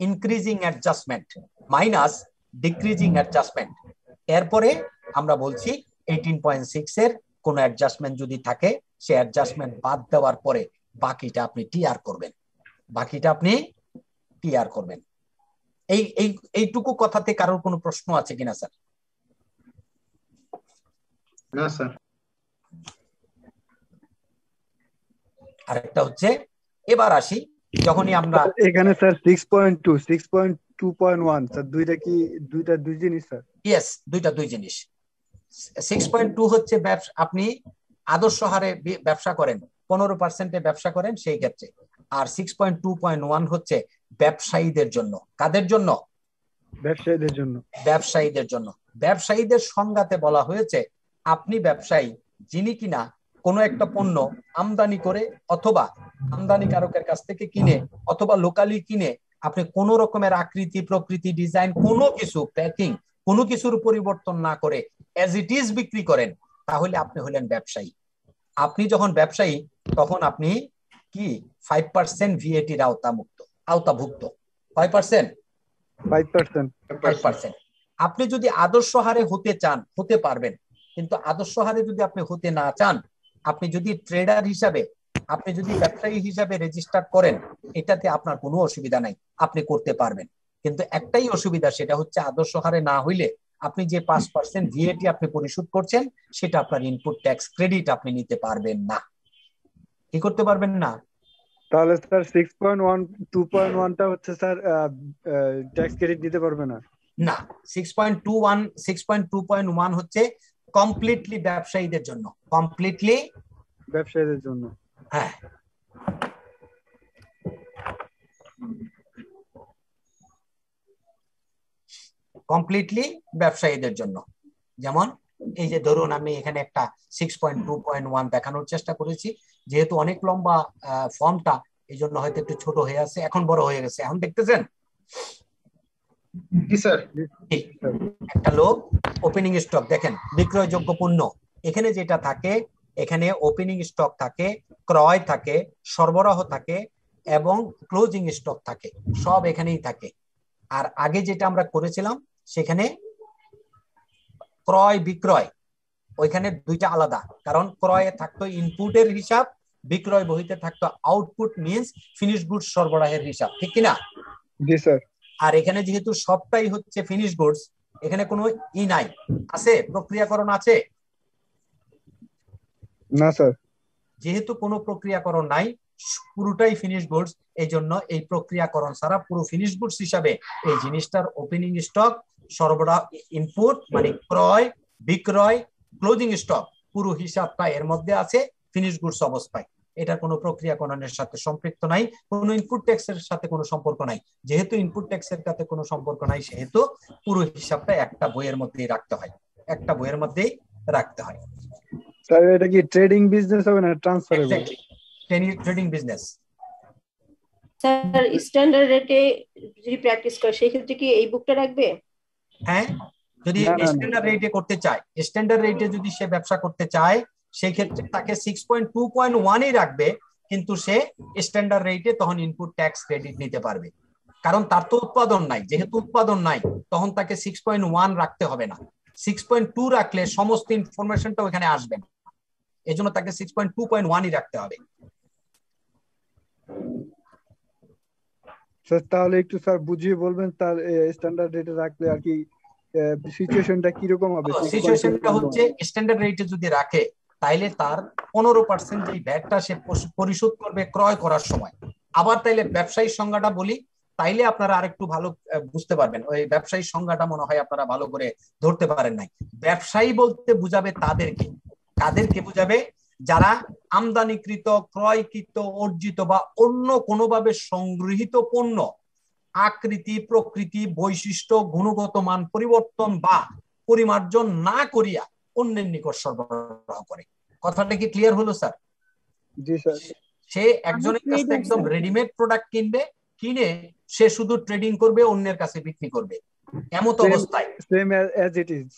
increasing adjustment minus decreasing adjustment এরপরে আমরা বলছি এইটিন পয়েন্ট সিক্স এর কোন অ্যাডজাস্টমেন্ট যদি থাকে, সে অ্যাডজাস্টমেন্ট বাদ দেওয়ার পরে বাকিটা আপনি টিআর করবেন। বাকিটা আপনি টিআর করবেন। এই এই, এইটুকু কথাতে কারোর কোনো প্রশ্ন আছে কিনা, স্যার? না স্যার আরেকটা হচ্ছে এবার আসি যখনই আমরা এখানে sir six point two six point two point one sir দুইটা কি দুইটা দুই জিনিস স্যার? ইয়েস দুইটা দুই জিনিস। সিক্স পয়েন্ট টু হচ্ছে আপনি আদর্শ হারে ব্যবসা করেন পনেরো পার্সেন্টে ব্যবসা করেন সেই ক্ষেত্রে। আর six point two point one হচ্ছে ব্যবসায়ীদের জন্য। কাদের জন্য? ব্যবসায়ীদের জন্য। ব্যবসায়ীদের জন্য। ব্যবসায়ীদের সংজ্ঞাতে বলা হয়েছে আপনি ব্যবসায়ী যিনি কিনা কোনো একটা পণ্য আমদানি করে অথবা আমদানিকারকের কাছ থেকে কিনে অথবা লোকালি কিনে আপনি কোন রকমের আকৃতি প্রকৃতি ডিজাইন কোনো কিছু প্যাকিং কোনো কিছুর পরিবর্তন না করে এজ ইট ইজ বিক্রি করেন তাহলে আপনি হলেন ব্যবসায়ী। আপনি যখন ব্যবসায়ী তখন আপনি কি? ফাইভ পার্সেন্ট ভিএটির আওতামুক্ত আওতাভুক্ত। ফাইভ পার্সেন্ট ফাইভ পার্সেন্ট আপনি যদি আদর্শ হারে হতে চান হতে পারবেন কিন্তু আদর্শ হারে যদি আপনি হতে না চান আপনি যদি ট্রেডার হিসাবে আপনি যদি ব্যবসায়ী হিসাবে রেজিস্টার করেন এটাতে আপনার কোনো অসুবিধা নাই আপনি করতে পারবেন। কিন্তু একটাই অসুবিধা সেটা হচ্ছে আদর্শ হারে না হইলে আপনি যে পাঁচ পার্সেন্ট ভিএটি আপনি পরিশোধ করছেন সেটা আপনার ইনপুট ট্যাক্স ক্রেডিট আপনি নিতে পারবেন না। কি করতে পারবেন না? তাহলে sir six point one two point ওয়ানটা হচ্ছে স্যার ট্যাক্স ক্রেডিট দিতে পারবে না। না six point two one six point two point one হচ্ছে কমপ্লিটলি ব্যবসায়ীদের জন্য কমপ্লিটলি ব্যবসায়ীদের জন্য। হ্যাঁ। কমপ্লিটলি ব্যবসায়ীদের জন্য। যেমন এই যে ধরুন আমি এখানে একটা six point two point one দেখানোর চেষ্টা করেছি যেহেতু অনেক লম্বা ফর্মটা এই জন্য হয়তো একটু ছোট হয়ে আছে এখন বড় হয়ে গেছে। এখন দেখতেছেন? জি স্যার। একটা লোক ওপেনিং স্টক দেখেন বিক্রয়যোগ্য পণ্য। এখানে যেটা থাকে এখানে ওপেনিং স্টক থাকে ক্রয় থাকে সরবরাহ থাকে এবং ক্লোজিং স্টক থাকে সব এখানেই থাকে। আর আগে যেটা আমরা করেছিলাম সেখানে ক্রয় বিক্রয় ওইখানে দুইটা আলাদা। কারণ ক্রয়ে থাকতো ইনপুটের হিসাব বিক্রয় বহিতে থাকতো আউটপুট মিনস ফিনিশ গুডস সরবরাহের হিসাব ঠিক কিনা জি স্যার। আর এখানে যেহেতু সবটাই হচ্ছে ফিনিশ গুডস এখানে কোনো ই নাই। আছে? প্রক্রিয়াকরণ আছে? না স্যার। যেহেতু কোনো প্রক্রিয়াকরণ নাই পুরোটাই ফিনিশ গুডস এই জন্য এই প্রক্রিয়াকরণ ছাড়া পুরো ফিনিশ গুডস হিসাবে এই জিনিসটার ওপেনিং স্টক সরবরাহ ইনপুট মানে ক্রয় বিক্রয় ক্লোজিং স্টক পুরো হিসাবটা এর মধ্যে আছে ফিনিশ গুডস অবস্থায়। এটার কোনো প্রক্রিয়াকরণের সাথে সম্পৃক্ত নাই কোনো ইনপুট ট্যাক্সের সাথে কোনো সম্পর্ক নাই। যেহেতু ইনপুট ট্যাক্সের সাথে কোনো সম্পর্ক নাই সেহেতু পুরো হিসাবটা একটা বইয়ের মধ্যেই রাখতে হয়। একটা বইয়ের মধ্যেই রাখতে হয়। স্যার এটা কি ট্রেডিং বিজনেস হবে না transferable trading business sir standard রেটে যদি প্র্যাকটিস করে সেই ক্ষেত্রে কি এই বুকটা রাখবে? হ্যাঁ। যদি। স্ট্যান্ডার্ড রেটে করতে চায় স্ট্যান্ডার্ড রেটে যদি সে ব্যবসা করতে চায় সেই ক্ষেত্রে তাকে সিক্স পয়েন্ট টু পয়েন্ট ওয়ানই রাখবে কিন্তু সে স্ট্যান্ডার্ড রেটে তখন ইনপুট ট্যাক্স ক্রেডিট নিতে পারবে। কারণ তার তো উৎপাদন নাই যেহেতু উৎপাদন নাই তখন তাকে সিক্স পয়েন্ট ওয়ান রাখতে হবে না। সিক্স পয়েন্ট টু রাখলে সমস্ত ইনফরমেশনটা ওখানে আসবে না। এই জন্য তাকে সিক্স পয়েন্ট টু পয়েন্ট ওয়ানই রাখতে হবে। স্যার তাহলে একটু স্যার বুঝিয়ে বলবেন তার স্ট্যান্ডার্ড রেটে রাখলে আর কি সিচুয়েশনটা কীরকম হবে? সিচুয়েশনটা হচ্ছে স্ট্যান্ডার্ড রেটে যদি রাখে তাইলে তার পনেরো পার্সেন্ট যে ভ্যাটটা সে পরিশোধ করবে, ক্রয় করার সময়। আবার তাইলে ব্যবসায়ীর সংজ্ঞাটা বলি, তাইলে আপনারা আরেকটু ভালো বুঝতে পারবেন। ওই ব্যবসায়ী সংজ্ঞাটা মনে হয় আপনারা ভালো করে ধরতে পারেন নাই। ব্যবসায়ী বলতে বুঝাবে তাদেরকে। কাদেরকে বুঝাবে? যারা আমদানিকৃত, ক্রয়কৃত, অর্জিত বা অন্য কোনোভাবে সংগৃহীত পণ্য, আকৃতি, প্রকৃতি, বৈশিষ্ট্য, গুণগত মান, পরিবর্তন বা পরিমার্জন না করিয়া অন্যের নিকট সরবরাহ করে। কথাটা কি ক্লিয়ার হলো স্যার জি স্যার সে একজনের কাছ থেকে একদম রেডিমেড প্রোডাক্ট কিনবে কিনে সে শুধু ট্রেডিং করবে অন্যের কাছে বিক্রি করবে। এমত অবস্থায়। সেম অ্যাজ ইট ইজ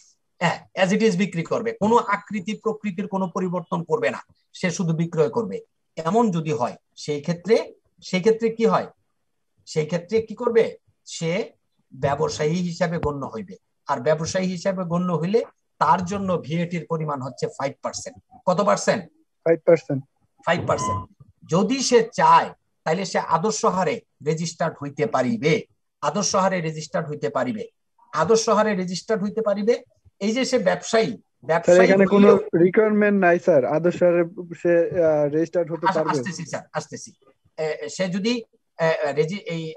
হ্যাঁ অ্যাজ ইট ইজ বিক্রি করবে। কোনো আকৃতি প্রকৃতির কোনো পরিবর্তন করবে না। সে শুধু বিক্রয় করবে। এমন যদি হয় সেই ক্ষেত্রে সেই ক্ষেত্রে কি হয়? সেই ক্ষেত্রে কি করবে? সে ব্যবসায়ী হিসাবে গণ্য হইবে। আর ব্যবসায়ী হিসাবে গণ্য হইলে তার জন্য ভিএটির পরিমাণ হচ্ছে ফাইভ পার্সেন্ট কত percent five percent five percent যদি সে চায় তাহলে সে আদর্শ হারে রেজিস্টার্ড হইতে পারিবে। আদর্শ হারে রেজিস্টার্ড হইতে পারিবে। আদর্শ হারে রেজিস্টার্ড হইতে পারিবে। এই যে সে ব্যবসায়ী ব্যবসায়ী এখানে কোনো হইলেও- রিকোয়ারমেন্ট নাই স্যার। আদর্শ হারে সে রেজিস্টার্ড হতে আস- পারবে। আসতেছি স্যার আসতেছি। সে যদি এই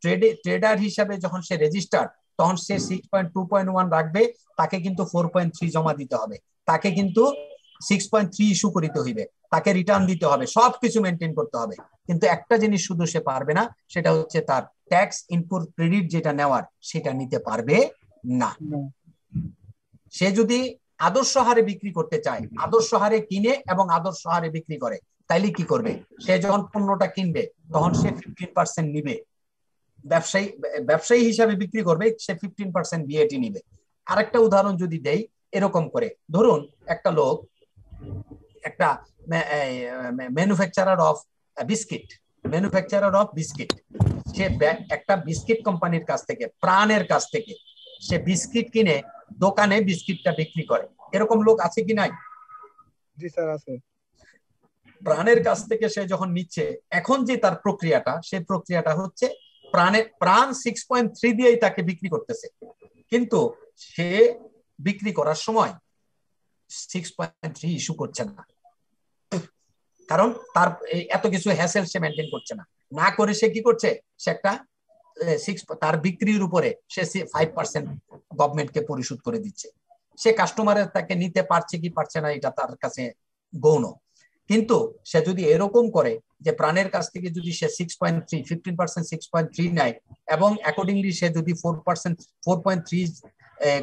ট্রেডে ট্রেডার হিসাবে যখন সে রেজিস্টার তখন সে six point two point one রাখবে, তাকে কিন্তু ফোর পয়েন্ট থ্রি জমা দিতে হবে। তাকে কিন্তু সিক্স পয়েন্ট থ্রি ইস্যু করিতে হইবে। তাকে রিটার্ন দিতে হবে, সবকিছু মেনটেন করতে হবে। কিন্তু একটা জিনিস শুধু সে পারবে না, সেটা হচ্ছে তার ট্যাক্স ইনপুট ক্রেডিট যেটা নেওয়ার, সেটা নিতে পারবে না। সে যদি আদর্শ হারে বিক্রি করতে চায়, আদর্শ হারে কিনে এবং আদর্শ হারে বিক্রি করে, তাইলে কি করবে? সে যখন পণ্যটা কিনবে, তখন সে ফিফটিন পার্সেন্ট নিবে। ব্যবসায়ী ব্যবসায়ী হিসাবে বিক্রি করবে সে ফিফটিন পার্সেন্ট বিএটি নিবে। আরেকটা উদাহরণ যদি দেই এরকম করে। ধরুন একটা লোক একটা manufacturer of biscuit manufacturer of biscuit সে একটা বিস্কিট কোম্পানির কাছ থেকে প্রাণের কাছ থেকে সে বিস্কিট কিনে দোকানে বিস্কিটটা বিক্রি করে। এরকম লোক আছে কি নাই? জি স্যার আছে। প্রাণের কাছ থেকে সে যখন নিচ্ছে এখন যে তার প্রক্রিয়াটা সেই প্রক্রিয়াটা হচ্ছে প্রাণের প্রাণ সিক্স পয়েন্ট থ্রি দিয়েই তাকে বিক্রি করতেছে। কিন্তু সে বিক্রি করার সময় সিক্স পয়েন্ট থ্রি ইস্যু করছে না। কারণ তার এত কিছু হ্যাসেল সে মেনটেন করছে না। না করে সে কি করছে? সে একটা সিক্স তার বিক্রির উপরে সে ফাইভ পার্সেন্ট গভর্নমেন্টকে পরিশোধ করে দিচ্ছে। সে কাস্টমারের তাকে নিতে পারছে কি পারছে না, এটা তার কাছে গৌণ। কিন্তু সে যদি এরকম করে যে প্রাণের কাছ থেকে যদি সে six point three fifteen percent six point three নেয় এবং অ্যাকর্ডিংলি সে যদি four percent four point three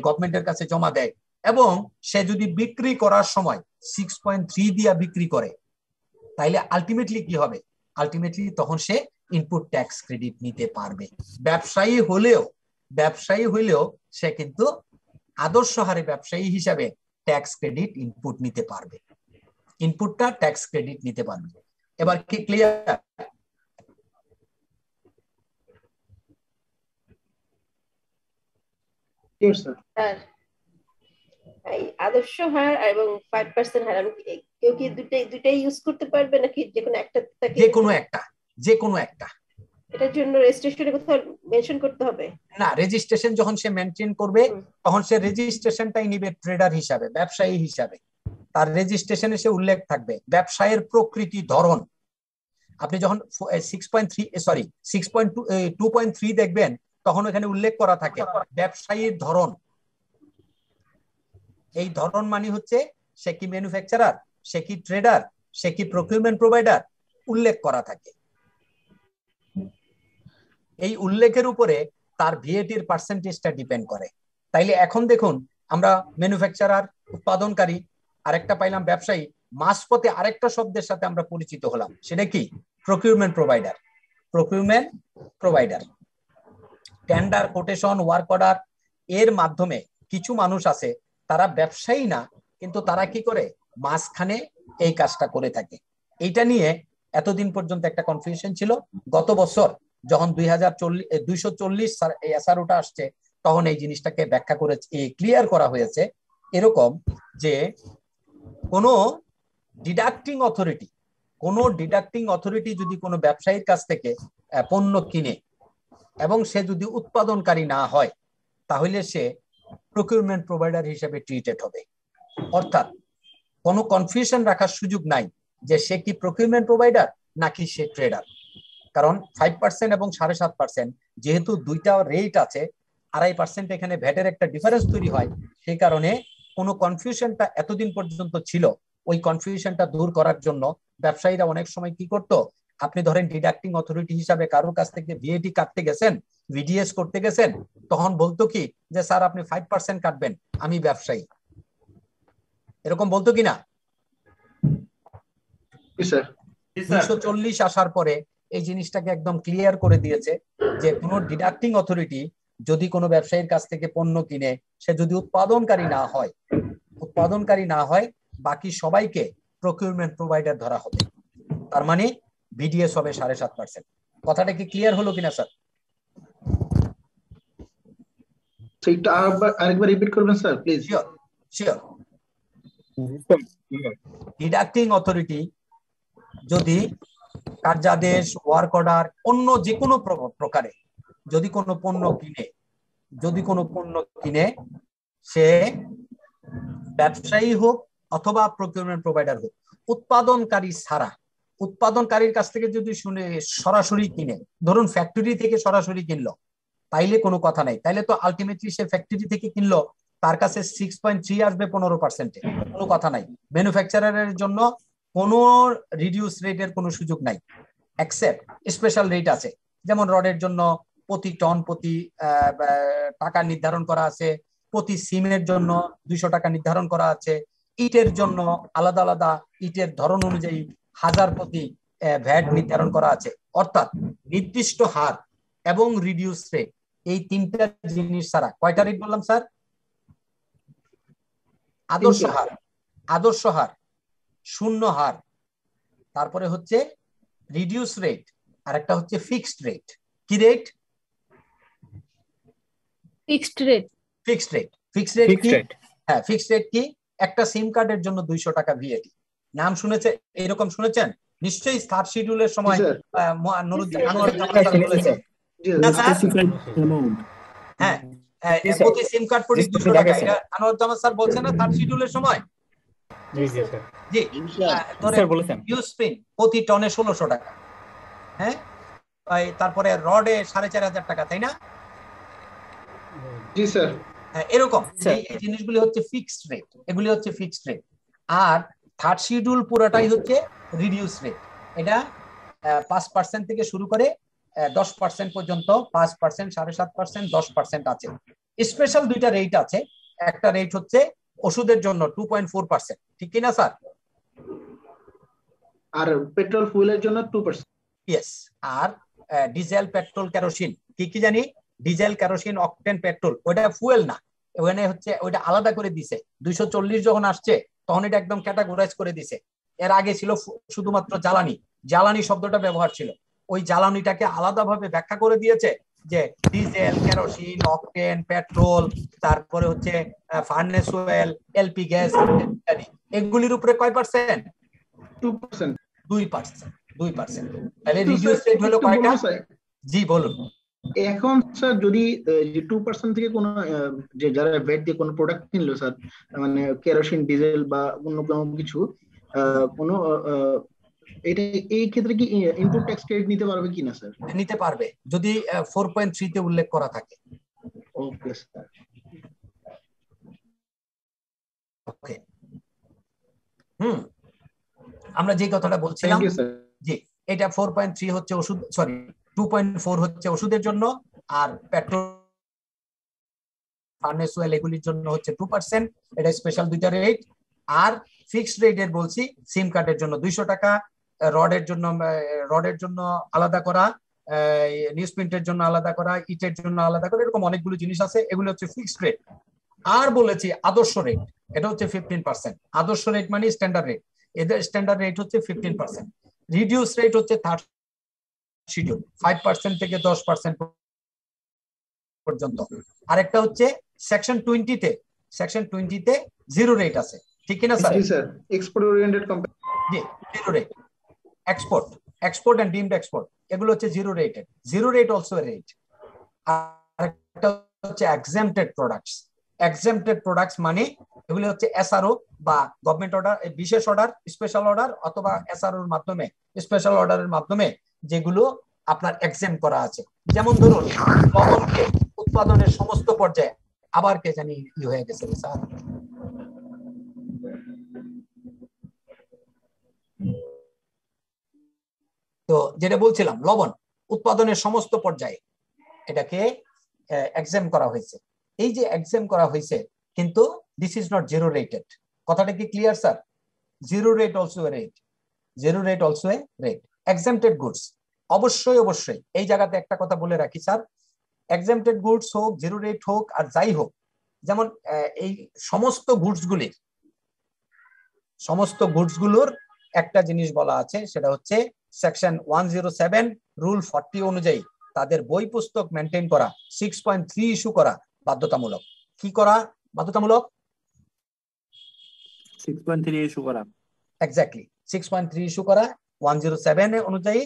গভর্নমেন্টের কাছে জমা দেয় এবং সে যদি বিক্রি করার সময় সিক্স পয়েন্ট থ্রি দিয়া বিক্রি করে, তাইলে আলটিমেটলি কি হবে? আলটিমেটলি তখন সে ইনপুট ট্যাক্স ক্রেডিট নিতে পারবে। ব্যবসায়ী হলেও ব্যবসায়ী হলেও সে কিন্তু আদর্শ হারে ব্যবসায়ী হিসাবে ট্যাক্স ক্রেডিট ইনপুট নিতে পারবে। ইনপুটটা ট্যাক্স ক্রেডিট নিতে পারবে। এবার কি ক্লিয়ার আদর্শ হার এবং ফাইভ পার্সেন্ট হার আমি কেউ কি দুটাই দুটাই ইউজ করতে পারবে নাকি যে কোনো একটা যে কোনো একটা যে কোনো একটা। এটার জন্য রেজিস্ট্রেশনে কোথাও মেনশন করতে হবে? না রেজিস্ট্রেশন যখন সে মেনটেন করবে তখন সে রেজিস্ট্রেশনটাই নিবে ট্রেডার হিসাবে ব্যবসায়ী হিসাবে। তার রেজিস্ট্রেশনে সে উল্লেখ থাকবে। ব্যবসায়ের প্রকৃতি ধরন। আপনি যখন six point three sorry six point two point three দেখবেন, তখন এখানে উল্লেখ করা থাকে, ব্যবসায়ীর ধরন। এই ধরন মানে হচ্ছে সে কি ম্যানুফ্যাকচারার সে কি ট্রেডার সে কি প্রকিউরমেন্ট প্রোভাইডার উল্লেখ করা থাকে। এই উল্লেখের উপরে তার ভিএটির পার্সেন্টেজটা ডিপেন্ড করে। তাইলে এখন দেখুন, আমরা ম্যানুফ্যাকচারার উৎপাদনকারী আরেকটা পাইলাম ব্যবসায়ী, মাঝপথে আরেকটা শব্দের সাথে আমরা পরিচিত হলাম। সেটা কি? Procurement provider procurement provider tender quotation work order এর মাধ্যমে কিছু মানুষ আছে, তারা ব্যবসায়ী না, কিন্তু তারা কি করে? মাঝখানে এই কাজটা করে থাকে। এইটা নিয়ে এতদিন পর্যন্ত একটা কনফিউশন ছিল। গত বছর যখন দুই হাজার চল্লিশ দুইশো চল্লিশ এসআরওটা আসছে, তখন এই জিনিসটাকে ব্যাখ্যা করে ক্লিয়ার করা হয়েছে। এরকম যে কোনো ডিডাক্টিং অথরিটি কোনো ডিডাক্টিং অথরিটি যদি কোনো ব্যবসায়ীর কাছ থেকে পণ্য কিনে এবং সে যদি উৎপাদনকারী না হয়, তাহলে সে প্রকিউরমেন্ট প্রোভাইডার হিসেবে ট্রিটেড হবে। অর্থাৎ কোনো কনফিউশন রাখার সুযোগ নাই যে সে কি প্রকিউরমেন্ট প্রোভাইডার নাকি সে ট্রেডার কারণ ফাইভ পার্সেন্ট এবং সাড়ে সাত পার্সেন্ট যেহেতু দুইটা রেট আছে, আড়াই পার্সেন্ট এখানে ভ্যাটের একটা ডিফারেন্স তৈরি হয়, সেই কারণে কোনো কনফিউশনটা এতদিন পর্যন্ত ছিল ওই কনফিউশনটা দূর করার জন্য ব্যবসায়ীরা অনেক সময় কি করতো? আপনি ধরেন ডিডাক্টিং অথরিটি হিসাবে কারোর কাছ থেকে ভিএটি কাটতে গেছেন ভিডিএস করতে গেছেন তখন বলতো কি যে স্যার আপনি ফাইভ পার্সেন্ট কাটবেন আমি ব্যবসায়ী। এরকম বলতো কি না দুইশো চল্লিশ আসার পরে এই জিনিসটাকে একদম ক্লিয়ার করে দিয়েছে যে কোনো ডিডাক্টিং অথরিটি যদি কোনো ব্যবসায়ীর কাছ থেকে পণ্য কিনে সে যদি উৎপাদনকারী না হয় উৎপাদনকারী না হয় বাকি সবাইকে প্রকিউরমেন্ট প্রোভাইডার ধরা হবে। তার মানে বিডিএস হবে সাড়ে সাত পার্সেন্ট কথাটা কি ক্লিয়ার হলো কিনা স্যার সেইটা আরেকবার আরেকবার রিপিট করবেন sir please sure sure deducting authority যদি কার্যাদেশ ওয়ার্ক অর্ডার অন্য যে কোনো প্র- প্রকারে যদি কোনো পণ্য কিনে, যদি কোনো পণ্য কিনে, সে ব্যবসায়ী হোক অথবা প্রকিউরমেন্ট প্রোভাইডার হোক, উৎপাদনকারী ছাড়া, উৎপাদনকারীর কাছ থেকে যদি শুনে সরাসরি কিনে, ধরুন ফ্যাক্টরি থেকে সরাসরি কিনলো, তাইলে কোনো কথা নাই। তাইলে তো আলটিমেটলি সে ফ্যাক্টরি থেকে কিনলো, তার কাছে সিক্স পয়েন্ট থ্রি আসবে পনেরো পার্সেন্টে কোনো কথা নাই। ম্যানুফ্যাকচারারের জন্য কোনো রিডিউস রেটের কোনো সুযোগ নাই অ্যাকসেপ্ট স্পেশাল রেট আছে। যেমন রডের জন্য প্রতি টন প্রতি টাকা নির্ধারণ করা আছে প্রতি সিমের জন্য দুইশো টাকা নির্ধারণ করা আছে। ইটের জন্য আলাদা আলাদা ইটের ধরন অনুযায়ী হাজার প্রতি ভ্যাট নির্ধারণ করা আছে। অর্থাৎ নির্দিষ্ট হার এবং রিডিউস রেট এই তিনটা জিনিস ছাড়া। কয়টা রেট বললাম স্যার? আদর্শ হার। আদর্শ হার শূন্য হার। তারপরে হচ্ছে রিডিউস রেট আর একটা হচ্ছে ফিক্সড রেট কি rate fixed rate fixed rate fixed rate কি? হ্যাঁ ফিক্সড রেট কি? একটা সিম কার্ডের জন্য দুইশো টাকা ভিএটি নাম শুনেছে? এরকম শুনেছেন? নিশ্চয়ই স্টার শিডিউলের সময় বলেছে. হ্যাঁ হ্যাঁ, প্রতি সিম কার্ড প্রতি দুশো টাকা। এটা আনোয়ার জামান স্যার বলছে না থার্ড শিডিউলের সময়? জি প্রতি টনে ষোলোশো টাকা। হ্যাঁ? তারপরে রডে সাড়ে চার হাজার টাকা তাই না? জি স্যার। হ্যাঁ, এরকম। এই এই জিনিসগুলি হচ্ছে ফিক্সড রেট এগুলি হচ্ছে ফিক্সড রেট আর থার্ড শিডিউল পুরোটাই হচ্ছে রিডিউস রেট এটা পাঁচ পার্সেন্ট থেকে শুরু করে দশ পার্সেন্ট পর্যন্ত পাঁচ পার্সেন্ট সাড়ে সাত পার্সেন্ট দশ পার্সেন্ট আছে। স্পেশাল দুইটা রেট আছে। একটা রেট হচ্ছে ওষুধের জন্য টু পয়েন্ট ফোর পার্সেন্ট ঠিক কিনা স্যার? আর পেট্রোল ফুয়েলের জন্য টু পার্সেন্ট ইয়েস আর ডিজেল পেট্রোল কেরোসিন কি কি জানি? ডিজেল কেরোসিন অকটেন পেট্রোল ওটা ফুয়েল না। ওখানে হচ্ছে ওইটা আলাদা করে দিছে। দুইশো চল্লিশ যখন আসছে তখন এটা একদম ক্যাটাগোরাইজ করে দিছে। এর আগে ছিল শুধুমাত্র জ্বালানি। জ্বালানি শব্দটা ব্যবহার ছিল। ওই জ্বালানিটাকে আলাদাভাবে ব্যাখ্যা করে দিয়েছে যে ডিজেল কেরোসিন অকটেন পেট্রোল তারপরে হচ্ছে ফার্নেস ওয়েল এলপি গ্যাস ইত্যাদি। এগুলির উপরে কয় পার্সেন্ট টু পার্সেন্ট দুই পার্সেন্ট দুই পার্সেন্ট তাহলে রিডিউস রেট হলো কয়টা? জি বলুন। এখন স্যার যদি টু পার্সেন্ট থেকে কোনো যে যারা ভ্যাট দিয়ে কোনো প্রোডাক্ট কিনলো স্যার মানে কেরোসিন ডিজেল বা অন্য কোনো কিছু কোনো এটা এই ক্ষেত্রে কি ইনপুট ট্যাক্স ক্রেডিট নিতে পারবে কিনা স্যার নিতে পারবে যদি ফোর পয়েন্ট থ্রিতে উল্লেখ করা থাকে। ওকে স্যার ওকে হুম। আমরা যে কথাটা বলছিলাম জি এটা ফোর পয়েন্ট থ্রি হচ্ছে ওষুধ সরি টু পয়েন্ট ফোর হচ্ছে ওষুধের জন্য, আর পেট্রোল ফার্নেস ওয়েল এগুলির জন্য হচ্ছে টু পার্সেন্ট এটা স্পেশাল দুইটা রেট আর ফিক্সড রেটের বলছি সিম কার্ডের জন্য দুইশো টাকা রডের জন্য রডের জন্য আলাদা করা নিউজ প্রিন্টের জন্য আলাদা করা, ইটের জন্য আলাদা করা, এরকম অনেকগুলো জিনিস আছে, এগুলো হচ্ছে ফিক্সড রেট আর বলেছি আদর্শ রেট এটা হচ্ছে ফিফটিন পার্সেন্ট আদর্শ রেট মানে স্ট্যান্ডার্ড রেট এদের স্ট্যান্ডার্ড রেট হচ্ছে ফিফটিন পার্সেন্ট রিডিউস রেট হচ্ছে থার্ড শিডিউল ফাইভ পার্সেন্ট থেকে দশ পার্সেন্ট পর্যন্ত। আরেকটা হচ্ছে সেকশন টোয়েন্টিতে সেকশন টোয়েন্টিতে জিরো রেট আছে। ঠিক কিনা sir? Sir. Export oriented company G zero rate export export and deemed export এগুলো হচ্ছে zero rated zero rate also rate আরেকটা হচ্ছে এক্সামটেড প্রোডাক্টস এক্সামটেড প্রোডাক্টস মানে এগুলো হচ্ছে এসআরও বা গভর্নমেন্ট অর্ডার বিশেষ অর্ডার স্পেশাল অর্ডার অথবা এসআরওর মাধ্যমে স্পেশাল অর্ডারের মাধ্যমে যেগুলো আপনার এক্সেম করা আছে। যেমন ধরুন লবণকে উৎপাদনের সমস্ত পর্যায়ে আবার কে জানি ই হয়ে গেছে স্যার তো যেটা বলছিলাম, লবণ, উৎপাদনের সমস্ত পর্যায়ে এটাকে এক্সাম করা হয়েছে। এই যে এক্সাম করা হয়েছে, কিন্তু this is not zero rated কথাটা কি clear sir zero rate also a rate zero rate also a rate exempted goods অবশ্যই অবশ্যই। এই জায়গাতে একটা কথা বলে রাখি স্যার। এক্সামটেড গুডস হোক জিরো রেট হোক আর যাই হোক যেমন এই সমস্ত গুডস গুলির সমস্ত গুডসগুলোর একটা জিনিস বলা আছে সেটা হচ্ছে section one zero seven rule forty অনুযায়ী তাদের বই পুস্তক মেনটেন করা সিক্স পয়েন্ট থ্রি ইস্যু করা বাধ্যতামূলক। কি করা বাধ্যতামূলক? সিক্স পয়েন্ট থ্রি ইস্যু করা। Exactly six point three issue করা ওয়ান জিরো সেভেন অনুযায়ী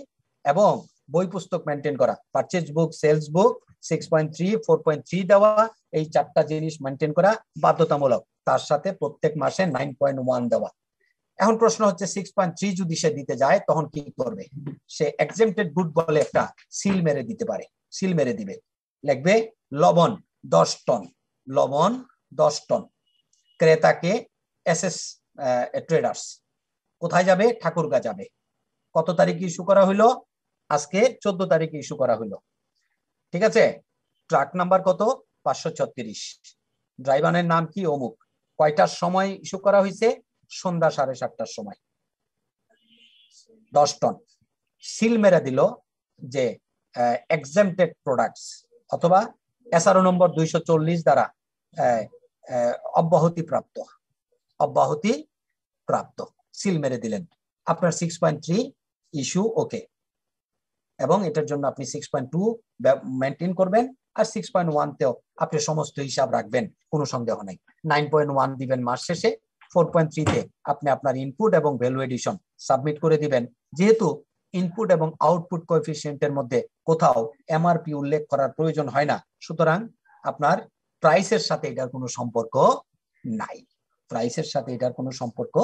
এবং বই পুস্তক মেনটেন করা। Purchase book sales book six point three four point three দেওয়া, এই চারটা জিনিস মেনটেন করা বাধ্যতামূলক। তার সাথে প্রত্যেক মাসে নাইন পয়েন্ট ওয়ান দেওয়া। এখন প্রশ্ন হচ্ছে সিক্স পয়েন্ট থ্রি যদি সে দিতে যায়, তখন কি করবে? সে এক্সেমটেড গুড বলে একটা সিল মেরে দিতে পারে। সিল মেরে দিবে। লিখবে, লবণ দশ টন। লবণ দশ টন। ক্রেতাকে এস এস ট্রেডার্স কোথায় যাবে? ঠাকুরগা যাবে। কত তারিখে ইস্যু করা হইল? আজকে চোদ্দ তারিখে ইস্যু করা হইল। ঠিক আছে? ট্রাক নাম্বার কত? পাঁচশো ছত্রিশ। ড্রাইভারের নাম কি অমুক? কয়টার সময় ইস্যু করা হয়েছে সন্ধ্যা সাড়ে সাতটার সময়। দশ টন। সিল মেরে দিল যে এক্সামটেড প্রোডাক্টস অথবা এসআরও নম্বর দুইশো চল্লিশ দ্বারা অব্যাহতি প্রাপ্ত। অব্যাহতি প্রাপ্ত। সিল মেরে দিলেন। আপনার six point three issue okay এবং এটার জন্য আপনি সিক্স পয়েন্ট টু মেনটেন করবেন আর সিক্স পয়েন্ট ওয়ানতেও আপনি সমস্ত হিসাব রাখবেন, কোনো সন্দেহ নাই। নাইন পয়েন্ট ওয়ান দিবেন মাস শেষে ফোর পয়েন্ট থ্রিতে আপনি আপনার ইনপুট এবং ভ্যালু এডিশন সাবমিট করে দিবেন। যেহেতু ইনপুট এবং আউটপুট কোএফিসিয়েন্টের মধ্যে কোথাও এমআরপি উল্লেখ করার প্রয়োজন হয় না, সুতরাং আপনার প্রাইসের সাথে এটার কোনো সম্পর্ক নাই। প্রাইসের সাথে এটার কোনো সম্পর্ক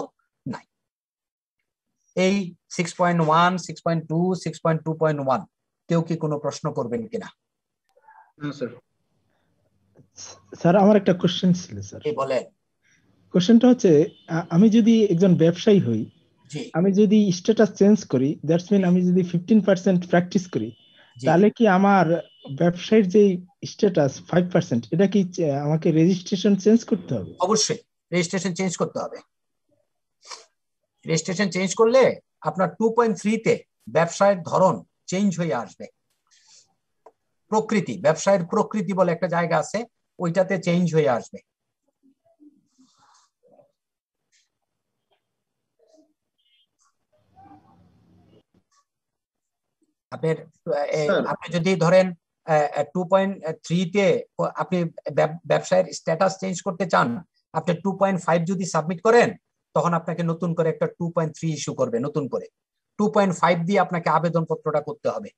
এই six point one six point two six point two point one কেউ কি কোনো প্রশ্ন করবেন কিনা? স্যার আমার একটা কোশ্চেন ছিল স্যার। বলেন। কোশ্চেনটা হচ্ছে আমি যদি একজন ব্যবসায়ী হই আমি যদি স্ট্যাটাস চেঞ্জ করি দ্যাটস মিন আমি যদি ফিফটিন পার্সেন্ট প্র্যাকটিস করি তাহলে কি আমার ব্যবসায়ের যে স্ট্যাটাস ফাইভ পার্সেন্ট এটা কি আমাকে রেজিস্ট্রেশন চেঞ্জ করতে হবে? অবশ্যই রেজিস্ট্রেশন চেঞ্জ করতে হবে। রেজিস্ট্রেশন চেঞ্জ করলে আপনার টু পয়েন্ট থ্রিতে ব্যবসায়ের ধরন চেঞ্জ হয়ে আসবে। প্রকৃতি ব্যবসায়ের প্রকৃতি বলে একটা জায়গা আছে ওইটাতে চেঞ্জ হয়ে আসবে। আপনার আপনি যদি ধরেন টু পয়েন্ট থ্রিতে আপনি ব্যবসায়ের স্ট্যাটাস চেঞ্জ করতে চান আপনি টু পয়েন্ট ফাইভ যদি সাবমিট করেন তখন আপনাকে নতুন করে একটা টু পয়েন্ট থ্রি ইস্যু করবে নতুন করে। টু পয়েন্ট ফাইভ দিয়ে আপনাকে আবেদন পত্রটা করতে হবে।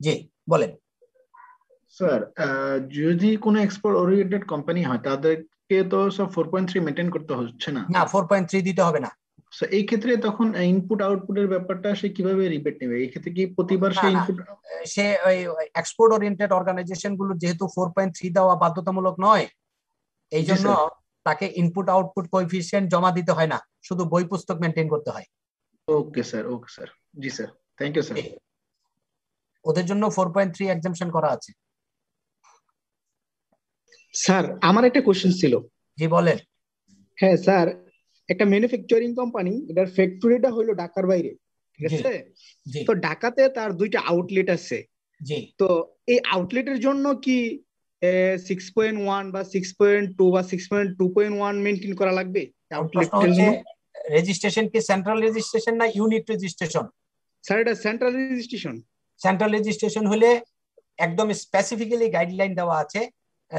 জি বলেন। স্যার যদি কোনো এক্সপোর্ট ওরিয়েন্টেড কোম্পানি হয় তাদেরকে তো সব ফোর পয়েন্ট থ্রি মেনটেন করতে হচ্ছে না? না ফোর পয়েন্ট থ্রি দিতে হবে না। এই ক্ষেত্রে তখন ইনপুট আউটপুটের ব্যাপারটা সে কীভাবে রিবেট নেবে? এই ক্ষেত্রে কি প্রতিবার সে ইনপুট সে ওই এক্সপোর্ট ওরিয়েন্টেড অর্গানাইজেশনগুলো যেহেতু ফোর পয়েন্ট থ্রি দেওয়া বাধ্যতামূলক নয় এই জন্য তাকে ইনপুট আউটপুট কোএফিসিয়েন্ট জমা দিতে হয় না। শুধু বই পুস্তক মেনটেন করতে হয়। ওকে স্যার ওকে স্যার জি স্যার থ্যাংক ইউ স্যার ওদের জন্য ফোর পয়েন্ট থ্রি এক্সামশন করা আছে। স্যার আমার একটা কোশ্চেন ছিল। জি বলেন। হ্যাঁ স্যার একটা ম্যানুফ্যাকচারিং কোম্পানি এটার ফ্যাক্টরিটা হলো ঢাকার বাইরে ঠিক আছে? তো ঢাকাতে তার দুইটা আউটলেট আছে। তো এই আউটলেটের জন্য কি সিক্স পয়েন্ট ওয়ান বা সিক্স পয়েন্ট টু বা six point two point one maintain করা লাগবে? রেজিস্ট্রেশন কি সেন্ট্রাল রেজিস্ট্রেশন না ইউনিট রেজিস্ট্রেশন স্যার এটা সেন্ট্রাল রেজিস্ট্রেশন সেন্ট্রাল রেজিস্ট্রেশন হলে একদম স্পেসিফিক্যালি গাইডলাইন দেওয়া আছে।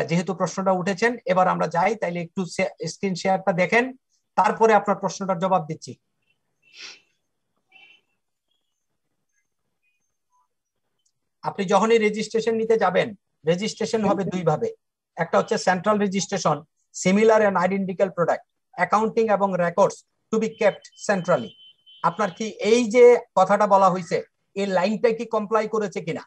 যেহেতু প্রশ্নটা উঠেছেন এবার আমরা যাই তাইলে একটু স্ক্রিন শেয়ারটা দেখেন। তারপরে আপনার প্রশ্নটার জবাব দিচ্ছি। আপনি যখনই রেজিস্ট্রেশন নিতে যাবেন রেজিস্ট্রেশন হবে দুই ভাবে একটা হচ্ছে central registration similar and identical product accounting এবং records to be kept centrally আপনার কি এই যে কথাটা বলা হয়েছে, এই লাইনটা কি কমপ্লাই করেছে কিনা?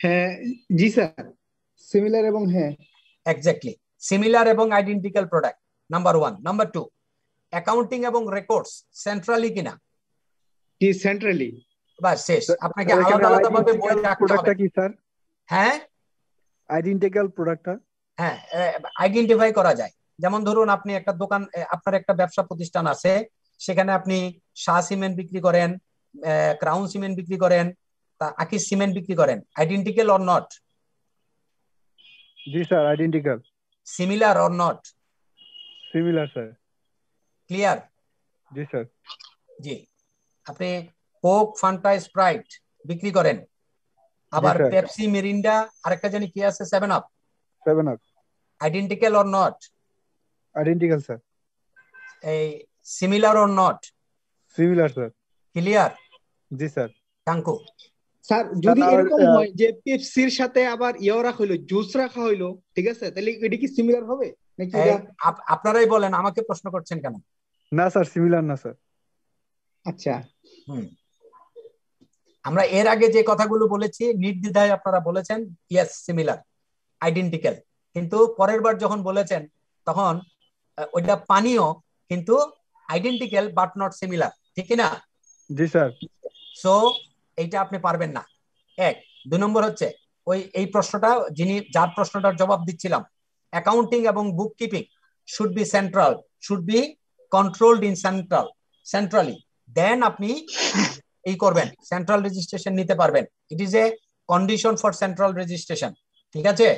হ্যাঁ জি স্যার। সিমিলার এবং হ্যাঁ। এক্স্যাক্টলি সিমিলার এবং identical product number one number two accounting এবং রেকর্ডস সেন্ট্রালি কিনা? কি সেন্ট্রালি বাস শেষ। আপনাকে আলাদা আলাদা ভাবে বই রাখতে হবে। কি স্যার হ্যাঁ? আইডেন্টিক্যাল প্রোডাক্টটা হ্যাঁ আইডেন্টিফাই করা যায়। যেমন ধরুন আপনি একটা দোকান আপনার একটা ব্যবসা প্রতিষ্ঠান আছে। সেখানে আপনি শাহ সিমেন্ট বিক্রি করেন ক্রাউন সিমেন্ট বিক্রি করেন আকিস সিমেন্ট বিক্রি করেন। Identical or not G sir identical similar or not similar sir. Clear G sir. জি। আপনি কোক ফান্টা স্প্রাইট বিক্রি করেন। আবার। পেপসি মিরিন্ডা আরেকটা জানি কি আছে? Seven up seven up identical or not identical sir. এই similar or not similar sir. Clear G sir. Thank you sir যদি এরকম হয় যে পেপসির সাথে আবার ইয়ে রাখা হইল জুস রাখা হইল ঠিক আছে? তাহলে এটা কি সিমিলার হবে? নাকি আপ- আপনারাই বলেন আমাকে প্রশ্ন করছেন কেন? না স্যার সিমিলার না স্যার। আচ্ছা। হুম। আমরা এর আগে যে কথাগুলো বলেছি নির্দ্বিধায় আপনারা বলেছেন ইয়েস সিমিলার আইডেন্টিক্যাল কিন্তু পরের বার যখন বলেছেন তখন ওইটা পানীয় কিন্তু আইডেন্টিক্যাল বাট নট সিমিলার ঠিক না? জি স্যার। সো এইটা আপনি পারবেন না। এক। দুই নম্বর হচ্ছে ওই এই প্রশ্নটা যিনি যার প্রশ্নটার জবাব দিচ্ছিলাম অ্যাকাউন্টিং এবং book keeping should be central should be controlled in central centrally then আপনি এই করবেন সেন্ট্রাল রেজিস্ট্রেশন নিতে পারবেন। It is a condition for central registration ঠিক আছে?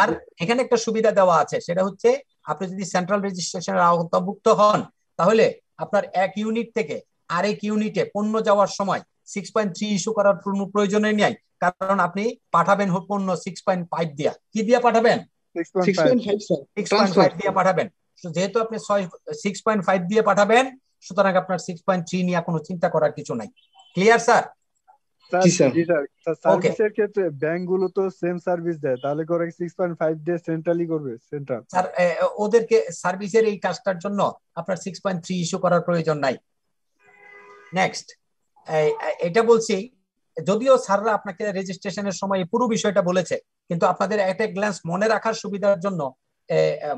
আর এখানে একটা সুবিধা দেওয়া আছে সেটা হচ্ছে আপনি যদি সেন্ট্রাল রেজিস্ট্রেশনের আওতাভুক্ত হন তাহলে আপনার এক ইউনিট থেকে আরেক ইউনিটে পণ্য যাওয়ার সময় সিক্স পয়েন্ট থ্রি ইস্যু করার কোনো প্রয়োজনে নেই। কারণ আপনি পাঠাবেন পণ্য সিক্স পয়েন্ট ফাইভ দিয়া। কি দিয়া পাঠাবেন? সিক্স পয়েন্ট ফাইভ দিয়ে পাঠাবেন। যেহেতু আপনি ছয় সিক্স পয়েন্ট ফাইভ দিয়ে পাঠাবেন সুতরাং আপনার সিক্স পয়েন্ট থ্রি নিয়ে কোনো চিন্তা করার কিছু নাই। ক্লিয়ার স্যার স্যার জি, স্যার। জি স্যার। Sir Okay. সার্ভিসের ক্ষেত্রে ব্যাংকগুলো তো সেম সার্ভিস দেয়। তাহলে করে সিক্স পয়েন্ট ফাইভ দিয়ে সেন্ট্রালি করবে সেন্ট্রাল স্যার ওদেরকে সার্ভিসের এই কাজটার জন্য আপনার সিক্স পয়েন্ট থ্রি ইস্যু করার প্রয়োজন নাই। নেক্সট এটা বলছি, যদিও স্যাররা আপনাকে রেজিস্ট্রেশনের সময় পুরো বিষয়টা বলেছে, কিন্তু আপনাদের একটা গ্ল্যান্স মনে রাখার সুবিধার জন্য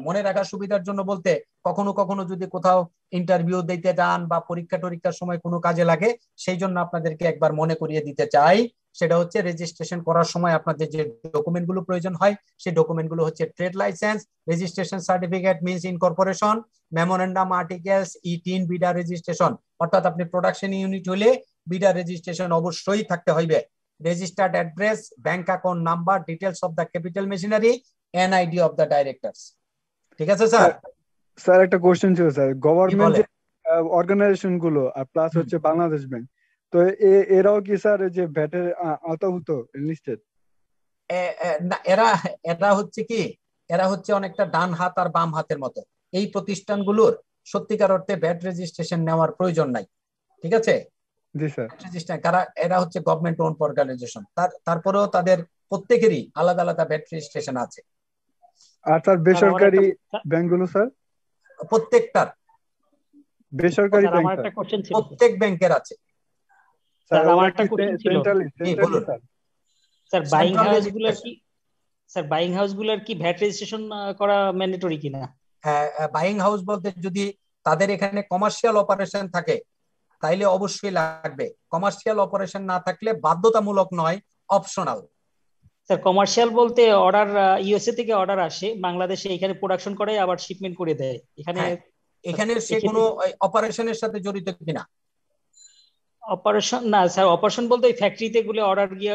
মনে রাখার সুবিধার জন্য বলতে কখনো কখনো যদি কোথাও ইন্টারভিউ দিতে যান বা পরীক্ষা টরীক্ষার সময় কোনো কাজে লাগে, সেই জন্য আপনাদেরকে একবার মনে করিয়ে দিতে চাই। সেটা হচ্ছে রেজিস্ট্রেশন করার সময় আপনাদের যে ডকুমেন্টগুলো প্রয়োজন হয়, সেই ডকুমেন্টগুলো হচ্ছে trade licence registration certificate means incorporation memorandum articles ই তিন বিডা রেজিস্ট্রেশন অর্থাৎ আপনি প্রোডাকশন ইউনিট হলে বিডা রেজিস্ট্রেশন অবশ্যই থাকতে হইবে। Registered address bank account number details of the capital machinery NID of the directors ঠিক আছে স্যার? স্যার একটা কোশ্চেন ছিল স্যার। গভর্নমেন্ট অর্গানাইজেশনগুলো আর প্লাস হচ্ছে বাংলাদেশ ব্যাংক তো এরাও কি স্যার এই যে ভ্যাটের আওতাভুক্ত লিস্টেড এরা এরা হচ্ছে কি এরা হচ্ছে অনেকটা ডান হাত আর বাম হাতের মতো। এই প্রতিষ্ঠানগুলোর সত্যিকার অর্থে ব্যাট রেজিস্ট্রেশন নেওয়ার প্রয়োজন নাই। ঠিক আছে? কারা এরা হচ্ছে গভর্নমেন্ট ওন অর্গানাইজেশন তারপরেও তাদের প্রত্যেকেরই আলাদা আলাদা ব্যাট রেজিস্ট্রেশন আছে। আর স্যার বেসরকারি ব্যাংকগুলো স্যার? প্রত্যেকটার। বেসরকারি ব্যাংক কোশ্চেন প্রত্যেক ব্যাংকের আছে। স্যার, আমার একটা কি question ছিল। জি, বলুন। স্যার। স্যার বাইং কি স্যার বাইং হাউসগুলার কি ভ্যাট রেজিস্ট্রেশন করা ম্যান্ডেটরি কিনা? হ্যাঁ বাইং হাউস বলতে যদি তাদের এখানে কমার্শিয়াল অপারেশন থাকে তাইলে অবশ্যই লাগবে। কমার্শিয়াল অপারেশন না থাকলে বাধ্যতামূলক নয় অপশনাল স্যার কমার্শিয়াল বলতে অর্ডার ইউএসএ থেকে অর্ডার আসে বাংলাদেশে এখানে প্রোডাকশন করে আবার শিপমেন্ট করে দেয়। এখানে হ্যাঁ, এখানে সে কোনো অপারেশনের সাথে জড়িত কিনা? অপারেশন না স্যার অপারেশন বলতে ওই ফ্যাক্টরিতে গুলো অর্ডার গিয়ে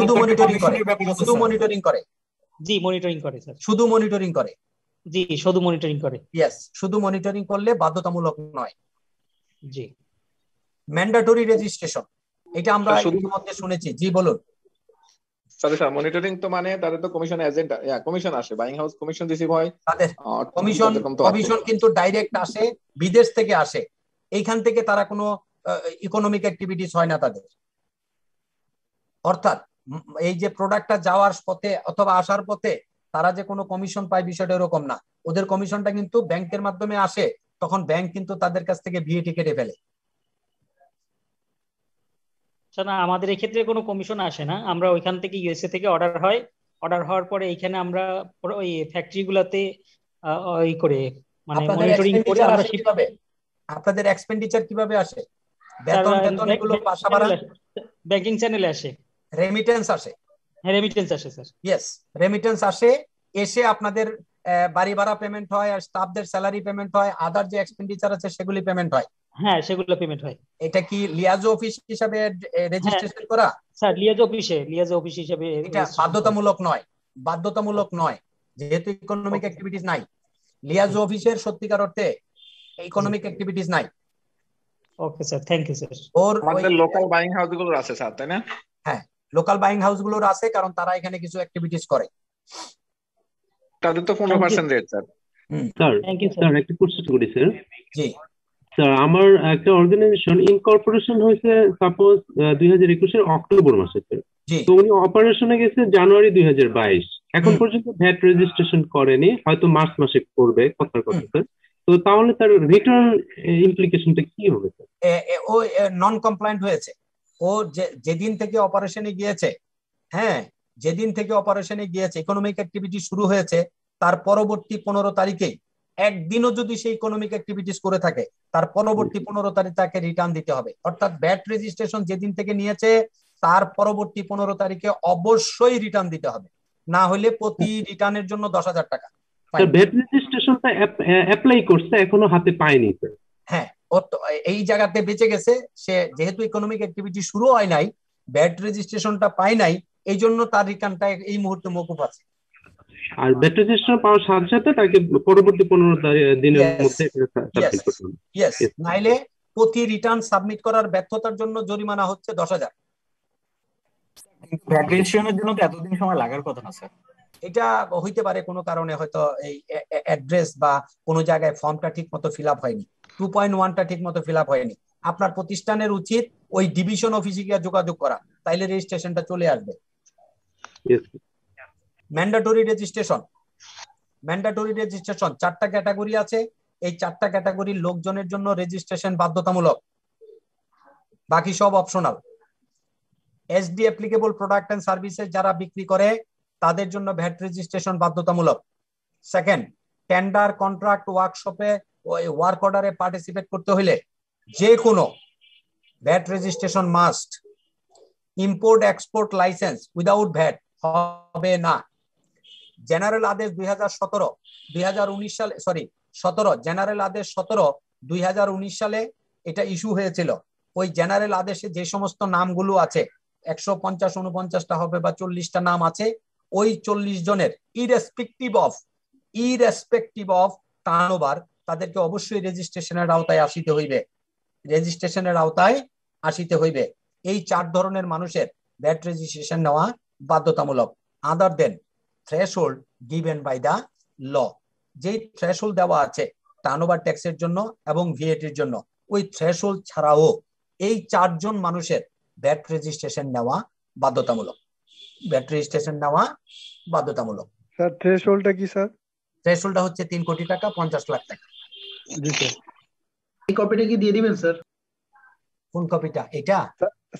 শুধু মনিটরিং করে? শুধু মনিটরিং করে? জি মনিটরিং করে স্যার শুধু মনিটরিং করে? জি শুধু মনিটরিং করে। ইয়েস শুধু মনিটরিং করলে বাধ্যতামূলক নয়। জি। ম্যান্ডাটরি রেজিস্ট্রেশন এটা আমরা ইতিমধ্যে শুনেছি। জি বলুন। সরি স্যার মনিটরিং তো মানে তাদের তো কমিশন এজেন্ট কমিশন আসে। বাইং হাউস কমিশন রিসিভ হয়। তাদের কমিশন। কমিশন কিন্তু ডাইরেক্ট আসে বিদেশ থেকে আসে। এইখান থেকে তারা কোনো ইকোনমিক অ্যাক্টিভিটিস হয় না তাদের। অর্থাৎ এই যে প্রোডাক্টটা যাওয়ার পথে অথবা আসার পথে তারা যে কোনো কমিশন পায় বিষয়টা এরকম না। ওদের কমিশনটা কিন্তু ব্যাংকের মাধ্যমে আসে তখন ব্যাংক কিন্তু তাদের কাছ থেকে ভিএটি কেটে ফেলে। না আমাদের এক্ষেত্রে কোনো কমিশন আসে না। আমরা ওইখান থেকে ইউএসএ থেকে অর্ডার হয়। অর্ডার হওয়ার পরে এখানে আমরা ওই ফ্যাক্টরি গুলাতে ওই করে মানে মনিটরিং করে আমরা কীভাবে? আপনাদের এক্সপেন্ডিচার কীভাবে আসে? বেতন বেতন এগুলো পাশা ভাড়া ব্যাংকিং চ্যানেলে আসে। রেমিটেন্স আসে। হ্যাঁ রেমিটেন্স আসে স্যার। ইয়েস রেমিটেন্স আসে। এসে আপনাদের বাড়ি ভাড়া পেমেন্ট হয় আর স্টাফদের স্যালারি পেমেন্ট হয়। আদার যে এক্সপেন্ডিচার আছে সেগুলি পেমেন্ট হয়। হ্যাঁ সেগুলো পেমেন্ট হয়। এটা কি লিয়াজো অফিস হিসাবে রেজিস্ট্রেশন করা? স্যার লিয়াজো অফিসে লিয়াজো অফিস হিসাবে এটা বাধ্যতামূলক নয়। বাধ্যতামূলক নয়। যেহেতু ইকোনমিক অ্যাক্টিভিটিস নাই। লিয়াজো অফিসের সত্যিকার অর্থে ইকোনমিক অ্যাক্টিভিটিস নাই। Okay sir thank you sir or আমাদের লোকাল বাইং হাউসগুলো আছে স্যার তাই না? হ্যাঁ লোকাল বাইং হাউসগুলোর আছে কারণ তারা এখানে কিছু অ্যাক্টিভিটিস করে। তাদের তো পনেরো percent rate sir sir thank you sir একটা কোশ্চেন করি স্যার জি। স্যার আমার একটা অর্গানাইজেশন ইনকর্পোরেশন হয়েছে সাপোজ দুই হাজার একুশের অক্টোবর মাসে স্যার তো উনি অপারেশনে গেছে জানুয়ারি দুই হাজার বাইশ। এখন পর্যন্ত ভ্যাট রেজিস্ট্রেশন করেনি হয়তো মার্চ মাসে করবে কথার কথা স্যার তো তাহলে তার রিটার্ন ইমপ্লিকেশনটা কি হবে স্যার? ও নন কমপ্লায়েন্ট হয়েছে। ও যেদিন থেকে অপারেশনে গিয়েছে হ্যাঁ যেদিন থেকে অপারেশনে গিয়েছে ইকোনমিক অ্যাক্টিভিটি শুরু হয়েছে তার পরবর্তী পনেরো তারিখে একদিনও যদি সেই ইকোনমিক অ্যাক্টিভিটিস করে থাকে তার পরবর্তী পনেরো তারিখ তাকে রিটার্ন দিতে হবে। অর্থাৎ ব্যাট রেজিস্ট্রেশন যেদিন থেকে নিয়েছে তার পরবর্তী পনেরো তারিখে অবশ্যই রিটার্ন দিতে হবে। না হলে প্রতি রিটার্নের জন্য দশ হাজার টাকা। ব্যাট রেজিস্ট্রেশনটা অ্যাপ্লাই করছে এখনও হাতে পায়নি হ্যাঁ এই জায়গাতে বেঁচে গেছে। সে যেহেতু ইকোনমিক অ্যাক্টিভিটি শুরু হয় নাই ব্যাট রেজিস্ট্রেশনটা পায় নাই এই জন্য তার রিটার্নটা এই মুহূর্তে মকুফ আছে। আর ব্যাট রেজিস্ট্রেশন পাওয়ার সাথে সাথে তাকে পরবর্তী পনেরো দিনের মধ্যে ইয়েস নাইলে প্রতি রিটার্ন সাবমিট করার ব্যর্থতার জন্য জরিমানা হচ্ছে দশ হাজার। জন্য তো এতদিন সময় লাগার কথা না স্যার এটা হইতে পারে কোনো কারণে হয়তো এই অ্যাড্রেস বা কোনো জায়গায় ফর্মটা ঠিক মতো ফিল আপ হয়নি। টু পয়েন্ট ওয়ানটা ঠিক মতো ফিল আপ হয়নি। আপনার প্রতিষ্ঠানের উচিত ওই ডিভিশন অফিসে গিয়ে যোগাযোগ করা তাইলে রেজিস্ট্রেশনটা চলে আসবে। ম্যান্ডাটরি রেজিস্ট্রেশন ম্যান্ডাটরি রেজিস্ট্রেশন চারটা ক্যাটাগরি আছে। এই চারটা ক্যাটাগরির লোকজনের জন্য রেজিস্ট্রেশন বাধ্যতামূলক। বাকি সব optional SD applicable product and services যারা বিক্রি করে, তাদের জন্য ভ্যাট রেজিস্ট্রেশন বাধ্যতামূলক। সেকেন্ড টেন্ডার কন্ট্রাক্ট ওয়ার্কশপে ওয়ার্ক অর্ডারে পার্টিসিপেট করতে হলে যে কোনো VAT registration must import export licence without VAT হবে না। জেনারেল আদেশ দুই হাজার সতেরো, দুই হাজার উনিশ সালে সরি সতেরো, জেনারেল আদেশ সতেরো, দুই হাজার উনিশ সালে এটা ইস্যু হয়েছিল। ওই জেনারেল আদেশে যে সমস্ত নামগুলো আছে, একশো পঞ্চাশ উনপঞ্চাশটা হবে বা চল্লিশটা নাম আছে, ওই চল্লিশ জনের irrespective of irrespective of turn তাদেরকে অবশ্যই রেজিস্ট্রেশনের আওতায় আসিতে হইবে। রেজিস্ট্রেশনের আওতায় আসিতে হইবে। এই চার ধরনের মানুষের ব্যাট রেজিস্ট্রেশন নেওয়া বাধ্যতামূলক। Other than threshold given by the law যেই থ্রেশহোল্ড দেওয়া আছে টার্নওভার ট্যাক্সের জন্য এবং ভিএটির জন্য ওই থ্রেশহোল্ড ছাড়াও এই চারজন মানুষের ব্যাট রেজিস্ট্রেশন নেওয়া বাধ্যতামূলক। ব্যাট রেজিস্ট্রেশন নেওয়া বাধ্যতামূলক। স্যার থ্রেশহোল্ডটা কি স্যার? থ্রেশহোল্ডটা হচ্ছে তিন কোটি টাকা পঞ্চাশ লাখ টাকা। জি স্যার। এই কপিটা কি দিয়ে দিবেন স্যার? কোন কপিটা এটা?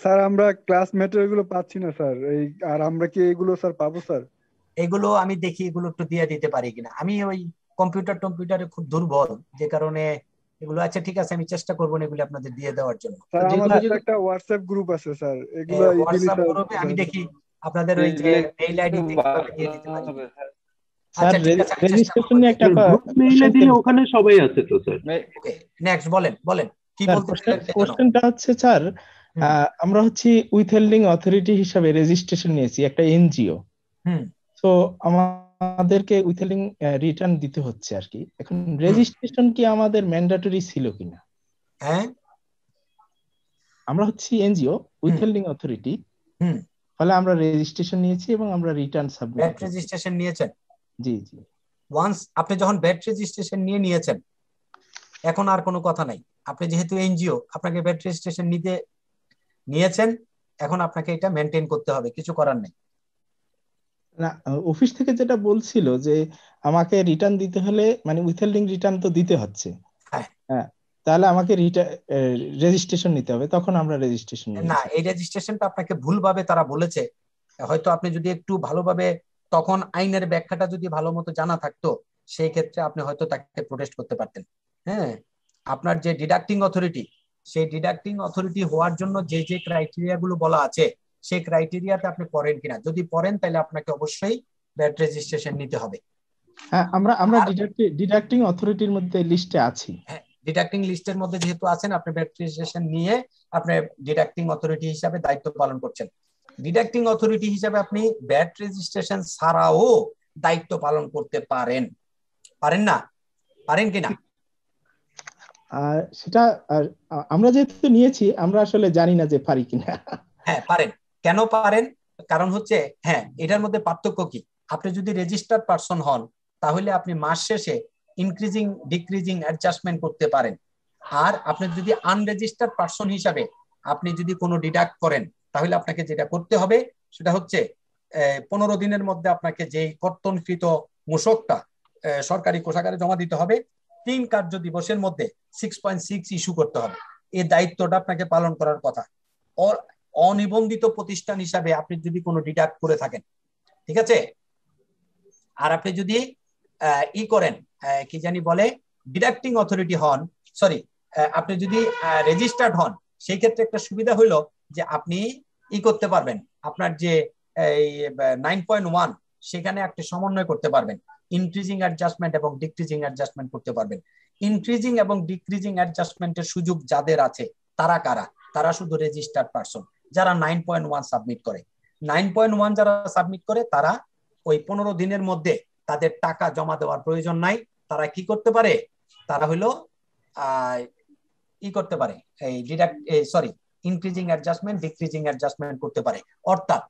স্যার আমরা ক্লাস ম্যাটেরিয়ালগুলো পাচ্ছি না স্যার। এই আর আমরা কি এগুলো স্যার পাবো স্যার? এগুলো আমি দেখি এগুলো একটু দিয়ে দিতে পারি কিনা। আমি ওই কম্পিউটার টম্পিউটারে খুব দুর্বল যে কারণে এগুলো আচ্ছা ঠিক আছে আমি চেষ্টা করব এগুলো আপনাদের দিয়ে দেওয়ার জন্য। একটা হোয়াটসঅ্যাপ গ্রুপ আছে স্যার এগুলো হোয়াটসঅ্যাপ গ্রুপে আমি দেখি আপনাদের ওই যে মেইল আইডি দিয়ে দিতে পারি স্যার রেজিস্ট্রেশন নিয়ে একটা গ্রুপ মেইলে দিয়ে ওখানে সবাই আছে তো স্যার? ওকে নেক্সট বলেন বলেন কি বলতে কোশ্চেনটা হচ্ছে স্যার আমরা হচ্ছে উইথহেল্ডিং অথরিটি হিসাবে রেজিস্ট্রেশন নিয়েছি একটা এনজিও। হুম। তো আমাদেরকে উইথহেল্ডিং রিটার্ন দিতে হচ্ছে আর কি। এখন রেজিস্ট্রেশন কি আমাদের ম্যান্ডেটরি ছিল কিনা? হ্যাঁ। আমরা হচ্ছে এনজিও উইথহেল্ডিং অথরিটি হুম। ফলে আমরা রেজিস্ট্রেশন নিয়েছি এবং আমরা রিটার্ন সাবমিট ব্যাট রেজিস্ট্রেশন নিয়েছেন? জি জি। ওয়ান্স আপনি যখন ব্যাট রেজিস্ট্রেশন নিয়ে নিয়েছেন এখন আর কোনো কথা নাই। আপনি যেহেতু এনজিও আপনাকে ব্যাট রেজিস্ট্রেশন নিতে নিয়েছেন এখন আপনাকে এটা মেনটেন করতে হবে। কিছু করার নেই। না অফিস থেকে যেটা বলছিল যে আমাকে রিটার্ন দিতে হলে মানে উইথহোল্ডিং রিটার্ন তো দিতে হচ্ছে। হ্যাঁ। তাহলে আমাকে রেজিস্ট্রেশন নিতে হবে তখন আমরা রেজিস্ট্রেশন না এই রেজিস্ট্রেশনটা আপনাকে ভুলভাবে তারা বলেছে। হয়তো আপনি যদি একটু ভালোভাবে তখন আইনের ব্যাখ্যাটা যদি ভালো মতো জানা থাকতো সেই ক্ষেত্রে আপনি হয়তো তাকে প্রোটেস্ট করতে পারতেন। হ্যাঁ আপনার যে ডিডাক্টিং অথরিটি সেই ডিডাক্টিং অথরিটি হওয়ার জন্য যে যে ক্রাইটেরিয়া গুলো বলা আছে সেই ক্রাইটেরিয়াতে আপনি পড়েন কিনা। যদি পড়েন তাহলে আপনাকে অবশ্যই ব্যাট রেজিস্ট্রেশন নিতে হবে। হ্যাঁ আমরা আমরা ডিডাক্টিং অথরিটির মধ্যে লিস্টে আছি। হ্যাঁ ডিডাক্টিং লিস্টের মধ্যে যেহেতু আছেন আপনি ব্যাট রেজিস্ট্রেশন নিয়ে আপনি ডিডাক্টিং অথরিটি হিসাবে দায়িত্ব পালন করছেন। ডিডাক্টিং অথরিটি হিসাবে আপনি ব্যাট রেজিস্ট্রেশন ছাড়াও দায়িত্ব পালন করতে পারেন। পারেন না? পারেন কিনা সেটা আমরা যেহেতু নিয়েছি আমরা আসলে জানি না যে পারি কিনা। হ্যাঁ পারেন। কেন পারেন? কারণ হচ্ছে হ্যাঁ এটার মধ্যে পার্থক্য কি? আপনি যদি রেজিস্টার্ড পারসন হন, তাহলে আপনি মাস শেষে ইনক্রিজিং ডিক্রিজিং অ্যাডজাস্টমেন্ট করতে পারেন। আর আপনি যদি আনরেজিস্টার্ড পারসন হিসাবে আপনি যদি কোনো ডিডাক্ট করেন, তাহলে আপনাকে যেটা করতে হবে, সেটা হচ্ছে পনেরো দিনের মধ্যে আপনাকে যে কর্তনকৃত মূসকটা সরকারি কোষাগারে জমা দিতে হবে, তিন কার্য দিবসের মধ্যে সিক্স পয়েন্ট সিক্স ইস্যু করতে হবে। এই দায়িত্বটা আপনাকে পালন করার কথা। অনিবন্ধিত প্রতিষ্ঠান হিসাবে আপনি যদি কোনো ডিডাক্ট করে থাকেন, ঠিক আছে? আর আপনি যদি ই করেন কি জানি বলে ডিডাক্টিং অথরিটি হন সরি আপনি যদি রেজিস্টার্ড হন, সেই ক্ষেত্রে একটা সুবিধা হইল যে আপনি ই করতে পারবেন। আপনার যে নাইন পয়েন্ট ওয়ান সেখানে একটা সমন্বয় করতে পারবেন। ইনক্রিজিং অ্যাডজাস্টমেন্ট এবং ডিক্রিজিং অ্যাডজাস্টমেন্ট করতে পারবেন। ইনক্রিজিং এবং ডিক্রিজিং অ্যাডজাস্টমেন্টের সুযোগ যাদের আছে, তারা কারা? তারা শুধু রেজিস্টার্ড পারসন যারা নাইন পয়েন্ট ওয়ান সাবমিট করে। নাইন পয়েন্ট ওয়ান যারা সাবমিট করে, তারা ওই পনেরো দিনের মধ্যে তাদের টাকা জমা দেওয়ার প্রয়োজন নাই। তারা কি করতে পারে? তারা হলো ই করতে পারে, এই deduct sorry increasing adjustment decreasing adjustment করতে পারে। অর্থাৎ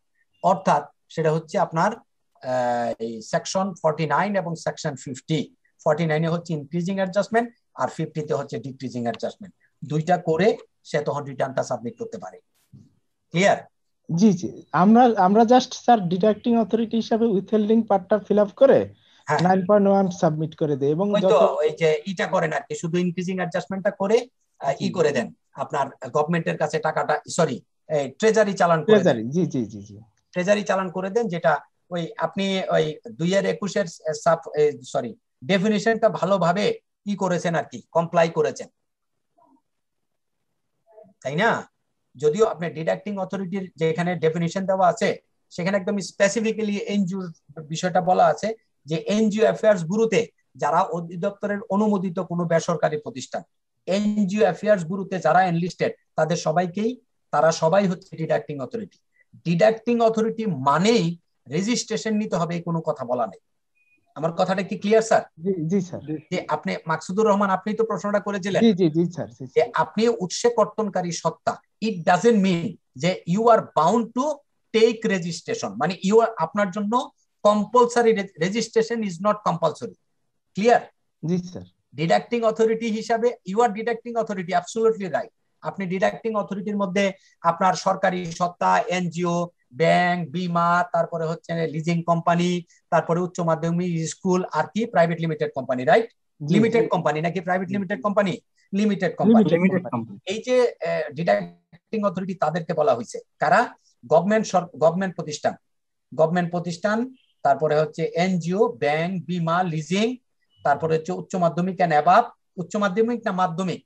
অর্থাৎ সেটা হচ্ছে আপনার সেকশন ফর্টি নাইন এবং সেকশন ফিফটি ফর্টি নাইনে হচ্ছে ইনক্রিজিং অ্যাডজাস্টমেন্ট আর ফিফটিতে হচ্ছে ডিক্রিজিং অ্যাডজাস্টমেন্ট দুইটা করে সে তখন রিটার্নটা সাবমিট করতে পারে। ক্লিয়ার জি জি। আমরা আমরা জাস্ট স্যার ডিডাক্টিং অথরিটি হিসাবে উইথহোল্ডিং পার্টটা ফিল আপ করে 9.1 সাবমিট করে দেই এবং যত ওই যে ইটা করেন আর কি শুধু ইনক্রিজিং অ্যাডজাস্টমেন্টটা করে ই করে দেন। আপনার গভর্নমেন্টের কাছে টাকাটা সরি ট্রেজারি চালান করে ট্রেজারি জি জি জি জি। ট্রেজারি চালান করে দেন যেটা ওই আপনি ওই দুই এর একুশের সাব সরি ডেফিনিশনটা ভালোভাবে ই করেছেন আর কি কমপ্লাই করেছেন। তাই না? যদিও আপনার ডিডাক্টিং অথরিটির যেখানে ডেফিনিশন দেওয়া আছে সেখানে একদম স্পেসিফিক্যালি এনজিও বিষয়টা বলা আছে যে এনজিও অ্যাফেয়ার্স গুরুতে যারা অধিদপ্তরের অনুমোদিত কোনো বেসরকারি প্রতিষ্ঠান এনজিও অ্যাফেয়ার্স গুরুতে যারা এনলিস্টেড তাদের সবাইকেই তারা সবাই হচ্ছে ডিডাক্টিং অথরিটি ডিডাক্টিং অথরিটি মানেই রেজিস্ট্রেশন নিতে হবে কোনো কথা বলা নেই। আমার কথাটা কি ক্লিয়ার স্যার জি স্যার যে আপনি মাকসুদুর রহমান আপনি তো প্রশ্নটা করেছিলেন। জি জি জি স্যার যে আপনি উৎসে কর্তনকারী সত্তা ইট ডাজেন্ট মিন যে you are bound to take registration মানে ইউ আর আপনার জন্য compulsory registration is not compulsory clear G sir. Deducting authority হিসাবে you are deducting authority absolutely right আপনি ডিডাক্টিং অথরিটির মধ্যে আপনার সরকারি সত্তা এনজিও ব্যাংক বিমা তারপরে হচ্ছে লিজিং কোম্পানি তারপরে উচ্চ মাধ্যমিক স্কুল আর কি private limited company right limited company নাকি private limited company limited company এই যে ডিডাক্টিং অথরিটি তাদেরকে বলা হয়েছে কারা? গভর্নমেন্ট গভর্নমেন্ট প্রতিষ্ঠান। গভর্নমেন্ট প্রতিষ্ঠান তারপরে হচ্ছে এনজিও ব্যাংক বিমা লিজিং তারপরে হচ্ছে উচ্চ মাধ্যমিক এন্ড অ্যাবাব উচ্চ মাধ্যমিক না মাধ্যমিক?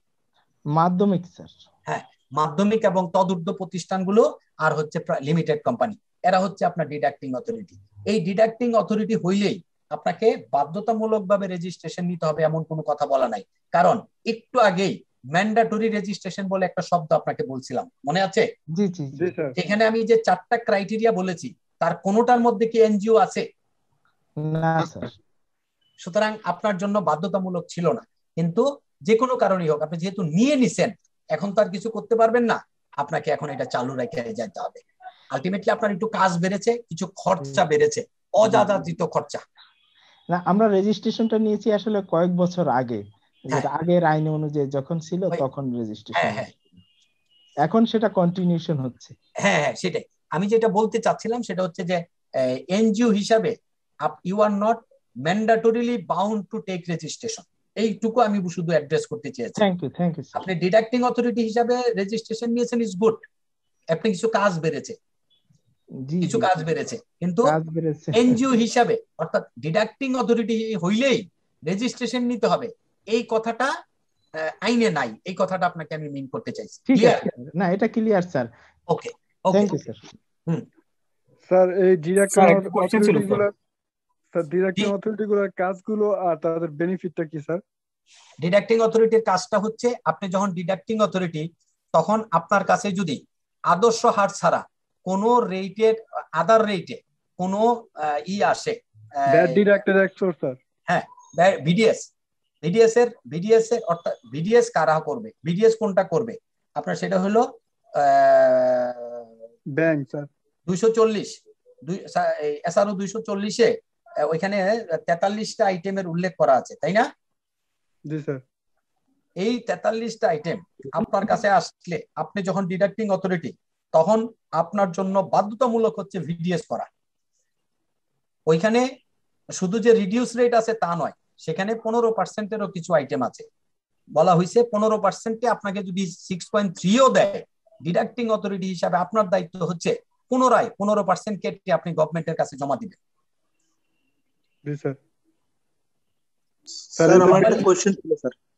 মাধ্যমিক স্যার। হ্যাঁ মাধ্যমিক এবং তদূর্ধ্ব প্রতিষ্ঠানগুলো আর হচ্ছে লিমিটেড কোম্পানি এরা হচ্ছে আপনার ডিডাক্টিং অথরিটি এই ডিডাক্টিং অথরিটি হইলেই আপনাকে বাধ্যতামূলক ভাবে রেজিস্ট্রেশন নিতে হবে এমন কোনো কথা বলা নাই। কারণ একটু আগেই ম্যান্ডাটরি রেজিস্ট্রেশন বলে একটা শব্দ আপনাকে বলছিলাম। মনে আছে? জি জি এখানে আমি যে চারটা ক্রাইটেরিয়া বলেছি তার কোনোটার মধ্যে কি এনজিও আছে? সুতরাং আপনার জন্য বাধ্যতামূলক ছিল না। কিন্তু যে কোনো কারণেই হোক আপনি যেহেতু নিয়ে নিছেন এখন তো আর কিছু করতে পারবেন না। আপনাকে এখন এটা চালু রেখে যেতে হবে। আলটিমেটলি আপনার একটু কাজ বেড়েছে কিছু খরচা বেড়েছে। অযাচিত খরচা। না আমরা রেজিস্ট্রেশনটা নিয়েছি আসলে কয়েক বছর আগে। যেটা আগের আইন অনুযায়ী যখন ছিল তখন রেজিস্ট্রেশন এখন সেটা কন্টিনিউশন হচ্ছে। হ্যাঁ হ্যাঁ সেটাই। আমি যেটা বলতে চাচ্ছিলাম সেটা হচ্ছে যে এনজিও হিসাবে you are not mandatorily bound to take registration এইটুকু আমি শুধু অ্যাড্রেস করতে চেয়েছি। থ্যাংক ইউ থ্যাংক ইউ আপনি ডিডাক্টিং অথরিটি হিসাবে রেজিস্ট্রেশন নিয়েছেন ইজ গুড আপনি কিছু কাজ বেড়েছে। কিছু কাজ বেড়েছে। কিন্তু এনজিও হিসাবে অর্থাৎ ডিডাক্টিং অথরিটি হইলেই রেজিস্ট্রেশন নিতে হবে। এই কথাটা আইনে নাই। এই কথাটা আপনাকে আমি মিন করতে চাইছি। না এটা clear sir. Okay thank you sir. Sir এই ডিডাক্টিং অথরিটি গুলো স্যার। ডিডাক্টিং অথরিটি গুলোর কাজগুলো আর তাদের বেনিফিটটা কি স্যার? ডিডাক্টিং অথরিটির কাজটা হচ্ছে আপনি যখন ডিডাক্টিং অথরিটি তখন আপনার কাছে যদি আদর্শ হার ছাড়া কোন রেটের আদার রেটে কোন ই আসে হ্যাঁ ভিডিএস ভিডিএস এর ভিডিএস এর অর্থাৎ ভিডিএস কারা করবে? ভিডিএস কোনটা করবে? আপনার সেটা হলো ব্যাংক স্যার দুইশো চল্লিশ দুই এসআরও দুইশো চল্লিশে ওইখানে তেতাল্লিশটা আইটেমের উল্লেখ করা আছে তাই না? এই তেতাল্লিশটা আইটেম আপনার কাছে আসলে আপনি যখন ডিডাক্টিং অথরিটি তখন আপনার জন্য বাধ্যতামূলক হচ্ছে ভিডিএস করা। ওইখানে শুধু যে রিডিউস রেট আছে তা নয় সেখানে পনেরো পার্সেন্টেরও কিছু আইটেম আছে। বলা হয়েছে পনেরো পার্সেন্টে আপনাকে যদি সিক্স পয়েন্ট থ্রিও দেয় ডিডাক্টিং অথরিটি হিসাবে আপনার দায়িত্ব হচ্ছে পুনরায় পনেরো পার্সেন্ট কেটে আপনি গভর্নমেন্টের কাছে জমা দিবেন।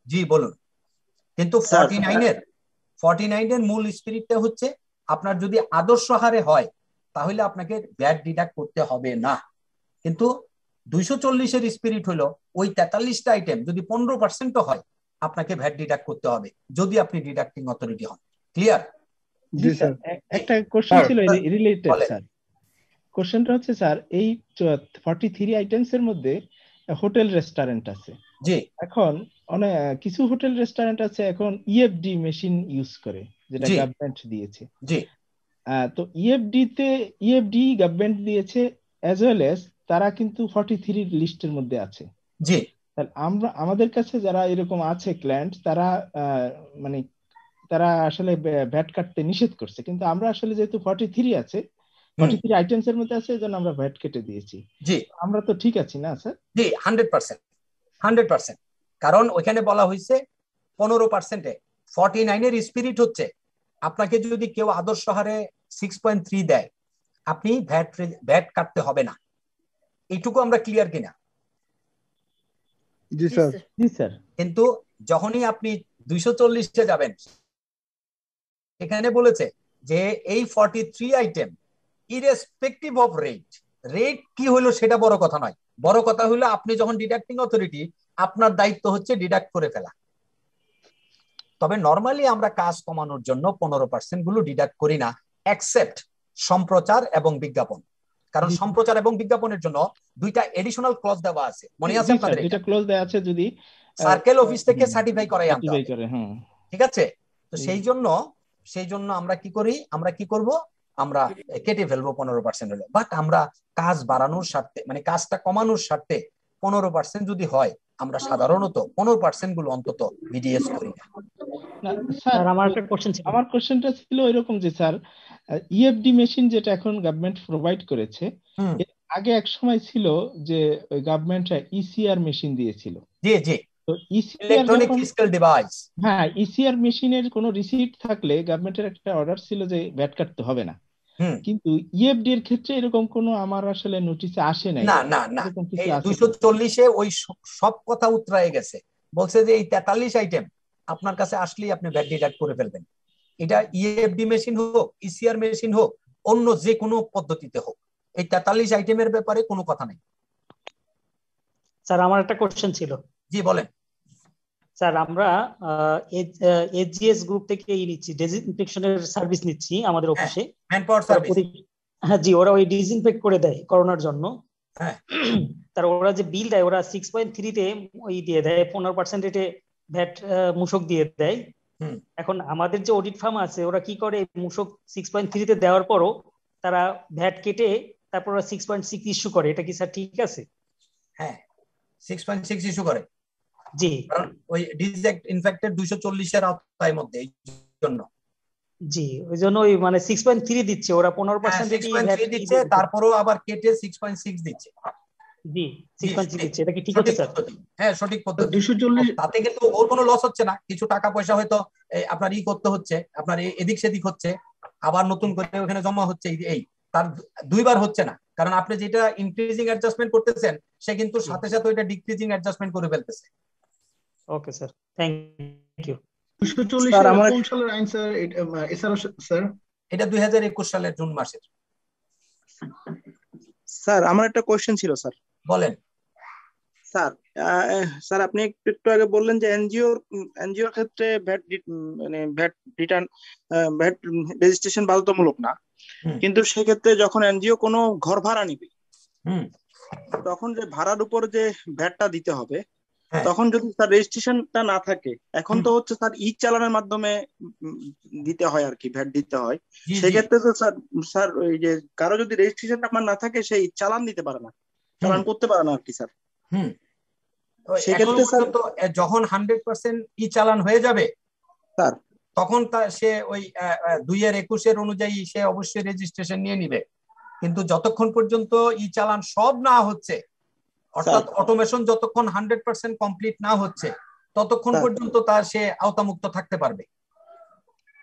জি বলুন। কিন্তু ফর্টি নাইনের ফর্টি নাইনের মূল স্পিরিটটা হচ্ছে আপনার যদি আদর্শ হারে হয় তাহলে আপনাকে ব্যাট ডিডাক্ট করতে হবে না। কিন্তু দুইশো চল্লিশের স্পিরিট হলো ওই তেতাল্লিশটা আইটেম যদি পনেরো পার্সেন্টও হয় আপনাকে ভ্যাট ডিডাক্ট করতে হবে যদি আপনি ডিডাক্টিং অথরিটি হন। ক্লিয়ার একটা কোশ্চেন ছিল রিলেটেড স্যার। কোশ্চেনটা হচ্ছে স্যার এই ফর্টি থ্রি আইটেমস এর মধ্যে হোটেল রেস্টুরেন্ট আছে। জি। এখন অনেক কিছু হোটেল রেস্টুরেন্ট আছে এখন ইএফডি মেশিন ইউজ করে। যেটা গভর্নমেন্ট দিয়েছে। জি। তো ইএফডি তে ইএফডি গভর্নমেন্ট দিয়েছে অ্যাজ ওয়েল এস তারা কিন্তু ফর্টি থ্রি লিস্টের মধ্যে আছে। জি। আমরা আমাদের কাছে যারা এরকম আছে ক্লায়েন্ট তারা মানে তারা আসলে ভ্যাট কাটতে নিষেধ করছে। কিন্তু আমরা আসলে যেহেতু ফর্টি থ্রি আছে ফর্টি থ্রি আইটেমস এর মধ্যে আছে এই জন্য আমরা ভ্যাট কেটে দিয়েছি। জি। আমরা তো ঠিক আছি না স্যার? জি হান্ড্রেড পার্সেন্ট হান্ড্রেড পার্সেন্ট কারণ ওইখানে বলা হয়েছে পনেরো পার্সেন্টে ফর্টি নাইনের স্পিরিট হচ্ছে আপনাকে যদি কেউ আদর্শ হারে সিক্স পয়েন্ট থ্রি দেয় আপনি ভ্যাট ভ্যাট কাটতে হবে না। এইটুকু আমরা ক্লিয়ার কিনা? জি স্যার। জি স্যার। কিন্তু যখনই আপনি দুইশো চল্লিশে যাবেন এখানে বলেছে যে এই forty three item irrespective of rate rate কি হলো সেটা বড় কথা নয়। বড় কথা হলো আপনি যখন ডিডাক্টিং অথরিটি আপনার দায়িত্ব হচ্ছে ডিডাক্ট করে ফেলা। তবে নর্মালি আমরা কাজ কমানোর জন্য পনেরো পার্সেন্টগুলো ডিডাক্ট করি না অ্যাকসেপ্ট সম্প্রচার এবং বিজ্ঞাপন। কারণ সম্প্রচার এবং বিজ্ঞাপনের জন্য দুইটা এডিশনাল ক্লজ দেওয়া আছে। মনে আছে আপনাদের এটা? ক্লজ দেওয়া আছে যদি সার্কেল অফিস থেকে সার্টিফাই করাই আনতে ঠিক আছে? তো সেই জন্য সেই জন্য আমরা কি করি? আমরা কি করব? আমরা কেটে ফেলব পনেরো পার্সেন্ট হলে। বাট আমরা কাজ বাড়ানোর স্বার্থে মানে কাজটা কমানোর স্বার্থে পনেরো পার্সেন্ট যদি হয় আমরা সাধারণত পনেরো পার্সেন্টগুলো অন্তত বিডিএস করি না। স্যার আমার একটা কোশ্চেন ছিল। আমার কোশ্চেনটা ছিল এরকম যে স্যার ইএফডি মেশিন যেটা এখন গভর্নমেন্ট প্রোভাইড করেছে আগে এক সময় ছিল যে গভর্নমেন্ট ইসিআর মেশিন দিয়েছিল। জি জি। তো ইলেকট্রনিক ফিজিক্যাল ডিভাইস হ্যাঁ ইসিআর মেশিনের কোনো রিসিপ্ট থাকলে গভর্নমেন্টের একটা অর্ডার ছিল যে ভ্যাট কাটতে হবে না। কিন্তু ইএফডি এর ক্ষেত্রে এরকম কোনো আমার আসলে নোটিসে আসে নাই। না না না। দুইশো চল্লিশে ওই সব কথা উতরায় গেছে। বলছে যে এই তেতাল্লিশ আইটেম আপনার কাছে আসলেই আপনি ভ্যাট ডিডাক্ট করে ফেলবেন। এটা ইএফডি মেশিন হোক ইসিআর মেশিন হোক অন্য যে কোনো পদ্ধতিতে হোক। এই তেতাল্লিশ আইটেমের ব্যাপারে কোনো কথা নেই। স্যার আমার একটা কোশ্চেন ছিল। জি বলেন। স্যার আমরা এজিএস গ্রুপ থেকে এই নিচ্ছি ডিসইনফেকশনের সার্ভিস নিচ্ছি আমাদের অফিসে হ্যাঁ জি ওরা ওই ডিসইনফেক্ট করে দেয় করোনার জন্য। হ্যাঁ। তার ওরা যে বিল দেয় ওরা সিক্স পয়েন্ট থ্রিতে ওই দিয়ে দেয় পনেরো পার্সেন্ট রেটে ভ্যাট মূসক দিয়ে দেয়। এখন আমাদের যে অডিট ফার্ম আছে ওরা কি করে? মূসক সিক্স পয়েন্ট থ্রিতে দেওয়ার পরও তারা ভ্যাট কেটে তারপর ওরা সিক্স পয়েন্ট সিক্স ইস্যু করে। এটা কি স্যার ঠিক আছে? হ্যাঁ সিক্স পয়েন্ট সিক্স ইস্যু করে। জি। ওই ডিজেক্ট ইনফেক্টেড দুইশো চল্লিশের আওতায় মধ্যে এই জন্য। জি ওই জন্য ওই মানে সিক্স পয়েন্ট থ্রি দিচ্ছে। ওরা পনেরো পার্সেন্ট দিচ্ছে তারপরেও আবার কেটে সিক্স পয়েন্ট সিক্স দিচ্ছে। জি দিচ্ছে এটা কি ঠিক আছে স্যার? হ্যাঁ সঠিক পদ্ধতি। দুশো চল্লিশ তাতে কিন্তু ওর কোনো লস হচ্ছে না। কিছু টাকা পয়সা হয়তো আপনার ই করতে হচ্ছে আপনার এদিক সেদিক হচ্ছে আবার নতুন করে ওখানে জমা হচ্ছে এই তার দুইবার হচ্ছে না। কারণ আপনি যেটা ইনক্রিজিং অ্যাডজাস্টমেন্ট করতেছেন সে কিন্তু সাথে সাথে ওইটা ডিক্রিজিং অ্যাডজাস্টমেন্ট করে ফেলতেছে। Okay sir. Thank you sir আমার কোন সালের আইন স্যার? এছাড়াও স্যার? এটা 2021 সালের জুন মাসের। স্যার আমার একটা কোশ্চেন ছিল স্যার। বলেন। স্যার স্যার আপনি একটু একটু আগে বললেন যে এনজিও এনজিওর ক্ষেত্রে ভ্যাট মানে ভ্যাট রিটার্ন ভ্যাট রেজিস্ট্রেশন বাধ্যতামূলক না। কিন্তু সেক্ষেত্রে যখন এনজিও কোনো ঘর ভাড়া নিবে তখন যে ভাড়ার উপর যে ভ্যাটটা দিতে হবে তখন যদি স্যার রেজিস্ট্রেশনটা না থাকে এখন তো হচ্ছে স্যার ই চালানের মাধ্যমে দিতে হয় আর কি ভ্যাট দিতে হয়। সেক্ষেত্রে তো স্যার স্যার ওই যে কারও যদি রেজিস্ট্রেশন আমার না থাকে সেই চালান দিতে পারে না। চালান করতে পারে না আর কি স্যার হুম। সেক্ষেত্রে স্যার যখন হান্ড্রেড পার্সেন্ট ই চালান হয়ে যাবে স্যার। তখন তা সে ওই দুই হাজার একুশ এর একুশের অনুযায়ী সে অবশ্যই রেজিস্ট্রেশন নিয়ে নিবে। কিন্তু যতক্ষণ পর্যন্ত ই চালান সব না হচ্ছে অর্থাৎ অটোমেশন যতক্ষণ হান্ড্রেড পার্সেন্ট কমপ্লিট না হচ্ছে ততক্ষণ পর্যন্ত তার সে আওতামুক্ত থাকতে পারবে।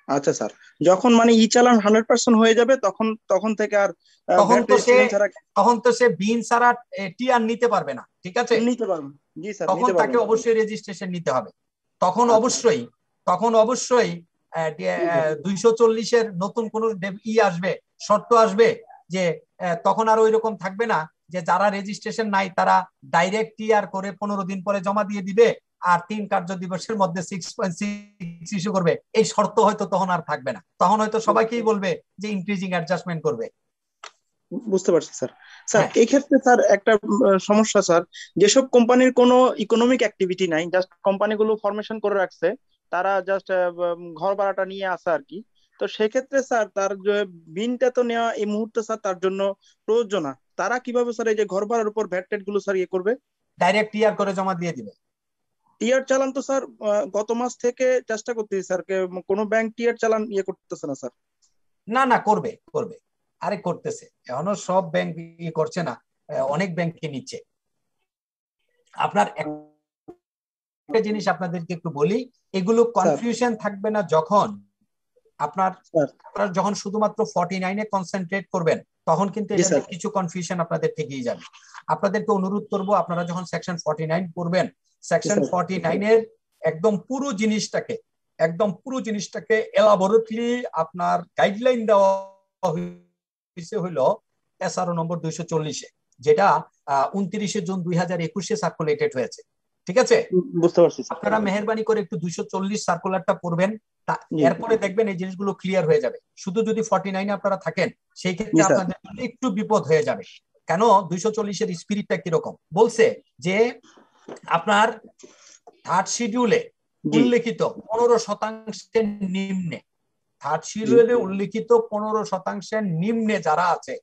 আচ্ছা স্যার যখন মানে ই চালান হান্ড্রেড পার্সেন্ট হয়ে যাবে তখন তখন থেকে আর তখন তো সে তখন তো সে বিন ছাড়া টি আর নিতে পারবে না ঠিক আছে? নিতে পারবে জি স্যার তখন তাকে অবশ্যই রেজিস্ট্রেশন নিতে হবে। তখন অবশ্যই তখন অবশ্যই দুইশো চল্লিশের নতুন কোন ই আসবে শর্ত আসবে যে তখন আর ওই রকম থাকবে না যে যারা রেজিস্ট্রেশন নাই তারা ডাইরেক্ট টিআর করে পনেরো দিন পরে জমা দিয়ে দিবে আর তিন কার্য দিবসের মধ্যে সিক্স পয়েন্ট সিক্স ইস্যু করবে এই শর্ত হয়তো তখন আর থাকবে না। তখন হয়তো সবাইকেই বলবে যে ইনক্রিজিং অ্যাডজাস্টমেন্ট করবে। বুঝতে পারছি স্যার স্যার এই ক্ষেত্রে স্যার একটা সমস্যা স্যার যেসব কোম্পানির কোনো ইকোনমিক অ্যাক্টিভিটি নাই জাস্ট কোম্পানিগুলো ফরমেশন করে রাখছে তারা জাস্ট ঘর ভাড়াটা নিয়ে আসে আর কি। তো সেক্ষেত্রে স্যার তার বিনটা তো নেওয়া এই মুহূর্তে স্যার তার জন্য প্রয়োজন না। তারা কীভাবে স্যার এই যে ঘর ভাড়ার উপর ভ্যাটগুলো স্যার ইয়ে করবে? ডাইরেক্ট ইয়ার করে জমা দিয়ে দিবে। টিআর চালান তো স্যার গত মাস থেকে চেষ্টা করতেছি স্যার কোনো ব্যাংক টিয়ার চালান ইয়ে করতেছে না স্যার। না না করবে করবে। আরে করতেছে। এখনও সব ব্যাংক ইয়ে করছে না অনেক ব্যাংকে নিচ্ছে। আপনার একটা জিনিস আপনাদেরকে একটু বলি এগুলো কনফিউশন থাকবে না যখন আপনার আপনার যখন শুধুমাত্র ফর্টি নাইনে কনসেন্ট্রেট করবেন তখন কিন্তু কিছু কনফিউশন আপনাদের থেকেই যাবে। আপনাদেরকে অনুরোধ করব আপনারা যখন সেকশন ফর্টি নাইন করবেন সেকশন ফর্টি নাইনের একদম পুরো জিনিসটাকে একদম পুরো জিনিসটাকে এলাবোরেটলি আপনার গাইডলাইন দেওয়া হয়েছে হলো এসআরও নম্বর দুইশো চল্লিশে যেটা উনত্রিশে জুন দুই হাজার একুশে সার্কুলেটেড হয়েছে। ঠিক আছে? বুঝতে পারছি আপনারা মেহরবানি করে একটু দুইশো চল্লিশ সার্কুলারটা পড়বেন এরপরে দেখবেন এই জিনিসগুলো ক্লিয়ার হয়ে যাবে। শুধু যদি ফর্টি নাইনে আপনারা থাকেন সেই ক্ষেত্রে আপনাদের একটু বিপদ হয়ে যাবে। কেন? দুইশো চল্লিশের স্পিরিটটা কীরকম? বলছে যে আপনার থার্ড শিডিউলে উল্লেখিত পনেরো শতাংশের নিম্নে থার্ড শিডিউলে উল্লেখিত পনেরো শতাংশের নিম্নে যারা আছে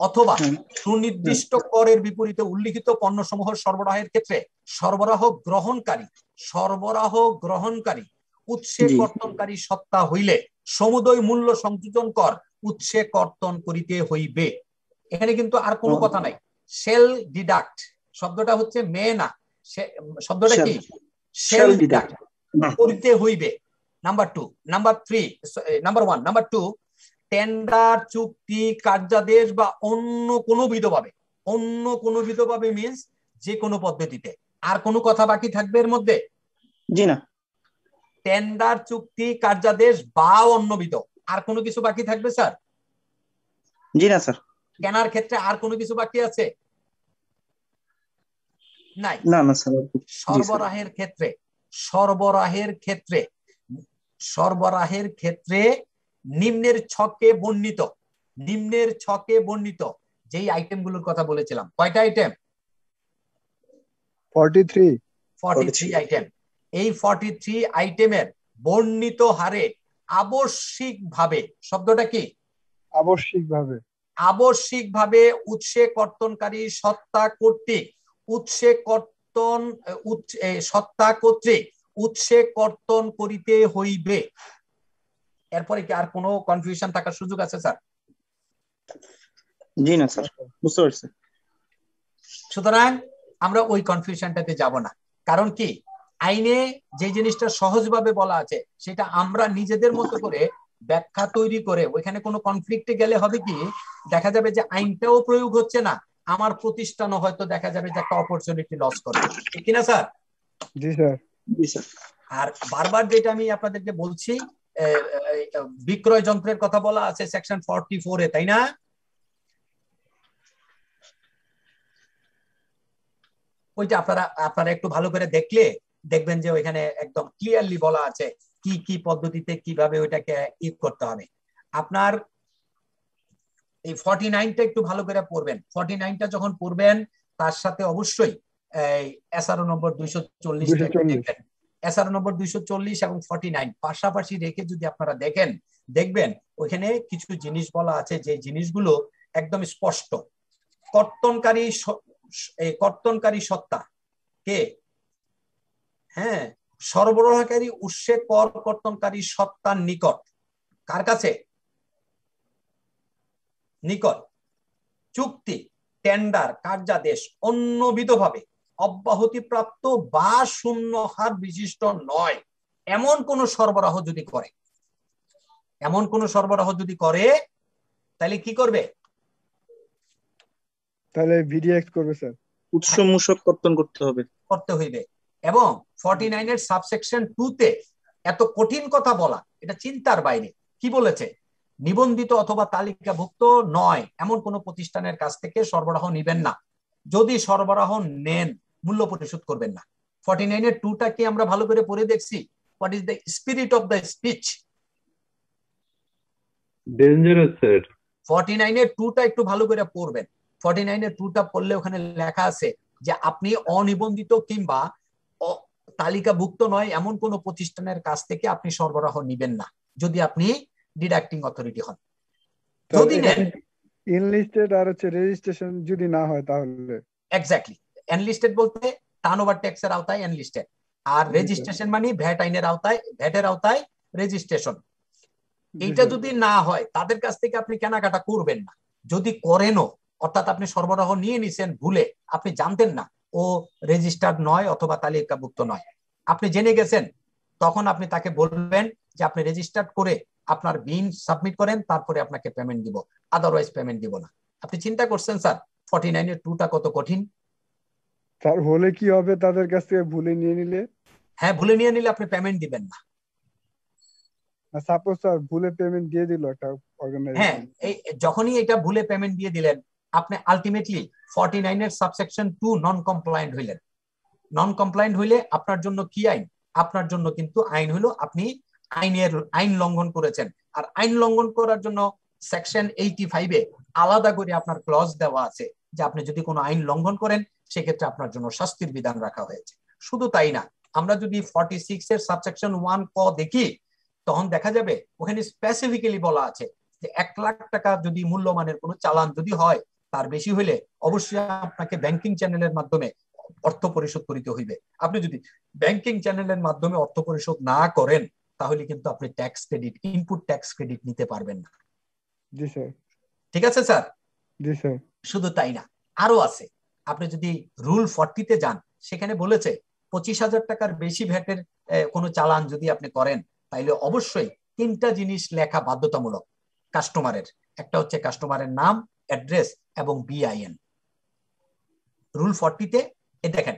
অথবা সুনির্দিষ্ট করের বিপরীতে উল্লিখিত পণ্যসমূহ সরবরাহের ক্ষেত্রে সরবরাহ গ্রহণকারী সরবরাহ গ্রহণকারী উৎসে কর্তনকারী সত্তা হইলে সমুদয় মূল্য সংযোজন কর উৎসে কর্তন করিতে হইবে। এখানে কিন্তু আর কোনো কথা নাই। সেল ডিডাক্ট শব্দটা হচ্ছে মে না। শব্দটা কি? ডিডাক্ট করিতে হইবে। Number two number three number one number two tender চুক্তি কার্যাদেশ বা অন্য কোনো বিধভাবে অন্য কোনো বিধভাবে মিনস যে কোনো পদ্ধতিতে। আর কোনো কথা বাকি থাকবে এর মধ্যে? জি না। টেন্ডার চুক্তি কার্যাদেশ বা অন্যবিধ আর কোনো কিছু বাকি থাকবে স্যার? জি না স্যার। কেনার ক্ষেত্রে আর কোনো কিছু বাকি আছে? নাই। না না সরবরাহের ক্ষেত্রে সরবরাহের ক্ষেত্রে সরবরাহের ক্ষেত্রে নিম্নের ছকে বর্ণিত নিম্নের ছকে বর্ণিত যেই আইটেমগুলোর কথা বলেছিলাম। কয়টা item forty three forty three item এই ফর্টি থ্রি আইটেমের বর্ণিত হারে আবশ্যিকভাবে শব্দটা কি? আবশ্যিকভাবে। আবশ্যিকভাবে উৎসে কর্তনকারী সত্তা কর্তৃক উৎসে কর্তন সত্তা কর্তৃক উৎসে কর্তন করিতে হইবে। এরপরে কি আর কোনো কনফিউশন থাকার সুযোগ আছে স্যার? জি না স্যার। বুঝতে পারছি। সুতরাং আমরা ওই কনফিউশনটাতে যাব না। কারণ কি? আইনে যে জিনিসটা সহজভাবে বলা আছে সেটা আমরা নিজেদের মতো করে ব্যাখ্যা তৈরি করে ওইখানে কোনো কনফ্লিক্টে গেলে হবে কি? দেখা যাবে যে আইনটাও প্রয়োগ হচ্ছে না। আমার প্রতিষ্ঠানও হয়তো দেখা যাবে যে একটা অপরচুনিটি লস করে। ঠিক কিনা স্যার? জি স্যার। জি স্যার। আর বারবার যেটা আমি আপনাদেরকে বলছি বিক্রয় যন্ত্রের কথা বলা আছে সেকশন ফর্টি ফোরে তাই না? ওইটা আপনারা আপনারা একটু ভালো করে দেখলে দেখবেন যে ওইখানে একদম ক্লিয়ারলি বলা আছে কি কি পদ্ধতিতে কীভাবে ওইটাকে ই করতে হবে। আপনার এই ফর্টি নাইনটা একটু ভালো করে পড়বেন। ফর্টি নাইনটা যখন পড়বেন তার সাথে অবশ্যই এই এসআরও নম্বর দুইশো চল্লিশ দেখবেন। এসআরও নম্বর দুইশো চল্লিশ এবং ফর্টি নাইন পাশাপাশি রেখে যদি আপনারা দেখেন দেখবেন ওইখানে কিছু জিনিস বলা আছে যে জিনিসগুলো একদম স্পষ্ট। কর্তনকারী এই কর্তনকারী সত্তা। কে? হ্যাঁ সরবরাহকারী উৎসে কর কর্তনকারী সত্তার নিকট। কার কাছে? নিকট চুক্তি টেন্ডার কার্যাদেশ অন্যবিধভাবে অব্যাহতিপ্রাপ্ত বা শূন্য হার বিশিষ্ট নয়। এমন কোন সরবরাহ যদি করে এমন কোন সরবরাহ যদি করে তাহলে কি করবে? তাহলে ভিডিএক্স করবে স্যার উৎস মূসক কর্তন করতে হবে। করতে হইবে। এবং ফর্টি নাইনের সাবসেকশন টু তে এত কঠিন কথা বলা এটা চিন্তার বাইরে। কি বলেছে? নিবন্ধিত অথবা তালিকাভুক্ত নয়। এমন কোন প্রতিষ্ঠানের কাছ থেকে সরবরাহ নিবেন না। যদি সরবরাহ নেন মূল্য পরিশোধ করবেন না। ফর্টি নাইনের টুটা কি আমরা ভালো করে পড়ে দেখছি? What is the spirit of the speech dangerous sir forty নাইনের টুটা একটু ভালো করে পড়বেন। ফর্টি নাইনের টুটা পড়লে ওখানে লেখা আছে যে আপনি অনিবন্ধিত কিংবা তালিকাভুক্ত নয় এমন কোন প্রতিষ্ঠানের কাছ থেকে আপনি সরবরাহ নিবেন না। যদি আপনি ডিডাক্টিং অথরিটি হন। যদি নেন ইনলিস্টেড আর হচ্ছে রেজিস্ট্রেশন যদি না হয় তাহলে? এক্স্যাক্টলি এনলিস্টেড বলতে টার্নওভার ট্যাক্সের আওতায় এনলিস্টেড আর রেজিস্ট্রেশন মানে ভ্যাট আইনের আওতায় ভ্যাটের আওতায় রেজিস্ট্রেশন এইটা যদি না হয় তাদের কাছ থেকে আপনি কেনাকাটা করবেন না। যদি করেনও অর্থাৎ আপনি সরবরাহ নিয়ে নিছেন ভুলে আপনি জানতেন না ও রেজিস্টার্ড নয় অথবা তালিকাভুক্ত নয়। আপনি জেনে গেছেন তখন আপনি তাকে বলবেন যে আপনি রেজিস্টার্ড করে আপনার বিন সাবমিট করেন তারপরে আপনাকে পেমেন্ট দিব। আদারওয়াইজ পেমেন্ট দিব না। আপনি চিন্তা করছেন স্যার ফর্টি নাইনের টুটা কত কঠিন? স্যার হলে কি হবে তাদের কাছ থেকে ভুলে নিয়ে নিলে? হ্যাঁ ভুলে নিয়ে নিলে আপনি পেমেন্ট দিবেন না। সাপোজ স্যার ভুলে পেমেন্ট দিয়ে দিল একটা হ্যাঁ এই যখনই এটা ভুলে পেমেন্ট দিয়ে দিলেন আপনি আলটিমেটলি ফর্টি নাইনের সাবসেকশন টু নন কমপ্লায়েন্ট হইলেন। নন কমপ্লায়েন্ট হইলে আপনার জন্য কি আইন? আপনার জন্য কিন্তু আইন হলো আপনি আইনের, আইন লঙ্ঘন করেছেন। আর আইন লঙ্ঘন করার জন্য সেকশন এইটি ফাইভে আলাদা করে আপনার ক্লজ দেওয়া আছে যে আপনি যদি কোনো আইন লঙ্ঘন করেন, সেক্ষেত্রে আপনার জন্য শাস্তির বিধান রাখা হয়েছে। শুধু তাই না, আমরা যদি ফর্টি সিক্স এর সাবসেকশন ওয়ান ক দেখি, তখন দেখা যাবে ওখানে স্পেসিফিক্যালি বলা আছে যে এক লাখ টাকা যদি মূল্যমানের কোনো চালান যদি হয়, তার বেশি হলে অবশ্যই আপনাকে ব্যাংকিং চ্যানেলের মাধ্যমে অর্থ পরিশোধ করিতে হইবে। আপনি যদি ব্যাংকিং চ্যানেলের মাধ্যমে অর্থ পরিশোধ না করেন তাহলে কিন্তু আপনি tax credit input tax credit নিতে পারবেন না। জি স্যার। ঠিক আছে স্যার? জি স্যার। শুধু তাই না আরও আছে। আপনি যদি রুল ফর্টিতে যান সেখানে বলেছে পঁচিশ হাজার টাকার বেশি ভ্যাটের কোনো চালান যদি আপনি করেন তাইলে অবশ্যই তিনটা জিনিস লেখা বাধ্যতামূলক। কাস্টমারের একটা হচ্ছে কাস্টমারের নাম অ্যাড্রেস এবং বিআইএন রুল ফর্টিতে এ দেখেন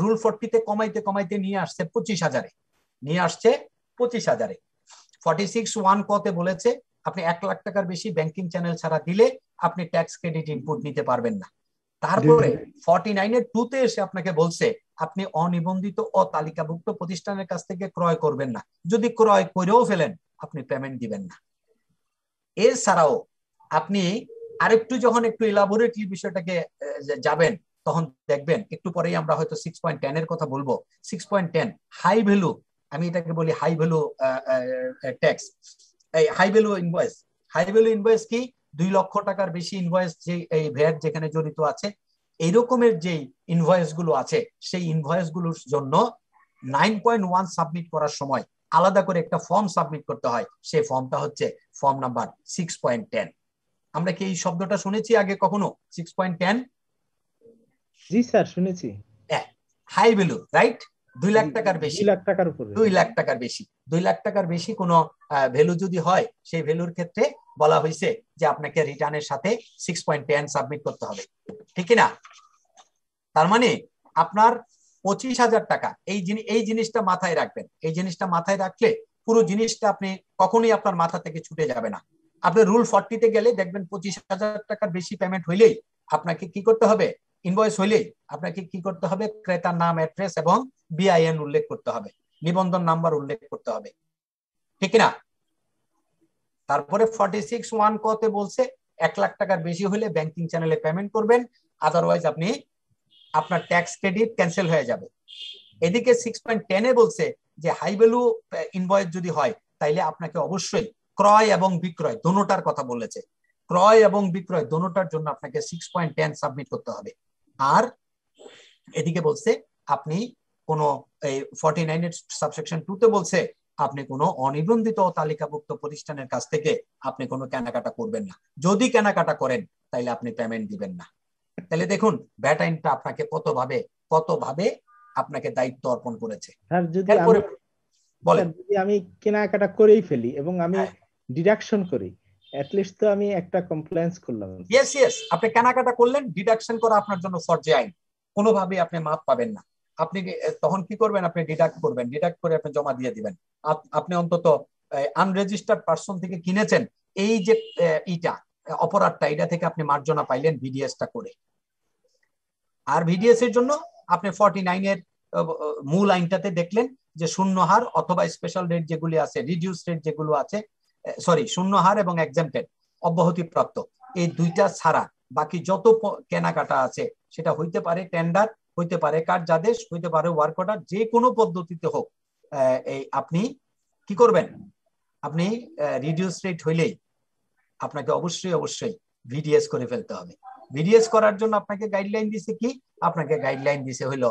রুল ফর্টিতে কমাইতে কমাইতে নিয়ে আসছে পঁচিশ হাজারে। নিয়ে আসছে পঁচিশ হাজারে। ফর্টি সিক্স ওয়ান কতে বলেছে আপনি এক লাখ টাকার বেশি ব্যাংকিং চ্যানেল ছাড়া দিলে আপনি ট্যাক্স ক্রেডিট ইনপুট নিতে পারবেন না। তারপরে ফর্টি নাইনের টুতে এসে আপনাকে বলছে আপনি অনিবন্ধিত ও তালিকাভুক্ত প্রতিষ্ঠানের কাছ থেকে ক্রয় করবেন না। যদি ক্রয় করেও ফেলেন আপনি পেমেন্ট দিবেন না। এছাড়াও আপনি আরেকটু যখন একটু ইলাবোরেটলি বিষয়টাকে যাবেন তখন দেখবেন একটু পরেই আমরা হয়তো সিক্স পয়েন্ট টেন এর কথা বলব। Six point ten high value আমি এটাকে বলি হাই ভ্যালু ট্যাক্স এই high value invoice high value invoice কি? দুই লক্ষ টাকার বেশি ইনভয়েস যে এই ভ্যাট যেখানে জড়িত আছে এই রকমের যে ইনভয়েসগুলো আছে সেই ইনভয়েসগুলোর জন্য নাইন পয়েন্ট ওয়ান সাবমিট করার সময় আলাদা করে একটা ফর্ম সাবমিট করতে হয়। সেই ফর্মটা হচ্ছে form number six point ten আমরা কি এই শব্দটা শুনেছি আগে কখনো? সিক্স পয়েন্ট টেন জি স্যার শুনেছি। হাই ভ্যালু রাইট দুই লাখ টাকার বেশি। দুই লাখ টাকার উপরে। দুই লাখ টাকার বেশি। দুই লাখ টাকার বেশি কোনো ভ্যালু যদি হয় সেই ভ্যালুর ক্ষেত্রে বলা হয়েছে যে আপনাকে রিটার্নের সাথে সিক্স পয়েন্ট টেন সাবমিট করতে হবে। ঠিক না তার মানে আপনার পঁচিশ হাজার টাকা এই জিনিস এই জিনিসটা মাথায় রাখবেন। এই জিনিসটা মাথায় রাখলে পুরো জিনিসটা আপনি কখনোই আপনার মাথা থেকে ছুটে যাবে না। আপনি রুল ফর্টিতে গেলে দেখবেন পঁচিশ হাজার টাকার বেশি পেমেন্ট হইলেই আপনাকে কি করতে হবে? ইনভয়েস হইলেই আপনাকে কি করতে হবে? ক্রেতার নাম অ্যাড্রেস এবং বিআইএন উল্লেখ করতে হবে। নিবন্ধন নাম্বার উল্লেখ করতে হবে। ঠিক না তারপরে ফর্টি সিক্স ওয়ান কতে বলছে, এক লাখ টাকার বেশি হলে ব্যাংকিং চ্যানেলে পেমেন্ট করবেন। আদারওয়াইজ আপনি আপনার ট্যাক্স ক্রেডিট ক্যান্সেল হয়ে যাবে। এদিকে সিক্স পয়েন্ট টেনে বলছে যে হাই ভ্যালু ইনভয়েস যদি হয়, তাইলে আপনাকে অবশ্যই ক্রয় এবং বিক্রয়, দোনোটার কথা বলেছে। ক্রয় এবং বিক্রয়, দোনোটার জন্য আপনাকে সিক্স পয়েন্ট টেন সাবমিট করতে হবে। আর এদিকে বলছে আপনি কোন এই ফর্টি নাইন এর সাবসেকশন টু তে বলছে আপনি কোনো অনিবন্ধিত তালিকাভুক্ত প্রতিষ্ঠানের কাছ থেকে আপনি কোনো কেনাকাটা করবেন না। যদি কেনাকাটা করেন তাইলে আপনি পেমেন্ট দিবেন না। তাহলে দেখুন ব্যাট আইনটা আপনাকে কতভাবে কতভাবে আপনাকে দায়িত্ব অর্পণ করেছে। বলেন। যদি আমি কেনাকাটা করেই ফেলি এবং আমি ডিডাকশন করি অ্যাটলিস্ট তো আমি একটা কমপ্লেন্স করলাম। ইয়েস ইয়েস আপনি কেনাকাটা করলেন ডিডাকশন করা আপনার জন্য ফরজে আইন। কোনোভাবে আপনি মাপ পাবেন না। আপনি তখন কি করবেন? আপনি ডিডাক্ট করবেন। ডিডাক্ট করে আপনি জমা দিয়ে দিবেন। আপনি অন্তত আনরেজিস্টার্ড পার্সন থেকে কিনেছেন, এই যে ইটা অপরাধটা, এটা থেকে আপনি মার্জনা পাইলেন ভিডিএসটা করে। আর ভিডিএস এর জন্য আপনি ফর্টি নাইনের মূল আইনটাতে দেখলেন যে শূন্য হার অথবা স্পেশাল রেট যেগুলি আছে রিডিউস রেট যেগুলো আছে সরি শূন্য হার এবং এক্সামটেড অব্যাহতিপ্রাপ্ত এই দুইটা ছাড়া বাকি যত কেনাকাটা আছে, সেটা হইতে পারে টেন্ডার হইতে পারে কার্যাদেশ, হইতে পারে ওয়ার্ক অর্ডার যে কোনো পদ্ধতিতে হোক এই আপনি কি করবেন? আপনি রিডিউস রেট হইলেই আপনাকে অবশ্যই অবশ্যই ভিডিএস করে ফেলতে হবে। ভিডিএস করার জন্য আপনাকে গাইডলাইন দিছে কি? আপনাকে গাইডলাইন দিছে হইল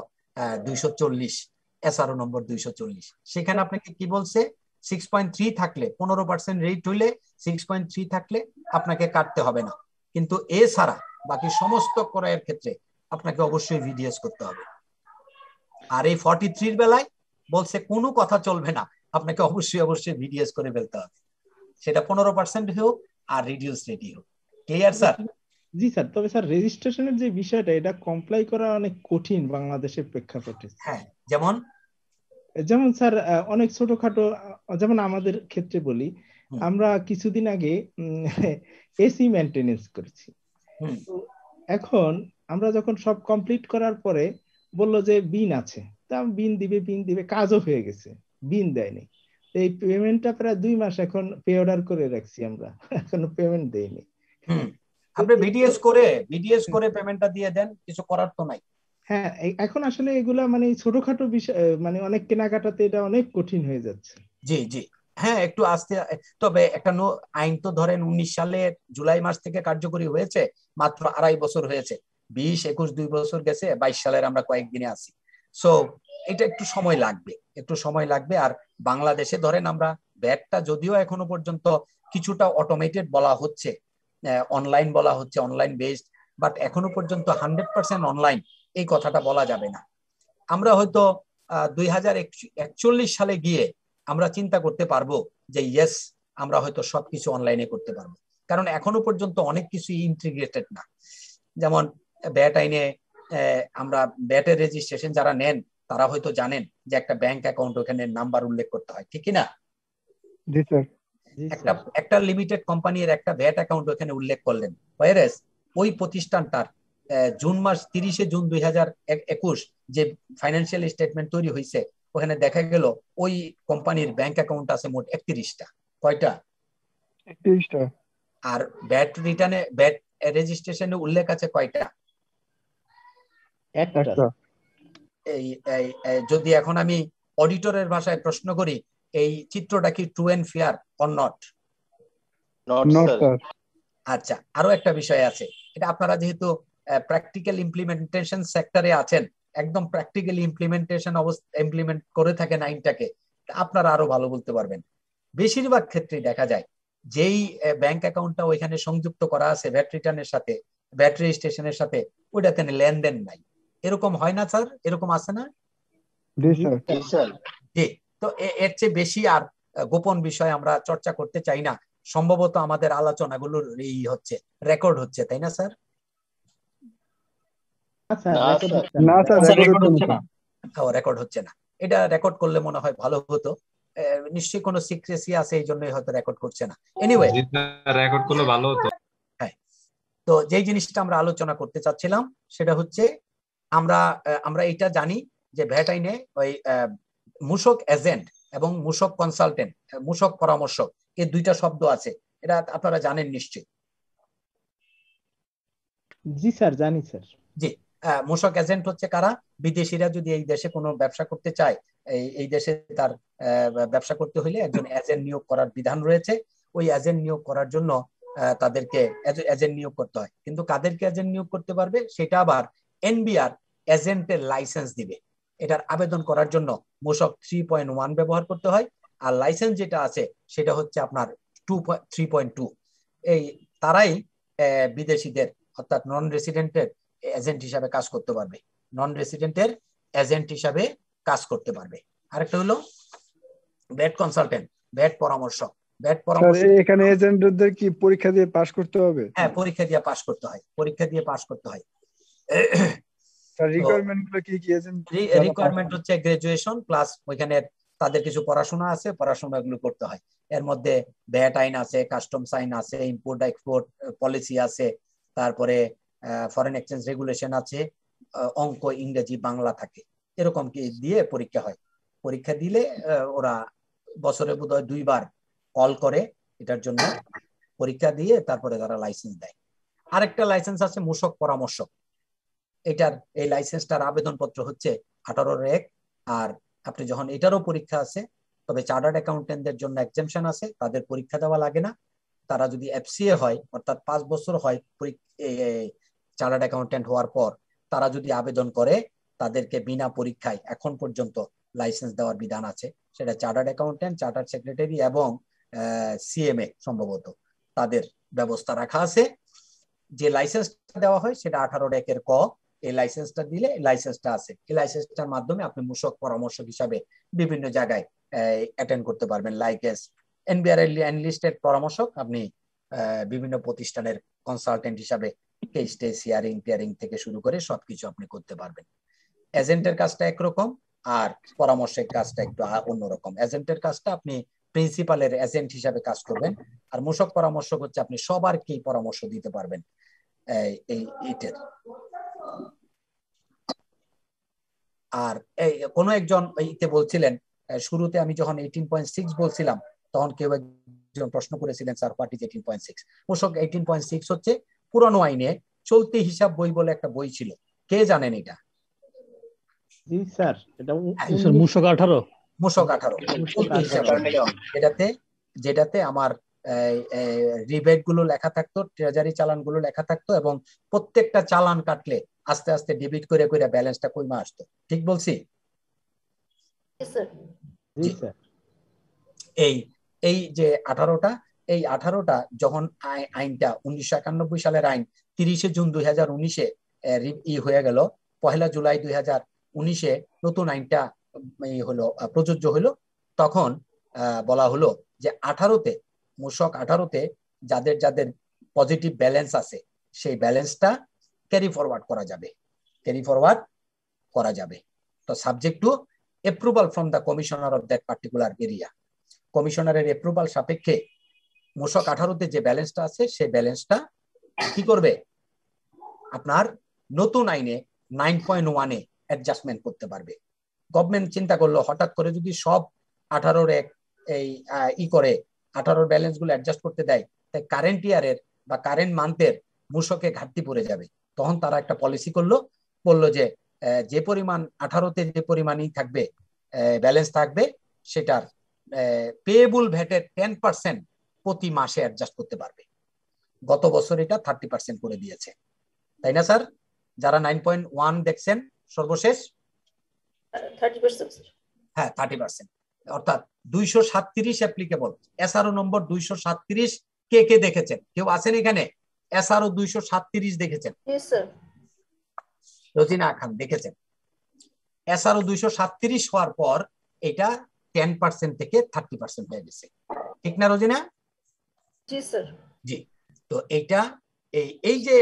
দুইশো চল্লিশ এসআরও নম্বর দুইশো চল্লিশ। সেখানে আপনাকে কি বলছে? সিক্স পয়েন্ট থ্রি থাকলে পনেরো পার্সেন্ট রেট হইলে সিক্স পয়েন্ট থ্রি থাকলে আপনাকে কাটতে হবে না। কিন্তু এছাড়া বাকি সমস্ত ক্রয়ের ক্ষেত্রে আপনাকে অবশ্যই ভিডিএস করতে হবে। আর এই ফর্টি থ্রির বেলায় বলছে কোনো কথা চলবে না আপনাকে অবশ্যই অবশ্যই ভিডিএস করে ফেলতে হবে। সেটা পনেরো পার্সেন্ট হোক আর রিডিউস রেটই হোক। ক্লিয়ার স্যার জি স্যার তবে স্যার রেজিস্ট্রেশনের যে বিষয়টা এটা কমপ্লাই করা অনেক কঠিন বাংলাদেশের প্রেক্ষাপটে। হ্যাঁ যেমন যেমন স্যার অনেক ছোটখাটো যেমন আমাদের ক্ষেত্রে বলি আমরা কিছুদিন আগে এসি মেনটেনেন্স করেছি। এখন আমরা যখন সব কমপ্লিট করার পরে বলল যে বিন আছে তা বিন দিবে বিন দিবে কাজও হয়ে গেছে বিন দেয়নি। এই পেমেন্টটা প্রায় দুই মাস এখন পে অর্ডার করে রাখছি আমরা এখনও পেমেন্ট দেয়নি। আপনি ভিডিএস করে ভিডিএস করে পেমেন্টটা দিয়ে দেন কিছু করার তো নাই। হ্যাঁ এখন আসলে এগুলা মানে ছোটখাটো বিষয় মানে অনেক কেনাকাটাতে এটা অনেক কঠিন হয়ে যাচ্ছে। জি জি। হ্যাঁ একটু আস্তে তবে একটা আইন তো ধরেন উনিশ সালে জুলাই মাস থেকে কার্যকরী হয়েছে, মাত্র আড়াই বছর হয়েছে। বিশ, একুশ, দুই বছর গেছে, বাইশ সালের আমরা কয়েকদিনে আছি। সো, এটা একটু সময় লাগবে, একটু সময় লাগবে। আর বাংলাদেশে ধরেন আমরা ব্যাগটা যদিও এখনও পর্যন্ত কিছুটা অটোমেটেড বলা হচ্ছে অনলাইন বলা হচ্ছে অনলাইন বেসড বাট এখনও পর্যন্ত হান্ড্রেড পার্সেন্ট অনলাইন এই কথাটা বলা যাবে না। আমরা হয়তো দুই হাজার একচল্লিশ সালে গিয়ে আমরা চিন্তা করতে পারব যে ইয়েস আমরা হয়তো সবকিছু অনলাইনে করতে পারব। কারণ এখনও পর্যন্ত অনেক কিছু ইন্টিগ্রেটেড না। যেমন ব্যাট আইনে আমরা ব্যাটের রেজিস্ট্রেশন যারা নেন তারা হয়তো জানেন যে একটা ব্যাংক অ্যাকাউন্ট ওখানে নাম্বার উল্লেখ করতে হয়। ঠিক না? একটা একটা লিমিটেড কোম্পানির একটা ব্যাট অ্যাকাউন্ট ওখানে উল্লেখ করলেন। ওয়ারেস ওই প্রতিষ্ঠানটার জুন মাস তিরিশে জুন দুই হাজার একুশ যে ফাইন্যান্সিয়াল স্টেটমেন্ট তৈরি হয়েছে ওখানে দেখা গেল ওই কোম্পানির ব্যাংক অ্যাকাউন্ট আছে মোট একত্রিশটা। কয়টা? একত্রিশটা। আর ব্যাট রিটার্নে ব্যাট রেজিস্ট্রেশনে উল্লেখ আছে কয়টা? একটা। এই যদি এখন আমি অডিটরের ভাষায় প্রশ্ন করি এই চিত্রটা কি true and fair or not আচ্ছা আরও একটা বিষয় আছে। এটা আপনারা যেহেতু প্র্যাকটিক্যাল ইমপ্লিমেন্টেশন সেক্টরে আছেন একদম প্র্যাকটিক্যালি ইমপ্লিমেন্টেশন অবস্থা ইমপ্লিমেন্ট করে থাকেন আইনটাকে আপনারা আরও ভালো বলতে পারবেন। বেশিরভাগ ক্ষেত্রে দেখা যায় যেই ব্যাংক অ্যাকাউন্টটা ওইখানে সংযুক্ত করা আছে ভ্যাট রিটার্নের সাথে ভ্যাট রেজিস্ট্রেশনের সাথে ওইটাতে লেনদেন নাই। এরকম হয় না স্যার? এরকম আছে না? জি তো এর চেয়ে বেশি আর গোপন বিষয় আমরা চর্চা করতে চাই না। সম্ভবত আমাদের আলোচনাগুলোর এই হচ্ছে রেকর্ড হচ্ছে তাই না স্যার? রেকর্ড হচ্ছে না। এটা রেকর্ড করলে মনে হয় ভালো হতো। নিশ্চয়ই কোনো সিক্রেসি আছে এই জন্যই হয়তো রেকর্ড করছে না। এনিওয়ে রেকর্ড করলে ভালো হতো। হ্যাঁ। তো যেই জিনিসটা আমরা আলোচনা করতে চাচ্ছিলাম সেটা হচ্ছে আমরা আমরা এটা জানি যে ভ্যাট আইনে ওই মূসক এজেন্ট এবং মূসক কনসালটেন্ট মূসক পরামর্শক এই দুইটা শব্দ আছে। এটা আপনারা জানেন নিশ্চয়ই। জি স্যার জানি স্যার জি। মূসক এজেন্ট হচ্ছে কারা? বিদেশিরা যদি এই দেশে কোনো ব্যবসা করতে চায়, এই দেশে তার ব্যবসা করতে হলে একজন এজেন্ট নিয়োগ করার বিধান রয়েছে। ওই এজেন্ট নিয়োগ করার জন্য তাদেরকে এজেন্ট নিয়োগ করতে হয়। কিন্তু কাদেরকে এজেন্ট নিয়োগ করতে পারবে? সেটা আবার এনবিআর এজেন্টের লাইসেন্স দিবে। এটার আবেদন করার জন্য মোশক থ্রি পয়েন্ট ওয়ান ব্যবহার করতে হয়। আর লাইসেন্স যেটা আছে, সেটা হচ্ছে আপনার টু থ্রি পয়েন্ট টু এই, তারাই বিদেশিদের, অর্থাৎ নন রেসিডেন্টের এজেন্ট হিসাবে কাজ করতে পারবে। নন রেসিডেন্টের এজেন্ট হিসাবে কাজ করতে পারবে। আরেকটা হলো ব্যাট কনসালটেন্ট ব্যাট পরামর্শক। ব্যাট পরামর্শ এখানে এজেন্টদের কি পরীক্ষা দিয়ে পাস করতে হবে? হ্যাঁ পরীক্ষা দিয়ে পাস করতে হয়। পরীক্ষা দিয়ে পাস করতে হয়। রিকোয়ারমেন্টগুলো কি কি এজেন্ট রিকোয়ারমেন্ট হচ্ছে গ্রাজুয়েশন প্লাস ওইখানে তাদের কিছু পড়াশোনা আছে পড়াশোনা গুলো করতে হয়। এর মধ্যে ব্যাট আইন আছে কাস্টমস আইন আছে ইম্পোর্ট এক্সপোর্ট পলিসি আছে তারপরে ফরেন এক্সচেঞ্জ রেগুলেশন আছে অঙ্ক ইংরেজি বাংলা থাকে। এরকম কি দিয়ে পরীক্ষা হয়? পরীক্ষা দিলে ওরা বছরে বোধহয় দুইবার কল করে, এটার জন্য পরীক্ষা দিয়ে তারপরে তারা লাইসেন্স দেয়। আরেকটা লাইসেন্স আছে মূসক পরামর্শক। এটার, এই লাইসেন্সটার আবেদনপত্র হচ্ছে আঠারোর এক, আর আপনি যখন এটারও পরীক্ষা আছে, তবে চার্টার্ড অ্যাকাউন্টেন্টদের জন্য এক্সামশন আছে, তাদের পরীক্ষা দেওয়া লাগে না। তারা যদি এফসিএ হয়, অর্থাৎ পাঁচ বছর হয় চার্টার্ড অ্যাকাউন্টেন্ট হওয়ার পর তারা যদি আবেদন করে, তাদেরকে বিনা পরীক্ষায় এখন পর্যন্ত লাইসেন্স দেওয়ার বিধান আছে। সেটা চার্টার্ড অ্যাকাউন্টেন্ট চার্টার্ড সেক্রেটারি এবং সিএমএ সম্ভবত তাদের ব্যবস্থা রাখা আছে। যে লাইসেন্সটা দেওয়া হয় সেটা আঠারো একের ক। এই লাইসেন্সটা দিলে লাইসেন্সটা আছে। এই লাইসেন্সটার মাধ্যমে আপনি মূসক পরামর্শক হিসাবে বিভিন্ন জায়গায় অ্যাটেন্ড করতে পারবেন। লাইক এস এনবিআর এনলিস্টেড পরামর্শক, আপনি বিভিন্ন প্রতিষ্ঠানের কনসালটেন্ট হিসাবে কেস্টে সিয়ারিং টিয়ারিং থেকে শুরু করে সবকিছু আপনি করতে পারবেন। এজেন্টের কাজটা একরকম আর পরামর্শের কাজটা একটু অন্যরকম। এজেন্টের কাজটা আপনি প্রিন্সিপালের এজেন্ট হিসাবে কাজ করবেন আর মূসক পরামর্শক হচ্ছে আপনি সবার কি পরামর্শ দিতে পারবেন এই ইটের আর এই কোন একজন ইতে বলছিলেন শুরুতে আমি যখন এইটিন পয়েন্ট সিক্স বলছিলাম, তখন কেউ একজন প্রশ্ন করেছিলেন sir what is eighteen point six মূসক এইটিন পয়েন্ট সিক্স হচ্ছে পুরনো আইনে চলতি হিসাব বই বলে একটা বই ছিল। কে জানেন এটা? জি স্যার এটা মূসক আঠারো। মূসক আঠারো। এটাতে যেটাতে আমার রিবেটগুলো লেখা থাকতো ট্রেজারি চালানগুলো লেখা থাকতো এবং প্রত্যেকটা চালান কাটলে আস্তে আস্তে ডেবিট করে করে ব্যালেন্সটা কইমা আসতো। ঠিক বলছি? এই এই যে আঠারোটা এই আঠারোটা যখন আইনটা উনিশশো একানব্বই সালের আইন তিরিশে জুন দুই হাজার উনিশে ই হয়ে গেল। পহেলা জুলাই দুই হাজার উনিশে নতুন আইনটা হলো প্রযোজ্য হলো তখন বলা হলো যে আঠারোতে, মূসক আঠারোতে যাদের যাদের পজিটিভ ব্যালেন্স আছে, সেই ব্যালেন্সটা ক্যারি ফরওয়ার্ড করা যাবে। ক্যারি ফরওয়ার্ড করা যাবে। তো subject to approval from the commissioner of that particular area কমিশনারের অ্যাপ্রুভাল সাপেক্ষে মূসক আঠারোতে যে ব্যালেন্সটা আছে, সেই ব্যালেন্সটা কি করবে? আপনার নতুন আইনে নাইন পয়েন্ট ওয়ানে অ্যাডজাস্টমেন্ট করতে পারবে। গভর্নমেন্ট চিন্তা করল, হঠাৎ করে যদি সব আঠারোর এক এই ই করে, আঠারোর ব্যালেন্সগুলো অ্যাডজাস্ট করতে দেয়, তাই কারেন্ট ইয়ারের বা কারেন্ট মান্থের মূসকে ঘাটতি পড়ে যাবে। তখন তারা একটা পলিসি করল, বলল যে যে পরিমাণ আঠারোতে যে পরিমাণই থাকবে ব্যালেন্স থাকবে, সেটার পেয়েবল ভ্যাটের টেন পার্সেন্ট প্রতি মাসে অ্যাডজাস্ট করতে পারবে। গত বছর এটা থার্টি পার্সেন্ট করে দিয়েছে। তাই না স্যার? যারা নাইন পয়েন্ট ওয়ান দেখছেন সর্বশেষ? হ্যাঁ থার্টি পার্সেন্ট অর্থাৎ দুইশো সাতত্রিশ অ্যাপ্লিকেবল এসআরও নম্বর দুইশো সাতত্রিশ কে কে দেখেছেন? কেউ আছেন এখানে? এসআরও দুইশো সাতত্রিশ দেখেছেন? রোজিনা খান দেখেছেন। এসআরও দুইশো সাতত্রিশ হওয়ার পর এটা টেন পার্সেন্ট থেকে থার্টি পার্সেন্ট হয়ে গেছে। ঠিক না রোজিনা? জি তো এইটা এই যে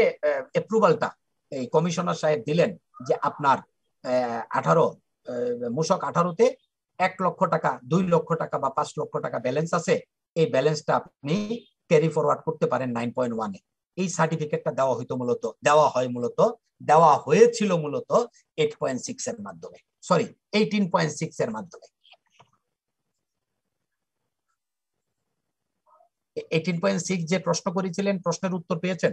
অ্যাপ্রুভালটা এই কমিশনার সাহেব দিলেন যে আপনার আঠারো মূসক আঠারোতে এক লক্ষ টাকা, দুই লক্ষ টাকা বা পাঁচ লক্ষ টাকা ব্যালেন্স আছে, এই ব্যালেন্সটা আপনি ক্যারি ফরওয়ার্ড করতে পারেন নাইন পয়েন্ট ওয়ানে এই সার্টিফিকেটটা দেওয়া হইতো মূলত, দেওয়া হয় মূলত, দেওয়া হয়েছিল মূলত এইট পয়েন্ট সিক্স এর মাধ্যমে। সরি এইটিন পয়েন্ট সিক্স এর মাধ্যমে। এইটিন পয়েন্ট সিক্স যে প্রশ্ন করেছিলেন প্রশ্নের উত্তর পেয়েছেন?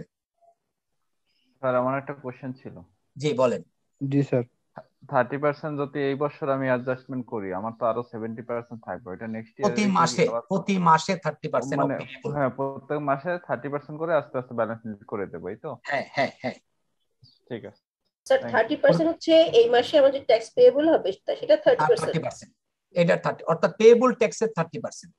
স্যার আমার একটা কোশ্চেন ছিল। জি বলেন। জি স্যার। থার্টি পার্সেন্ট যদি এই বছর আমি অ্যাডজাস্টমেন্ট করি আমার তো আরও সেভেন্টি পার্সেন্ট থাকবে। এটা নেক্সট ইয়ার প্রতি মাসে প্রতি মাসে থার্টি পার্সেন্ট হ্যাঁ প্রত্যেক মাসে থার্টি পার্সেন্ট করে আস্তে আস্তে ব্যালেন্স করে দেবো এই তো? হ্যাঁ হ্যাঁ হ্যাঁ। ঠিক আছে। স্যার থার্টি পার্সেন্ট হচ্ছে এই মাসে আমাদের ট্যাক্স পেয়েবল হবে সেটা থার্টি পার্সেন্ট এটা থার্টি অর্থাৎ পেয়েবল ট্যাক্সের থার্টি পার্সেন্ট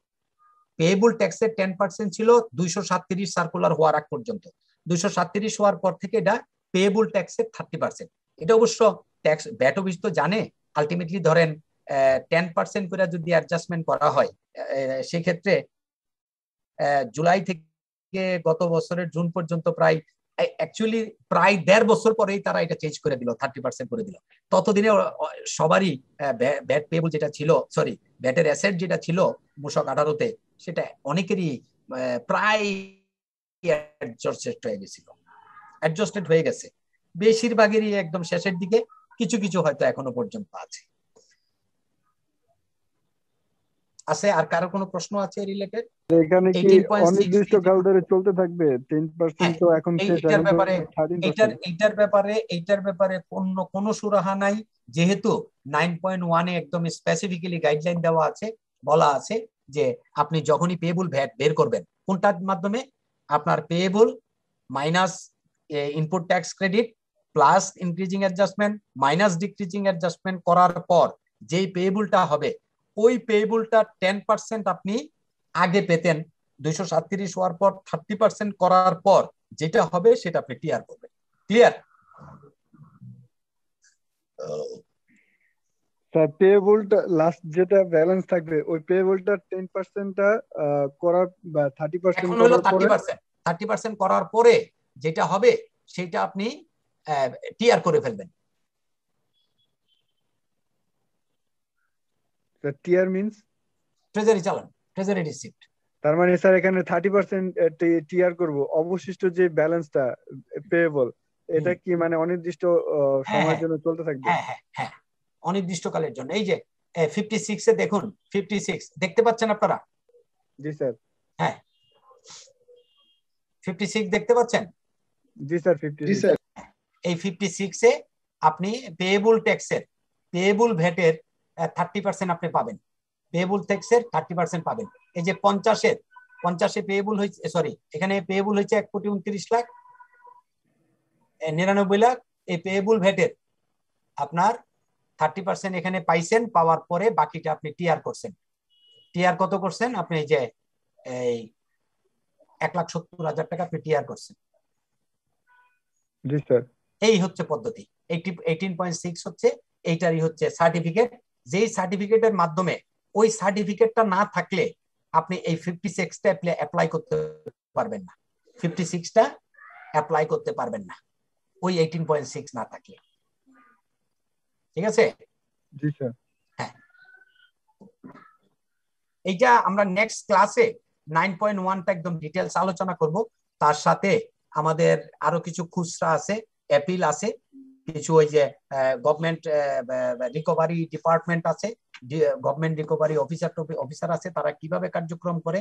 পেয়েবল ট্যাক্সের টেন পার্সেন্ট ছিল দুইশো সাতত্রিশ সার্কুলার হওয়ার আগ পর্যন্ত। দুইশো সাতত্রিশ হওয়ার পর থেকে এটা পেয়েবল ট্যাক্সের থার্টি পার্সেন্ট এটা অবশ্য ট্যাক্স ব্যাট অফিস তো জানে আলটিমেটলি ধরেন টেন পার্সেন্ট করে যদি অ্যাডজাস্টমেন্ট করা হয় সেক্ষেত্রে জুলাই থেকে গত বছরের জুন পর্যন্ত প্রায় অ্যাকচুয়ালি প্রায় দেড় বছর পরেই তারা এটা চেঞ্জ করে দিল থার্টি পার্সেন্ট করে দিল। ততদিনে সবারই ব্যাট পেয়েবল যেটা ছিল সরি ব্যাটের অ্যাসেট যেটা ছিল, মূসক আঠারোতে সেটা অনেকেরই প্রায় অ্যাডজাস্টেড হয়ে গেছিল। অ্যাডজাস্টেড হয়ে গেছে। বেশিরভাগেরই একদম শেষের দিকে কিছু কিছু হয়তো এখনও পর্যন্ত আছে। আছে আর কারও কোনো প্রশ্ন আছে রিলেটেড এখানে কি অনির্দিষ্ট কাল ধরে চলতে থাকবে? 10% তো এখন শেষ এইটার ব্যাপারে এইটার এইটার ব্যাপারে এইটার ব্যাপারে কোন কোন সুরাহা নাই। যেহেতু 9.1 এ একদম স্পেসিফিক্যালি গাইডলাইন দেওয়া আছে বলা আছে যে আপনি যখনই পেয়েবল ভ্যাট বের করবেন, কোনটার মাধ্যমে? আপনার payable minus input tax credit plus increasing adjustment minus decreasing adjustment করার পর যেই পেয়েবলটা হবে, ওই পেয়েবলটা টেন পার্সেন্ট আপনি আগে পেতেন। দুইশো সাতত্রিশ হওয়ার পর থার্টি পার্সেন্ট করার পর যেটা হবে সেটা আপনি ক্লিয়ার করবেন। ক্লিয়ার স্যার পেয়েবলটা লাস্ট যেটা ব্যালেন্স থাকবে ওই পেয়েবলটা টেন পার্সেন্টটা করার বা থার্টি পার্সেন্ট করার পরে থার্টি পার্সেন্ট করার পরে যেটা হবে সেটা আপনি টিআর করে ফেলবেন। TR means treasury challan treasury receipt তার মানে স্যার এখানে থার্টি পার্সেন্ট টিআর করব। অবশিষ্ট যে ব্যালেন্সটা পেয়েবল এটা কি মানে অনির্দিষ্ট সময়ের জন্য চলতে থাকবে? হ্যাঁ হ্যাঁ হ্যাঁ। অনির্দিষ্টকালের জন্য। এই যে ফিফটি সিক্স এ দেখুন ফিফটি সিক্স দেখতে পাচ্ছেন আপনারা? জি স্যার। হ্যাঁ। ফিফটি সিক্স দেখতে পাচ্ছেন? জি স্যার ফিফটি জি স্যার। এই ফিফটি সিক্স এ আপনি পেয়েবল ট্যাক্সের পেয়েবল ভ্যাটের থার্টি পার্সেন্ট আপনি পাবেন। পেয়েবল ট্যাক্সের থার্টি পার্সেন্ট পাবেন। এই যে পঞ্চাশের পঞ্চাশে পেয়েবল হয়েছে সরি এখানে পেয়েবল হয়েছে এক কোটি উনত্রিশ লাখ নিরানব্বই লাখ এই পেয়েবল ভ্যাটের আপনার থার্টি পার্সেন্ট এখানে পাইছেন পাওয়ার পরে বাকিটা আপনি টিআর করছেন। টিআর কত করছেন? আপনি এই যে এই এক লাখ সত্তর হাজার টাকা আপনি টিআর করছেন। এই হচ্ছে পদ্ধতি। এইটিন পয়েন্ট সিক্স হচ্ছে এইটারই হচ্ছে সার্টিফিকেট। যেই সার্টিফিকেটের মাধ্যমে ওই সার্টিফিকেটটা না থাকলে আপনি এই ফিফটি সিক্সটা অ্যাপ্লাই করতে পারবেন না। ফিফটি সিক্সটা অ্যাপ্লাই করতে পারবেন না। ওই এইটিন পয়েন্ট সিক্স না থাকলে। ঠিক আছে? জি স্যার। হ্যাঁ। এইটা আমরা নেক্সট ক্লাসে নাইন পয়েন্ট ওয়ানটা একদম ডিটেলস আলোচনা করব। তার সাথে আমাদের আরও কিছু খুচরা আছে অ্যাপিল আছে কিছু ওই যে গভর্নমেন্ট রিকভারি ডিপার্টমেন্ট আছে গভর্নমেন্ট রিকভারি অফিসার অফিসার আছে তারা কীভাবে কার্যক্রম করে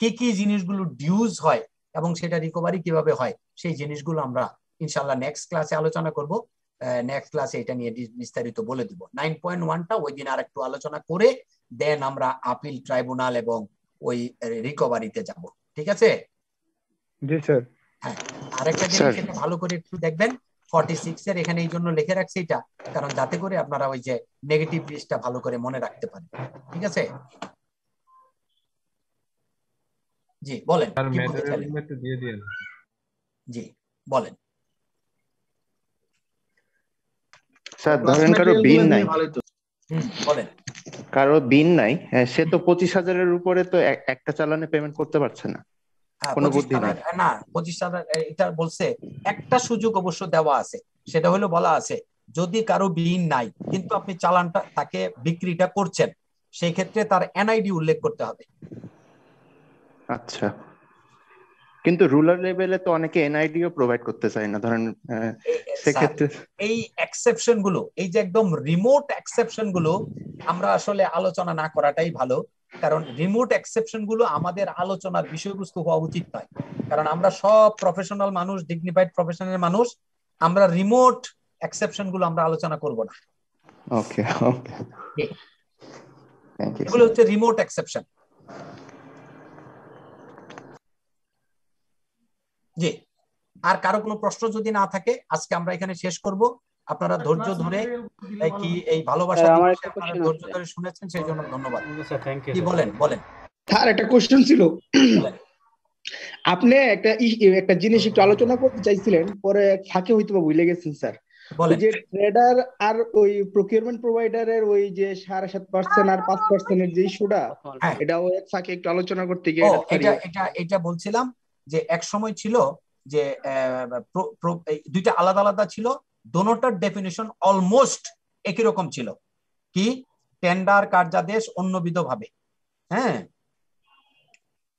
কি কি জিনিসগুলো ডিউজ হয় এবং সেটা রিকভারি কীভাবে হয় সেই জিনিসগুলো আমরা ইনশাল্লাহ নেক্সট ক্লাসে আলোচনা করব। নেক্সট ক্লাসে এটা নিয়ে বিস্তারিত বলে দিব। নাইন পয়েন্ট ওয়ানটা ওই দিন আর একটু আলোচনা করে দেন আমরা আপিল ট্রাইব্যুনাল এবং ওই রিকভারিতে যাব। ঠিক আছে? জি স্যার হ্যাঁ আরেকটা জিনিস এটা ভালো করে একটু দেখবেন ফর্টি সিক্স এর এখানে এই জন্য লিখে রাখছি এটা কারণ যাতে করে আপনারা ওই যে নেগেটিভ লিস্টটা ভালো করে মনে রাখতে পারেন। ঠিক আছে? জি বলেন জি বলেন। স্যার ধরেন কারও বিন নাই। কারও বিন নাই হ্যাঁ, সে তো পঁচিশ হাজারের উপরে তো একটা চালানে পেমেন্ট করতে পারছে না। হ্যাঁ, কোনো বুদ্ধি নাই। না পঁচিশ হাজার এটা বলছে একটা সুযোগ অবশ্য দেওয়া আছে সেটা হলো বলা আছে যদি কারও বিন নাই কিন্তু আপনি চালানটা তাকে বিক্রিটা করছেন সেই ক্ষেত্রে তার এনআইডি উল্লেখ করতে হবে। আচ্ছা। কিন্তু রুরাল লেভেলে তো অনেকে এনআইডিও প্রোভাইড করতে চায় না। ধরেন সেক্ষেত্রে এই এক্সেপশনগুলো এই যে একদম রিমোট এক্সেপশনগুলো আমরা আসলে আলোচনা না করাটাই ভালো। কারণ রিমোট এক্সেপশনগুলো আমাদের আলোচনার বিষয়বস্তু হওয়া উচিত নয়। কারণ আমরা সব প্রফেশনাল মানুষ ডিগনিফাইড প্রফেশনাল মানুষ আমরা রিমোট এক্সেপশনগুলো আমরা আলোচনা করব না। ওকে ওকে এগুলো হচ্ছে রিমোট এক্সেপশন জি। আর কারও কোনো প্রশ্ন যদি না থাকে আজকে আমরা এখানে শেষ করব। আপনারা ধৈর্য ধরে কি এই ভালোবাসা আপনারা ধৈর্য ধরে শুনেছেন সেই জন্য ধন্যবাদ। কি বলেন বলেন। স্যার একটা কোশ্চেন ছিল। আপনি একটা একটা জিনিস একটু আলোচনা করতে চাইছিলেন পরে ফাঁকে হইতে হয়তো ভুলে গেছেন স্যার যে ট্রেডার আর ওই প্রকিউরমেন্ট প্রোভাইডারের ওই যে সাড়ে সাত পার্সেন্ট আর পাঁচ পার্সেন্টের যে ইস্যুটা এটাও এক ফাঁকে একটু আলোচনা করতে গিয়ে এটা এটা এটা বলছিলাম যে এক সময় ছিল যে দুইটা আলাদা আলাদা ছিল, দোনোটার ডেফিনেশন অলমোস্ট একই রকম ছিল। কি? টেন্ডার কার্যাদেশ অন্যবিধ ভাবে হ্যাঁ?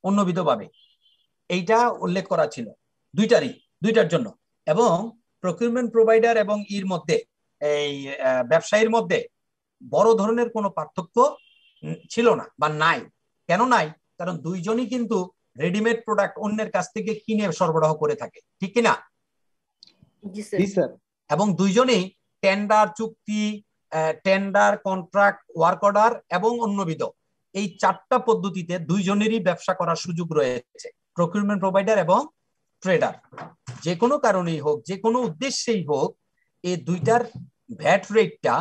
অন্যবিধ ভাবে এইটা উল্লেখ করা ছিল দুইটারই, দুইটার জন্য। এবং প্রকিউরমেন্ট প্রোভাইডার এবং ইর মধ্যে, এই ব্যবসায়ীর মধ্যে বড় ধরনের কোনো পার্থক্য ছিল না বা নাই। কেন নাই? কারণ দুইজনই কিন্তু রেডিমেড প্রোডাক্ট অন্যের কাছ থেকে কিনে সরবরাহ করে থাকে ঠিক কিনা এবং দুইজনেই টেন্ডার চুক্তি টেন্ডার কন্ট্রাক্ট ওয়ার্ক অর্ডার এবং অন্যবিধ। এই চারটা পদ্ধতিতে দুইজনেরই ব্যবসা করার সুযোগ রয়েছে প্রকিউরমেন্ট প্রোভাইডার এবং ট্রেডার যে কোনো কারণেই হোক যে কোনো উদ্দেশ্যেই হোক এই দুইটার ভ্যাট রেটটা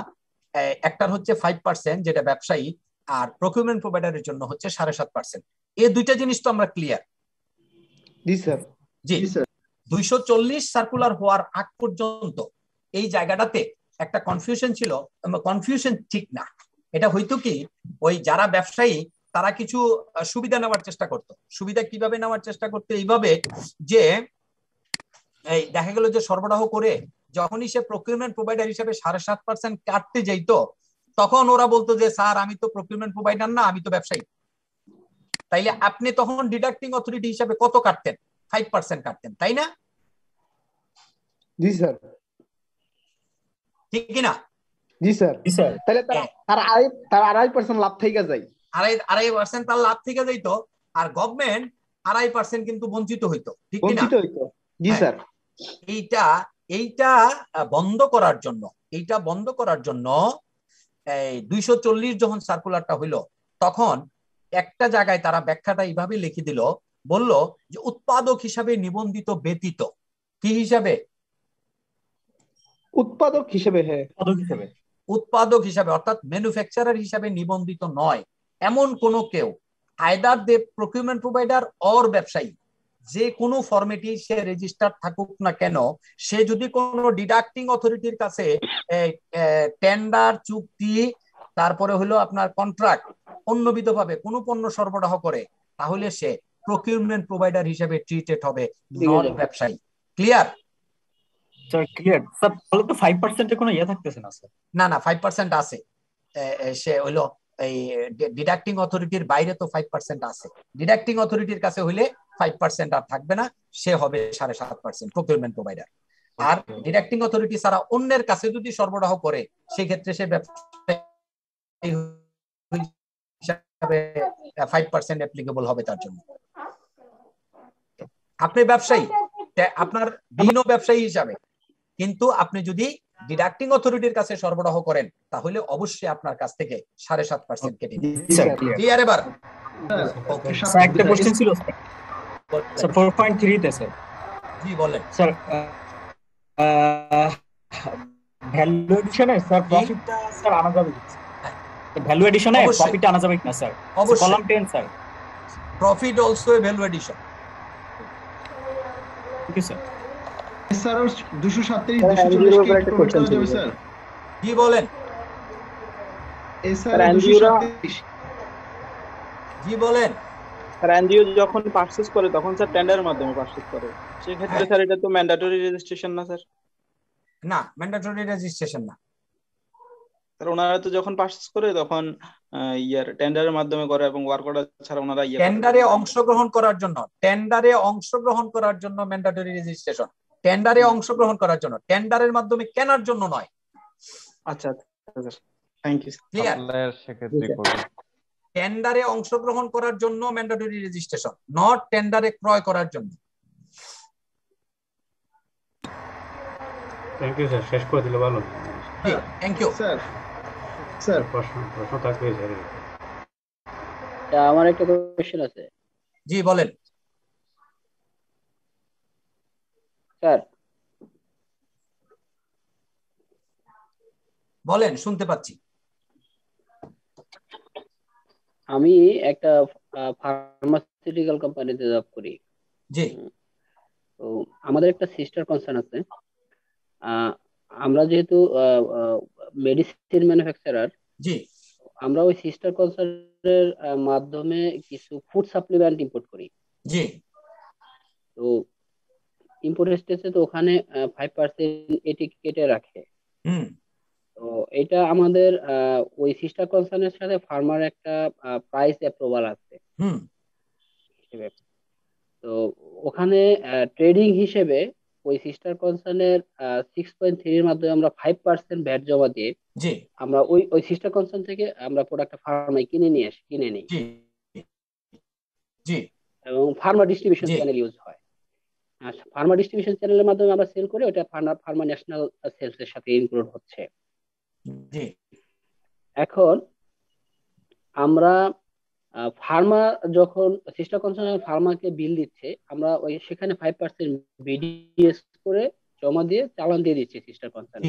একটার হচ্ছে ফাইভ পার্সেন্ট যেটা ব্যবসায়ী আর প্রকিউরমেন্ট প্রোভাইডারের জন্য হচ্ছে সাড়ে সাত পার্সেন্ট এই দুইটা জিনিস তো আমরা ক্লিয়ার জি স্যার। জি। দুইশো চল্লিশ সার্কুলার হওয়ার আগ পর্যন্ত এই জায়গাটাতে একটা কনফিউশন ছিল কনফিউশন ঠিক না। এটা হয়তো কি ওই যারা ব্যবসায়ী তারা কিছু সুবিধা নেওয়ার চেষ্টা করত। সুবিধা কীভাবে নেওয়ার চেষ্টা করতো? এইভাবে যে এই দেখা গেল যে সরবরাহ করে যখনই সে প্রকিউরমেন্ট প্রোভাইডার হিসেবে সাড়ে সাত পার্সেন্ট কাটতে যাইতো তখন ওরা বলতো যে স্যার আমি তো প্রকিউরমেন্ট প্রোভাইডার না আমি তো ব্যবসায়ী। তাইলে আপনি তখন ডিডাক্টিং অথরিটি হিসাবে কত কাটতেন? ফাইভ পার্সেন্ট কাটতেন তাই না? জি স্যার। ঠিক কিনা জি স্যার। জি স্যার। তাহলে তার আড়াই তার আড়াই পার্সেন্ট লাভ থেকে যায়। আড়াই আড়াই পার্সেন্ট তার লাভ থেকে যাইতো আর গভর্নমেন্ট আড়াই পার্সেন্ট কিন্তু বঞ্চিত হইতো ঠিক কিনা বঞ্চিত হইতো। জি স্যার। এইটা এইটা বন্ধ করার জন্য এইটা বন্ধ করার জন্য এই দুইশো চল্লিশ যখন সার্কুলারটা হইল তখন একটা জায়গায় তারা ব্যাখ্যাটা এইভাবে লিখে দিল বলল যে উৎপাদক হিসাবে নিবন্ধিত ব্যতীত। কি হিসাবে? উৎপাদক হিসেবে হ্যাঁ। উৎপাদক হিসেবে। উৎপাদক হিসাবে অর্থাৎ ম্যানুফ্যাকচারার হিসাবে নিবন্ধিত নয়। এমন কোন কেউ either they procurement provider or ব্যবসায়ী যে কোনো ফরমেটি সে রেজিস্টার থাকুক না কেন সে যদি কোনো ডিডাক্টিং অথরিটির কাছে টেন্ডার চুক্তি তারপরে হলো আপনার কন্ট্রাক্ট অন্যবিধ ভাবে কোনো পণ্য সরবরাহ করে তাহলে সে প্রকিউরমেন্ট প্রোভাইডার হিসেবে ট্রিটেড হবে নন ব্যবসায়ী। ক্লিয়ার স্যার ক্লিয়ার স্যার তাহলে তো 5% এর কোনো ইয়ে থাকতেছে না স্যার না না 5% আছে। সে হলো এই ডিডাক্টিং অথরিটির বাইরে তো 5% আছে। ডিডাক্টিং অথরিটির কাছে হইলে 5% আর থাকবে না সে হবে 7.5% প্রকিউরমেন্ট প্রোভাইডার আর ডিডাক্টিং অথরিটি ছাড়া অন্যের কাছে যদি সরবরাহ করে সেই ক্ষেত্রে সে ব্যবসায়ী হিসাবে 5% অ্যাপ্লিকেবল হবে তার জন্য। আপনি ব্যবসায়ী আপনার ভিন্ন ব্যবসায়ী হিসাবে। কিন্তু আপনি যদি ডিডাক্টিং অথরিটির কাছে সরবরাহ করেন তাহলে অবশ্যই আপনার কাছ থেকে সাড়ে সাত পার্সেন্ট কেটে ক্লিয়ার এবার? একটা কোশ্চেন ছিল স্যার ফোর পয়েন্ট থ্রিতে স্যার জি বলেন। স্যার ভ্যালু এডিশনে স্যার প্রফিটটা স্যার আনা যাবে ভ্যালু এডিশনে প্রফিট আনা যাবে না sir column 10 sir profit also a value addition ঠিক আছে স্যার 237 240 কে একটু করতে যাবে স্যার কি বলেন স্যার 237 জি বলেন স্যার এনজিও যখন পারচেজ করে তখন স্যার টেন্ডারের মাধ্যমে পারচেজ করে। সেক্ষেত্রে স্যার এটা তো ম্যান্ডেটরি রেজিস্ট্রেশন না স্যার না ম্যান্ডেটরি রেজিস্ট্রেশন না। ওনারা তো যখন পারচেজ করে তখন ইয়ার টেন্ডারের মাধ্যমে করে এবং ওয়ার্ক অর্ডার ছাড়া ওনারা ইয়ে টেন্ডারে অংশগ্রহণ করার জন্য টেন্ডারে অংশগ্রহণ করার জন্য ম্যান্ডেটরি রেজিস্ট্রেশন টেন্ডারে অংশগ্রহণ করার জন্য টেন্ডারের মাধ্যমে কেনার জন্য নয়। আচ্ছা থ্যাংক ইউ টেন্ডারে অংশগ্রহণ করার জন্য ম্যান্ডেটরি রেজিস্ট্রেশন নট টেন্ডারে ক্রয় করার জন্য। থ্যাংক ইউ স্যার শেষ করে দিলে ভালো। থ্যাংক ইউ স্যার স্যার প্রশ্ন প্রশ্ন থাকবে স্যার আমার একটা কোশ্চেন আছে। জি বলেন। স্যার। বলেন শুনতে পাচ্ছি। আমি একটা ফার্মাসিউটিক্যাল কোম্পানিতে জব করি। জি। তো আমাদের একটা সিস্টার কনসার্ন আছে। আমরা যেহেতু মেডিসিন ম্যানুফ্যাকচারার জি। আমরা ওই সিস্টার কনসার্নের মাধ্যমে কিছু ফুড সাপ্লিমেন্ট ইম্পোর্ট করি। জি। তো ইম্পোর্ট স্টেজে তো ওখানে ফাইভ পার্সেন্ট এটিকেটে রাখে। হুম। তো এটা আমাদের ওই সিস্টার কনসার্নের সাথে ফার্মার একটা প্রাইস অ্যাপ্রুভাল আছে। হুম। তো ওখানে ট্রেডিং হিসেবে ওই সিস্টার কনসার্নের সিক্স পয়েন্ট থ্রির মাধ্যমে আমরা ফাইভ পার্সেন্ট ভ্যাট জমা দিয়ে আমরা ওই ওই সিস্টার কনসার্ন থেকে আমরা প্রোডাক্ট ফার্মায় কিনে নিয়ে আসি কিনে নিই। জি। জি। এবং ফার্মা ডিস্ট্রিবিউশন চ্যানেল ইউজ হয়। আচ্ছা ফার্মা ডিস্ট্রিবিউশন চ্যানেলের মাধ্যমে আমরা সেল করে ওটা ফার্মা ফার্মা ন্যাশনাল সেলস এর সাথে ইনক্লুড হচ্ছে। এখন আমরা ফার্মা যখন সিস্টার কনসার্ন ফার্মাকে বিল দিচ্ছে আমরা ওই সেখানে ফাইভ পার্সেন্ট বিডিএস করে জমা দিয়ে চালান দিয়ে দিচ্ছি সিস্টার কনসার্ন।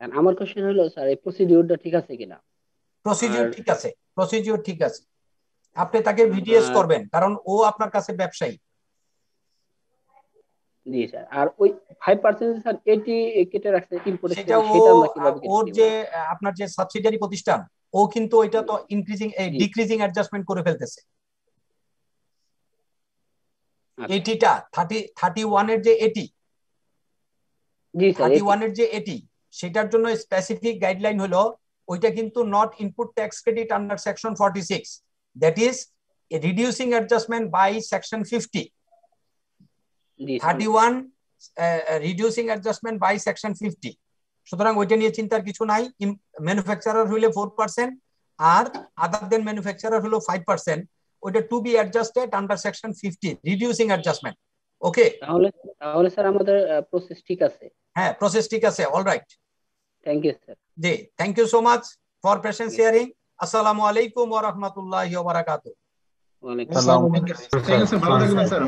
আমার কোশ্চেন হলো স্যার এই প্রসিডিউরটা ঠিক আছে কিনা? প্রসিডিউর ঠিক আছে প্রসিডিউর ঠিক আছে। আপনি তাকে ভিডিএস করবেন কারণ ও আপনার কাছে ব্যবসায়ী। জি স্যার আর ওই 5% স্যার এটি কেটে রাখছে ইম্পোর্ট সেটা ও ওর যে আপনার যে সাবসিডিয়ারি প্রতিষ্ঠান ও কিন্তু ওইটা তো ইনক্রিজিং এই ডিক্রিজিং অ্যাডজাস্টমেন্ট করে ফেলতেছে। এটিটা থার্টি থার্টি ওয়ানের যে এটি থার্টি ওয়ানের যে এটি সেটার জন্য স্পেসিফিক গাইডলাইন হলো ওইটা কিন্তু not input tax credit under section forty six that is reducing adjustment by section fifty thirty one reducing adjustment by section fifty সুতরাং ওইটা নিয়ে চিন্তার কিছু নাই। ম্যানুফ্যাকচারার হইলে ফোর পার্সেন্ট আর আদার দেন ম্যানুফ্যাকচারার হলো ফাইভ পার্সেন্ট ওইটা to be adjusted under section fifty reducing adjustment okay তাহলে তাহলে স্যার আমাদের প্রসেস ঠিক আছে। হ্যাঁ প্রসেস ঠিক আছে all right thank you sir ji thank you so much for patience sharing আসসালামু আলাইকুম ওয়া রাহমাতুল্লাহি ওয়া বারাকাতুহু। ওয়া আলাইকুম। আসসালাম ঠিক আছে ভালো থাকবেন স্যার